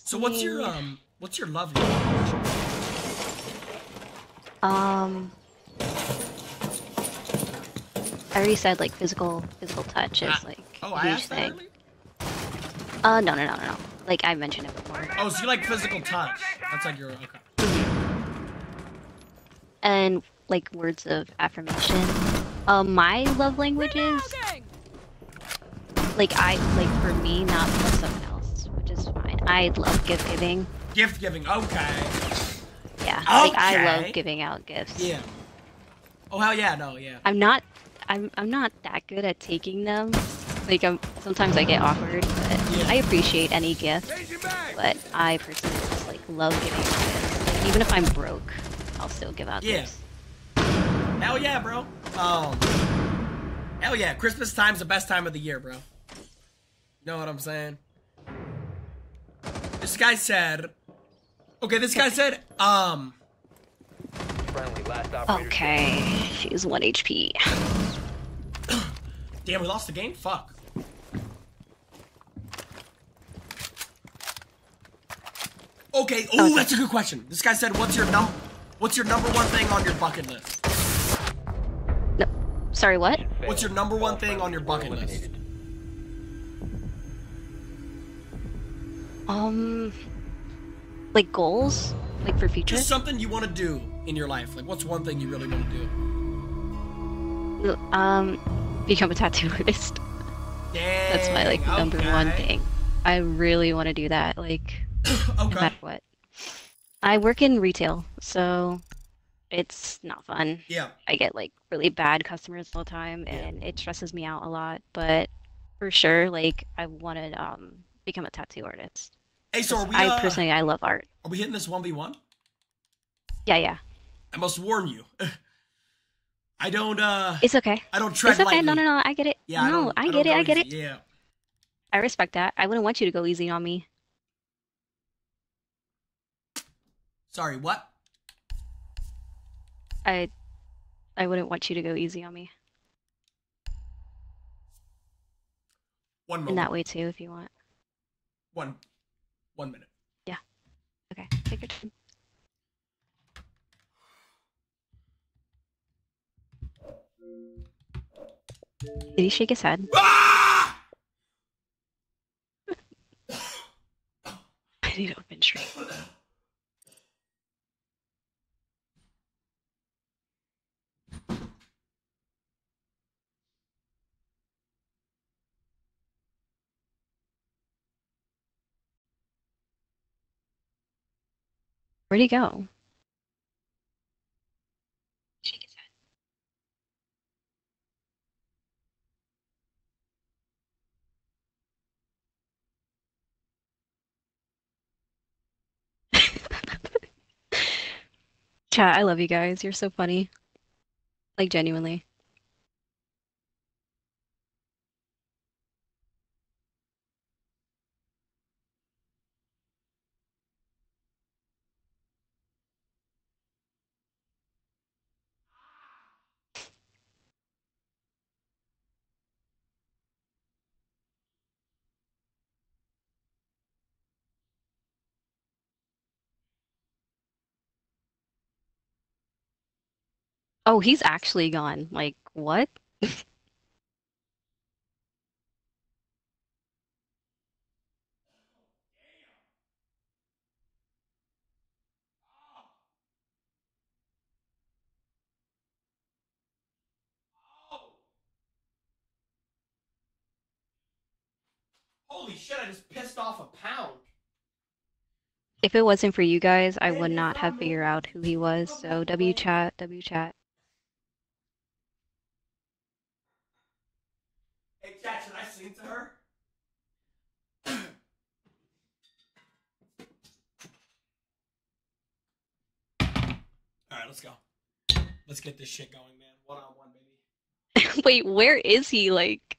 So what's your um? What's your love language? Um. I already said like physical physical touch is Ah, like Oh, a I huge thing. Uh, no, no, no, no, no. Like I mentioned it before. Oh, so you like physical touch? That's like your okay. And like words of affirmation. Um, my love languages. Like I like for me, not for someone else, which is fine. I love gift giving. Gift giving. Okay. Yeah, like I Okay. love giving out gifts. Yeah. Oh hell yeah, no, yeah. I'm not I'm I'm not that good at taking them. Like I'm sometimes I get awkward, but Yeah. I appreciate any gift. But I personally just like love giving gifts. Like, even if I'm broke, I'll still give out Yeah. gifts. Hell yeah, bro. Um. Hell yeah, Christmas time's the best time of the year, bro. You know what I'm saying? This guy said. Okay, this guy said, um. Friendly, last operator. Okay, she's one HP. Damn, we lost the game? Fuck. Okay, oh, Okay. that's a good question. This guy said, what's your num what's your number one thing on your bucket list? No, sorry, what? What's your number one thing on your bucket list? Um, like goals, like for future. Just something you want to do in your life. Like, what's one thing you really want to do? Um, become a tattoo artist. Dang, That's my like number one thing. I really want to do that. Like no matter what. I work in retail, so it's not fun. Yeah. I get like really bad customers all the time, and it stresses me out a lot. But for sure, like I want to um become a tattoo artist. Hey, so are we? I uh, personally I love art. are we hitting this one v one? Yeah, yeah. I must warn you. I don't. uh It's okay. I don't tread It's okay. lightly. No, no, no. I get it. Yeah. No, don't, I, get it. I get it. Yeah. I respect that. I wouldn't want you to go easy on me. Sorry. What? I I wouldn't want you to go easy on me One in that way too, if you want. One. One minute. Yeah. Okay, take your time. Did he shake his head? Ah! I need to open stream. Where'd he go? Chat, I love you guys. You're so funny. Like genuinely. oh, he's actually gone. Like, what? Holy shit, I just pissed off a pound. If it wasn't for you guys, I would not have figured out who he was. So W chat, W chat. Hey, should I sing to her? All right, let's go. Let's get this shit going, man. One on one, baby. Wait, where is he? Like,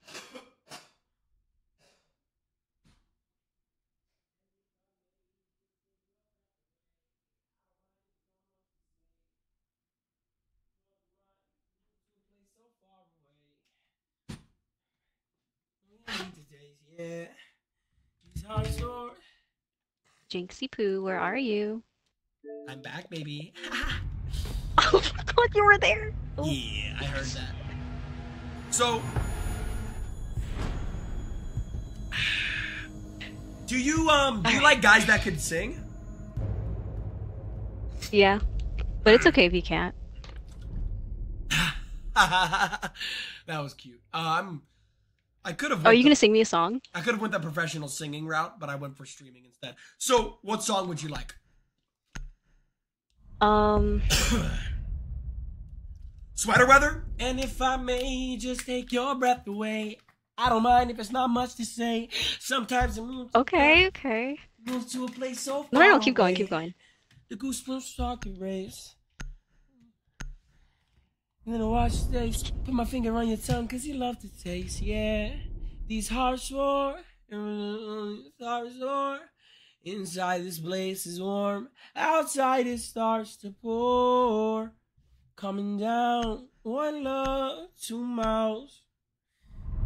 Yeah. These hearts soar. Jynxzi Poo, where are you? I'm back, baby. Oh my god, you were there! Oh. Yeah, I heard that. So, do you um do you like guys that could sing? Yeah, but it's okay if you can't. that was cute. Uh, I'm. I could have. Are you gonna sing me a song? I could have went the professional singing route, but I went for streaming instead. So, what song would you like? Um, Sweater weather. And if I may just take your breath away, I don't mind if it's not much to say. Sometimes it moves. okay, okay. moves to a place so far No, no, no, keep going, keep going. The goosebumps start to race. And then I watch taste. Put my finger on your tongue, cause you love to taste, yeah. These hearts roar, these hearts roar. Inside this place is warm, outside it starts to pour. Coming down, one love, two mouths.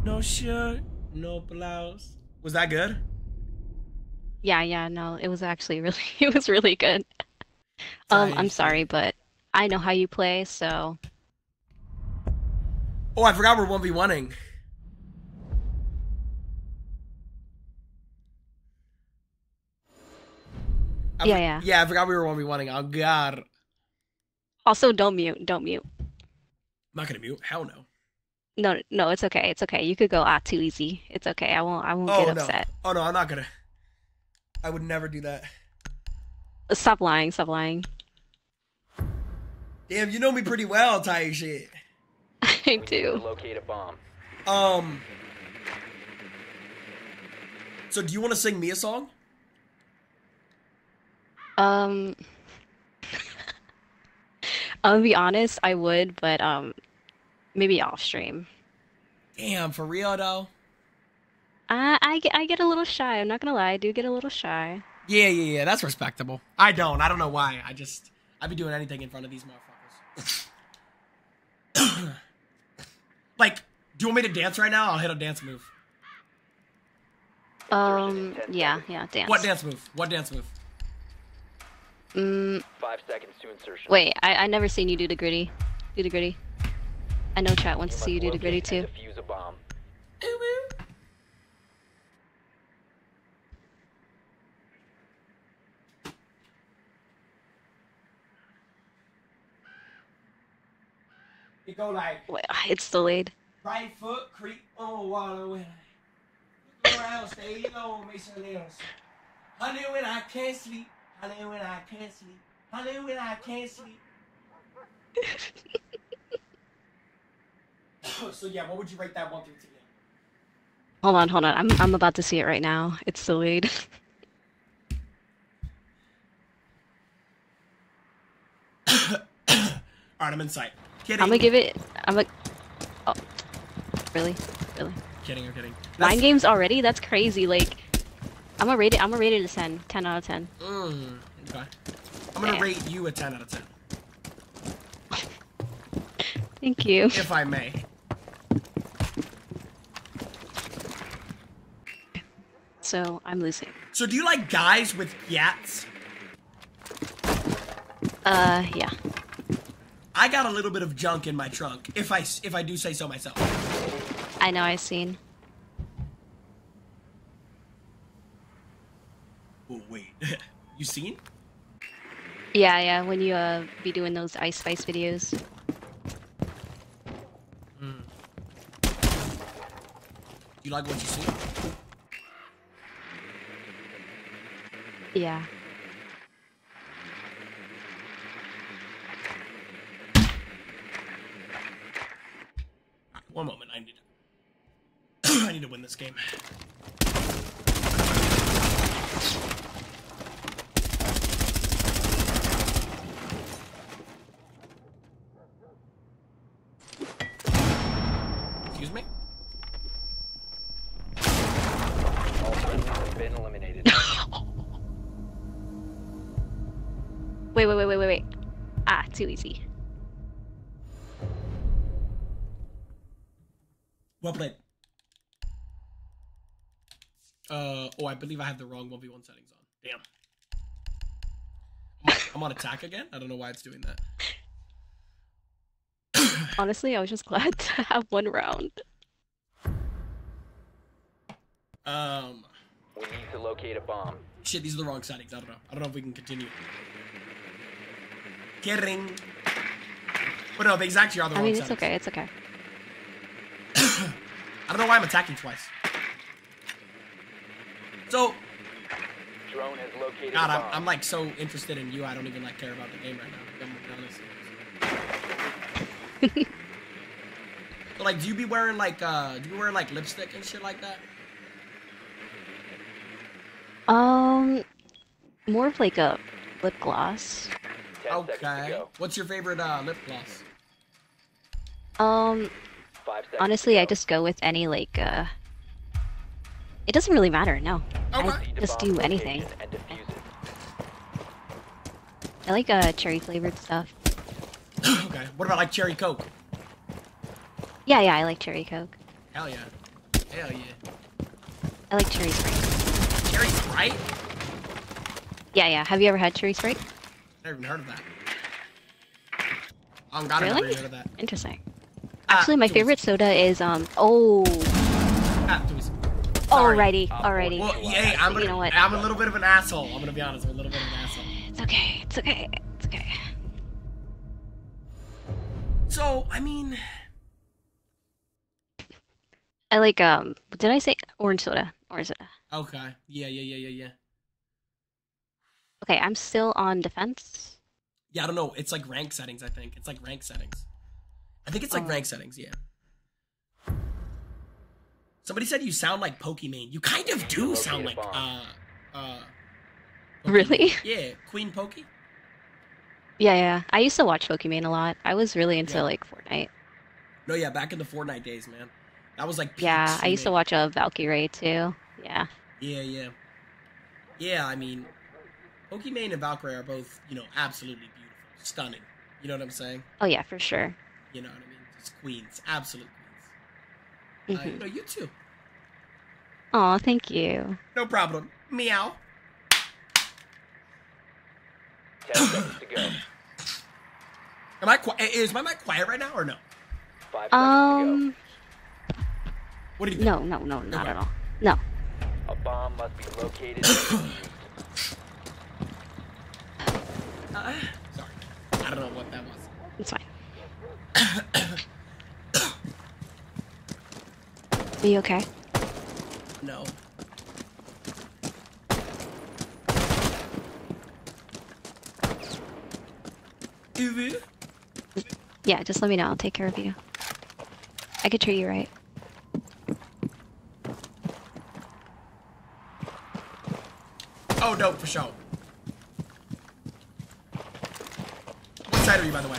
No shirt, no blouse. Was that good? Yeah, yeah, no, it was actually really, it was really good. Um, I'm sorry, but I know how you play, so Oh, I forgot we're 1v1ing. I Yeah, yeah. Yeah, I forgot we were 1v1ing. Oh, God. Also don't mute, don't mute. I'm not going to mute. Hell no. No, no, it's okay, it's okay. You could go ah too easy. It's okay. I won't, I won't Oh, get no. upset. Oh, no, I'm not going to. I would never do that. Stop lying, stop lying. Damn, you know me pretty well, type shit. I We need to do. locate a bomb. Um. So, do you want to sing me a song? Um, I'll be honest, I would, but um, maybe off stream. Damn, for real, though? I, I get, I get a little shy. I'm not gonna lie, I do get a little shy. Yeah, yeah, yeah. That's respectable. I don't. I don't know why. I just. I'd be doing anything in front of these motherfuckers. like, do you want me to dance right now? I'll hit a dance move. Um, yeah, yeah, dance. What dance move? What dance move? Mm, Five seconds to insertion. wait, I, I never seen you do the gritty. Do the gritty. I know chat wants to see you do the gritty locate too. and defuse It go like Wait, it's delayed. right foot creep on water when I look around, stay low, make some nails. Honey, when I can't sleep. Honey, when I can't sleep. Honey, when I can't sleep. so yeah, what would you rate that one through ten? Hold on, hold on. I'm I'm about to see it right now. It's delayed. All right, I'm in sight. Kidding. I'm gonna give it. I'm gonna. Oh, really, really. Kidding, I'm kidding. That's- games already? That's crazy. Like, I'm gonna rate it. I'm gonna rate it a 10. 10 out of 10. Mm, okay. I'm gonna Damn. rate you a 10 out of 10, Thank you. if I may. So I'm losing. So, do you like guys with yats? Uh, yeah. I got a little bit of junk in my trunk, if I s- if I do say so myself. I know. I've seen. Oh wait, you seen? Yeah, yeah. When you uh be doing those Ice Spice videos. You like what you see? Yeah. One moment, I need to I need to win this game. Excuse me? All friendlies have been eliminated. Wait, wait, wait, wait, wait, wait. Ah, too easy. Well played. Uh oh, I believe I have the wrong 1v1 settings on. Damn. I'm on, I'm on attack again? I don't know why it's doing that. Honestly, I was just glad to have one round. Um We need to locate a bomb. shit, these are the wrong settings. I don't know. I don't know if we can continue. Kidding. But no, the exact are the I wrong mean, it's settings. okay, it's okay. I don't know why I'm attacking twice. So, Drone has located God, a I'm. I'm like so interested in you. I don't even like care about the game right now. I'm honest. But like, do you be wearing like, uh, do you be wearing like lipstick and shit like that? Um, more of like a lip gloss. Ten seconds to Okay. What's your favorite uh, lip gloss? Um, Five seconds. Honestly, to I just go with any like, uh, it doesn't really matter, no. Okay. I just do anything. And defuse it. I like, uh, cherry flavored stuff. okay. What about like cherry coke? Yeah, yeah, I like cherry coke. Hell yeah. Hell yeah. I like cherry sprite. Cherry Sprite? Yeah, yeah. Have you ever had cherry sprite? Never even heard of that. Oh God, I've Really? never heard of that. Interesting. Ah, Actually, my favorite soda is, um, oh. Ah, too easy. Sorry. alrighty, Uh, alrighty. Well, hey, I'm, You gonna, know what? I'm a little bit of an asshole. I'm gonna be honest. I'm a little bit of an asshole. It's okay, it's okay, it's okay. So, I mean, I like, um, did I say orange soda? Orange soda. okay. Yeah, yeah, yeah, yeah, yeah. Okay, I'm still on defense. Yeah, I don't know. It's like rank settings, I think. It's like rank settings. I think it's like Oh. rank settings, yeah. Somebody said you sound like Pokimane. You kind of do sound like, uh, uh. Pokimane. Really? Yeah, Queen Pokey. Yeah, yeah. I used to watch Pokimane a lot. I was really into Yeah. like Fortnite. No, yeah, back in the Fortnite days, man. That was like. Yeah, I used to watch a Valkyrae too. Yeah. Yeah, yeah. Yeah, I mean, Pokimane and Valkyrae are both, you know, absolutely beautiful, stunning. You know what I'm saying? Oh yeah, for sure. You know what I mean? Just queens, absolute queens. Uh, you hmm know, you too. Oh, thank you. No problem. Meow. Ten seconds to go. Am I qui- is my mic quiet right now or no? Five seconds to Um, What do you think? no, no, no, not Okay. at all. No. A bomb must be located. Uh, sorry. I don't know what that was. It's fine. Are you okay? No. Uvu? Yeah, just let me know. I'll take care of you. I could treat you right. Oh, no, for sure. What side are you, by the way?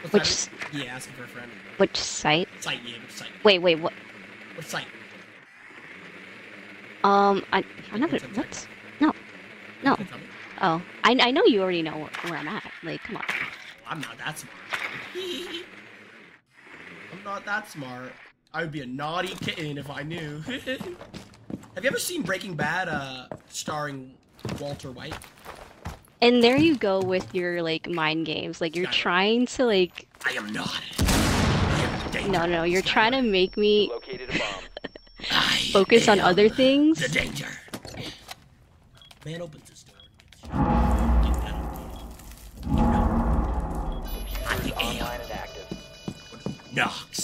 What Which? Yeah, asking for a friend. Which site? Site, yeah, which site? Wait, wait, what? What site? Um, I, up, What? No, no. Can you tell me? Oh, I, I know you already know where, where I'm at. Like, come on. Well, I'm not that smart. I'm not that smart. I would be a naughty kitten if I knew. Have you ever seen Breaking Bad, uh, starring Walter White? And there you go with your like mind games. Like you're trying to like I am not. I am no, no, you're trying to make me Located a bomb. I focus on other things. The danger. Man opens his door. and gets you. Get that updated. You know. I'm online and active. Knox.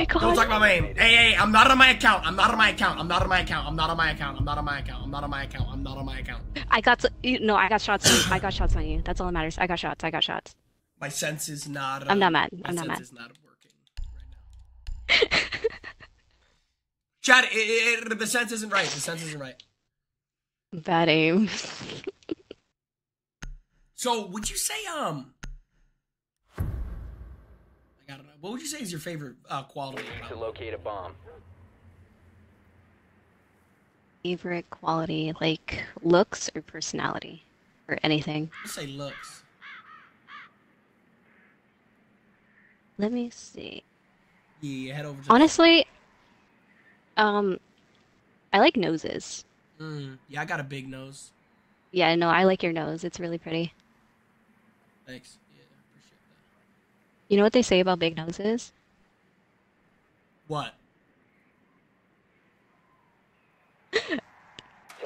My god. Don't talk about my name. Hey, hey, I'm not on my account. I'm not on my account. I'm not on my account. I'm not on my account. I'm not on my account. I'm not on my account. I'm not on my account. I got you- no, I got shots on you. I got shots on you. That's all that matters. I got shots. I got shots. My sense is not. I'm not mad. I'm not sense mad. is not working right now. Chad, it, it, it- the sense isn't right. The sense isn't right. Bad aim. So, would you say um? I gotta know. What would you say is your favorite uh, quality? About to locate a bomb. Favorite quality, like looks or personality, or anything. Let's say looks. Let me see. Yeah, head over to. Honestly, um, I like noses. Mm, yeah, I got a big nose. Yeah, no, I like your nose. It's really pretty. Thanks. Yeah, appreciate that. You know what they say about big noses? What? Ten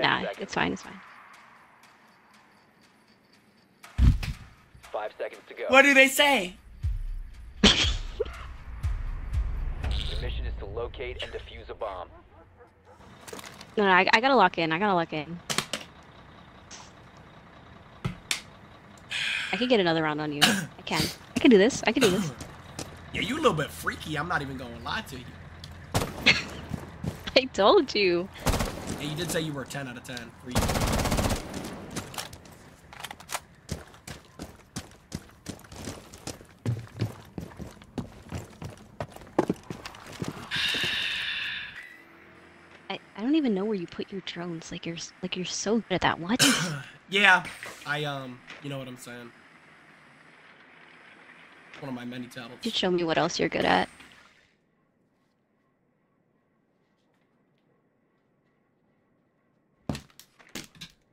Nah, seconds. it's fine. It's fine. Five seconds to go. What do they say? The mission is to locate and defuse a bomb. No, no, I, I gotta lock in. I gotta lock in. I can get another round on you. I can. I can do this. I can do this. Yeah, you a little bit freaky. I'm not even gonna lie to you. I told you. Yeah, you did say you were a 10 out of 10 for you. I, I don't even know where you put your drones. Like you're like you're so good at that. What? Yeah, I um, you know what I'm saying. One of my many talents. you show me what else you're good at.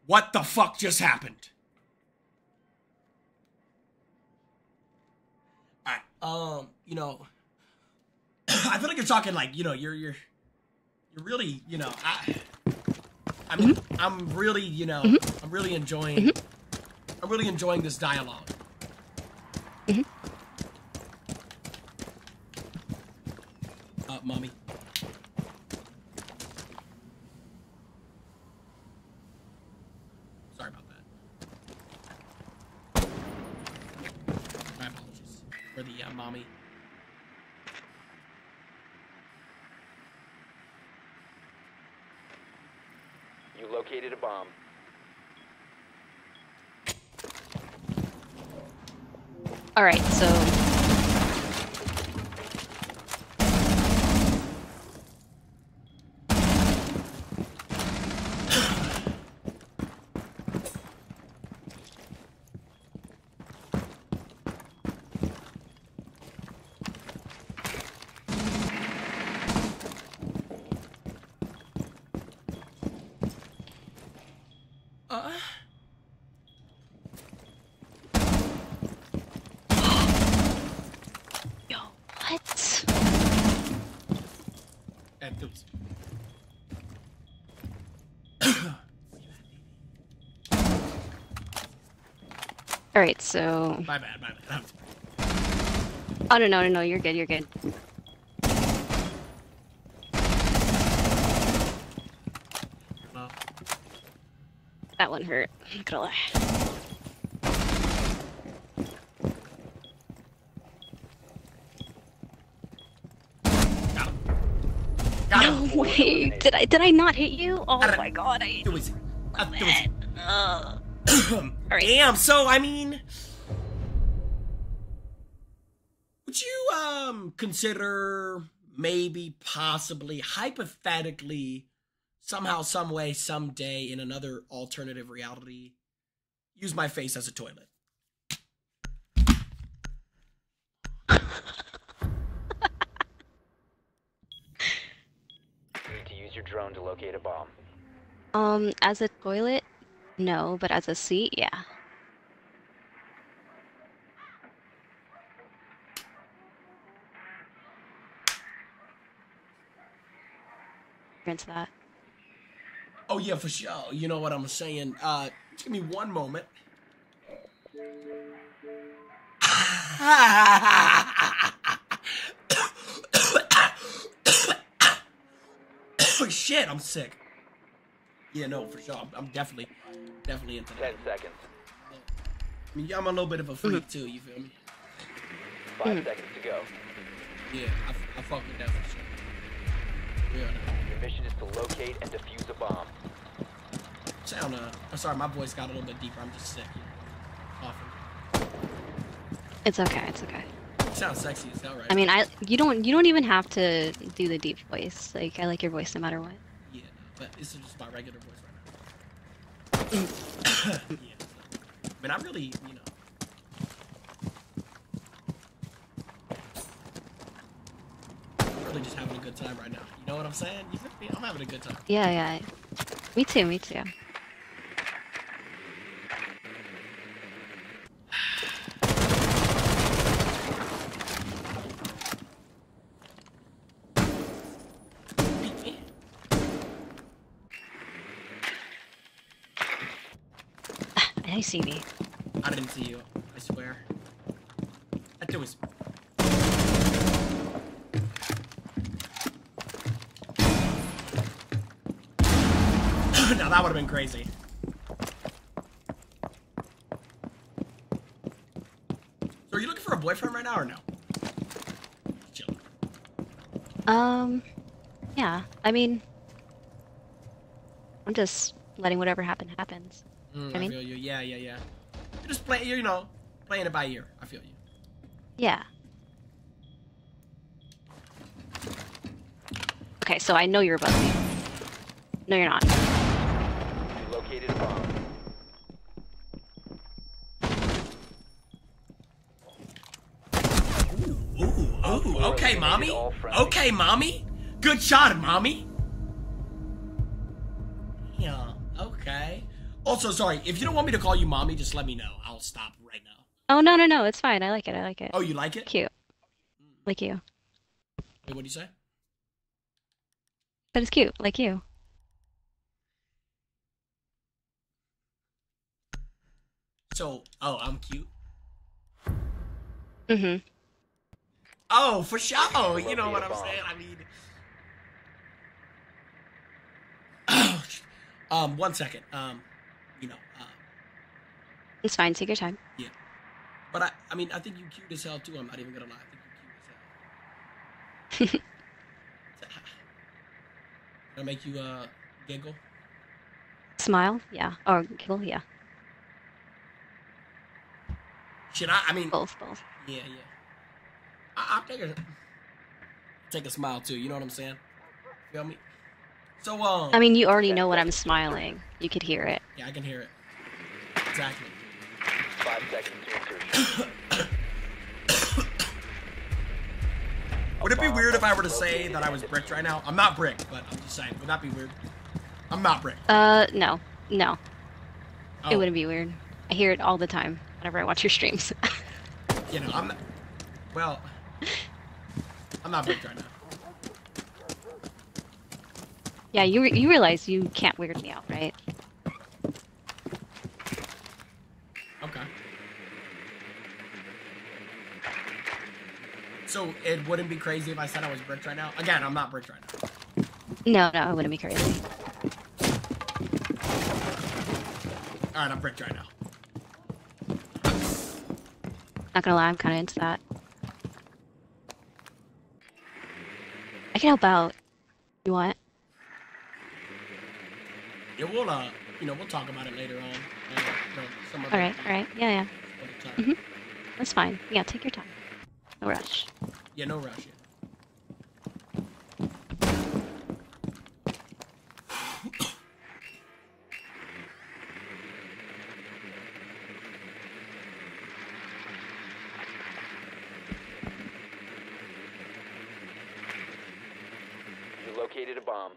What the fuck just happened? Alright, um, you know, I feel like you're talking like, you know, you're you're you're really, you know, I I mean, mm-hmm. I'm really, you know, mm-hmm. I'm really enjoying mm-hmm. I'm really enjoying this dialogue. Uh, mommy. Sorry about that. My apologies for the uh, mommy. You located a bomb. All right, so so My bad, my bad. oh no no no no, you're good. You're good. Uh, That one hurt. I'm not gonna lie. No way. Did I did I not hit you? Oh my god. I it. Uh, do it. Ugh. right. Damn. So I mean, consider maybe, possibly, hypothetically, somehow, some way, someday, in another alternative reality, use my face as a toilet? You need to use your drone to locate a bomb. Um, as a toilet, no, but as a seat, yeah. You're into that. Oh yeah, for sure. You know what I'm saying. Uh, just give me one moment. shit, I'm sick. Yeah, no, for sure. I'm, I'm definitely, definitely into that. Ten seconds. I mean, yeah, I'm a little bit of a freak too. You feel me? Five seconds to go. Yeah, I, I fuck with that for sure. Yeah. Your mission is to locate and defuse a bomb. Sound uh, I'm sorry, my voice got a little bit deeper. I'm just sick. You know, coughing. It's okay. It's okay. It Sounds sexy as hell, right? I mean, I you don't you don't even have to do the deep voice. Like I like your voice no matter what. Yeah, but this is just my regular voice right now. yeah. I mean, I really, you know. I'm really just having a good time right now. You know what I'm saying? You feel me? I'm having a good time. Yeah, yeah. Me too. Me too. Ah, I see me. Would have been crazy. So are you looking for a boyfriend right now or no? Chill. Um, yeah. I mean, I'm just letting whatever happen happens. Mm, I I, mean- feel you. Yeah, yeah, yeah. You're just playing. You know, playing it by ear. I feel you. Yeah. Okay, so I know you're above me. No, you're not. You located a bomb. Ooh, ooh, okay, mommy. Okay, mommy. Good shot, mommy. Yeah, okay. Also, sorry, if you don't want me to call you mommy, just let me know. I'll stop right now. Oh no, no, no, it's fine. I like it. I like it. Oh, you like it? Cute. Like you. Wait, what do you say? But it's cute, like you. So, oh, I'm cute. Mm-hmm. Oh, for sure. Oh, You know what I'm saying? I mean, um, one second. Um, you know, uh, It's fine. Take your time. Yeah, but I, I mean, I think you cute as hell too. I'm not even gonna lie. I think you cute as hell. Can I make you uh giggle? Smile, yeah. Or giggle, yeah. Should I? I mean, Both, both. yeah, yeah. I, I'll take a take a smile too. You know what I'm saying? Feel me? So um, I mean, you already know what I'm smiling. You could hear it. yeah, I can hear it. Exactly. Five seconds to insertion. Would it be weird if I were to say that I was bricked right now? I'm not bricked, but I'm just saying. Would that be weird? I'm not bricked. Uh, no, no. Oh, It wouldn't be weird. I hear it all the time whenever I watch your streams. You know, I'm not. Well, I'm not bricked right now. yeah, you re- you realize you can't weird me out, right? Okay. So it wouldn't be crazy if I said I was bricked right now. Again, I'm not bricked right now. No, no, it wouldn't be crazy. All right, I'm bricked right now. Not gonna lie, I'm kind of into that. I can help out. You want? Yeah, we'll uh, you know, we'll talk about it later on. Uh, All right, all right. Yeah, yeah. time. Mhm. That's fine. Yeah, take your time. No rush. Yeah, no rush. Yeah. You located a bomb.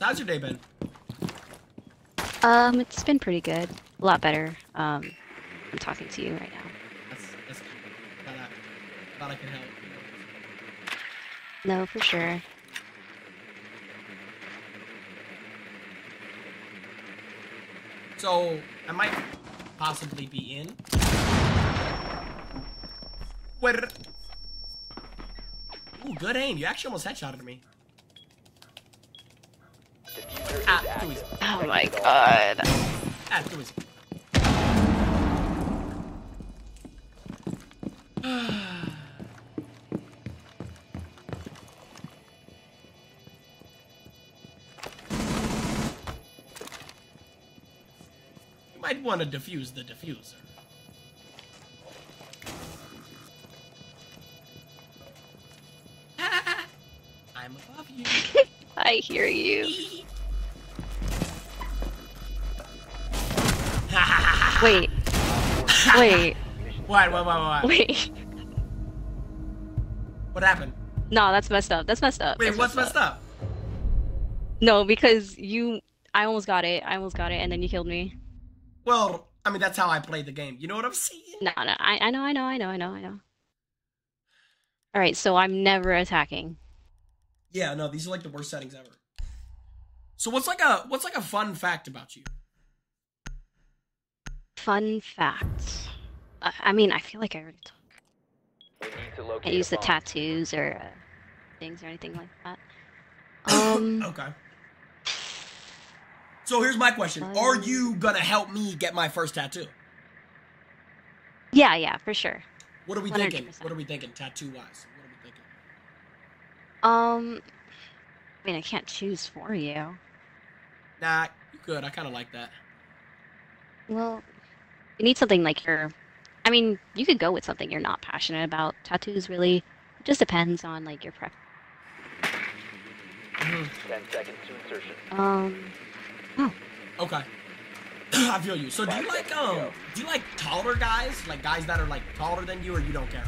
How's your day been? Um, it's been pretty good. A lot better. Um, I'm talking to you right now. That's that's. Thought I, thought I could help. No, for sure. So I might possibly be in. Where? Ooh, good aim. You actually almost headshotted me. Oh my god. You might want to defuse the diffuser. I'm above you. I hear you. Wait. Wait. what, what, what, what? Wait. What happened? No, that's messed up. That's messed up. Wait, That's what's messed up? No, because you. I almost got it. I almost got it, and then you killed me. Well, I mean, that's how I played the game. You know what I'm saying? No, no. I, I know, I know, I know, I know, I know. All right, so I'm never attacking. Yeah, no, these are like the worst settings ever. So what's like a what's like a fun fact about you? Fun fact. Uh, I mean, I feel like I already talked. I need to locate I a use the tattoos or uh, things or anything like that. Um, Okay. So here's my question: Are you gonna help me get my first tattoo? yeah, yeah, for sure. What are we thinking? 100%. What are we thinking, tattoo wise? What are we thinking? Um, I mean, I can't choose for you. Nah, you good. I kind of like that. Well, you need something like you're. I mean, you could go with something you're not passionate about. Tattoos really it just depends on like your preference. Ten seconds to insertion. Um, Okay. I feel you. So do you like um do you like taller guys? Like guys that are like taller than you or you don't care?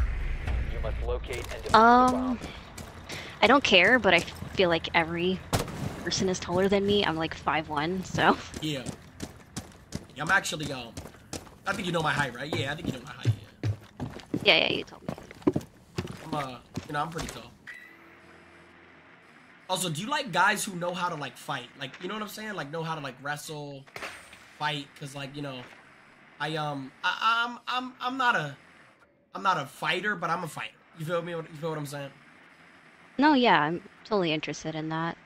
You must locate and um. I don't care, but I feel like every person is taller than me. I'm like five one, so Yeah. Yeah, I'm actually um I think you know my height, right? Yeah, I think you know my height. Yeah. yeah, yeah, you told me. I'm uh you know, I'm pretty tall. Also, do you like guys who know how to like fight? Like, you know what I'm saying? Like know how to like wrestle, fight cuz like, you know, I um I, I'm I'm I'm not a I'm not a fighter, but I'm a fighter. You feel me? You feel what I'm saying? No, yeah, I'm totally interested in that.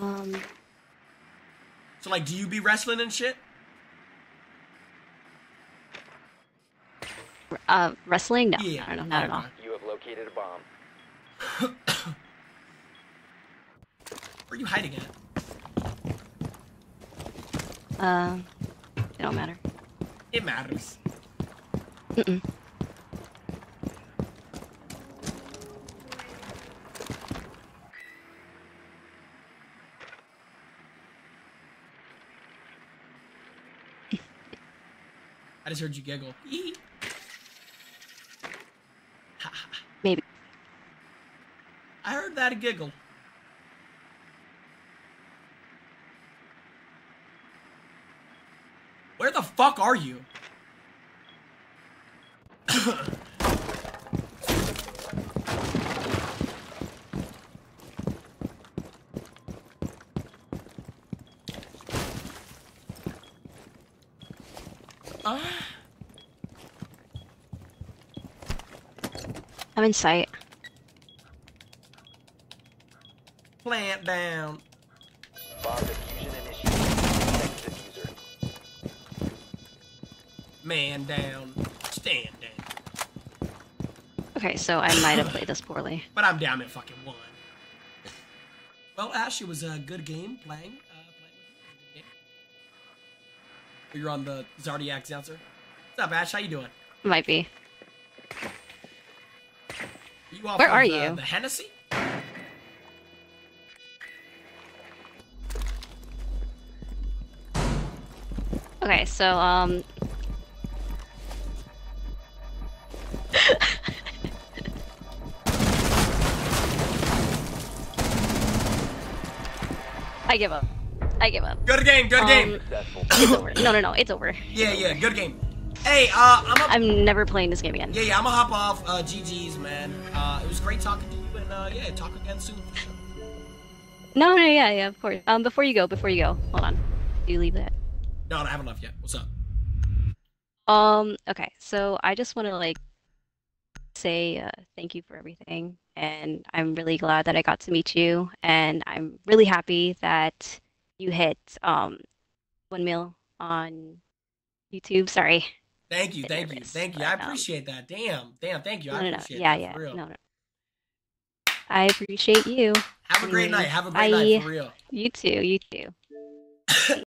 Um, So like, do you be wrestling and shit? uh, wrestling? No, Yeah. I don't know, not at all. You have located a bomb. Where are you hiding at? Uh, it don't matter. It matters. Mm-mm. I just heard you giggle. Maybe. I heard that giggle. Where the fuck are you? I'm in sight. plant down. Bomb diffusion initiated. Protect the diffuser. Man down. Stand down. Okay, so I might have played this poorly. But I'm down at fucking one. Well, Ash, it was a good game playing. Uh, playing with you. It was a good game. You're on the Zardiac answer. What's up, Ash? How you doing? Might be. You off Where of are the, you? The Hennessy? Okay, so um. I give up. I give up. Good game, good Um, game. It's. No, no, no. It's over. Yeah, yeah, good game. Hey, uh, I'm a, I'm never playing this game again. yeah, yeah, I'm gonna hop off. Uh, GG's, man. Uh, it was great talking to you, and uh, yeah, talk again soon. No, no, yeah, yeah, of course. Um, before you go, before you go, hold on. Do you leave that? No, no, I haven't left yet. What's up? Um, okay, so I just want to like say uh, thank you for everything, and I'm really glad that I got to meet you, and I'm really happy that you hit um one mil on YouTube. Sorry. Thank you, thank you, thank you. but, I um, appreciate that. Damn, damn, thank you. No, I no, no. appreciate Yeah, that. yeah. Real. No, no. I appreciate you. Have a great night. Have a great night bye. for real. You too. You too.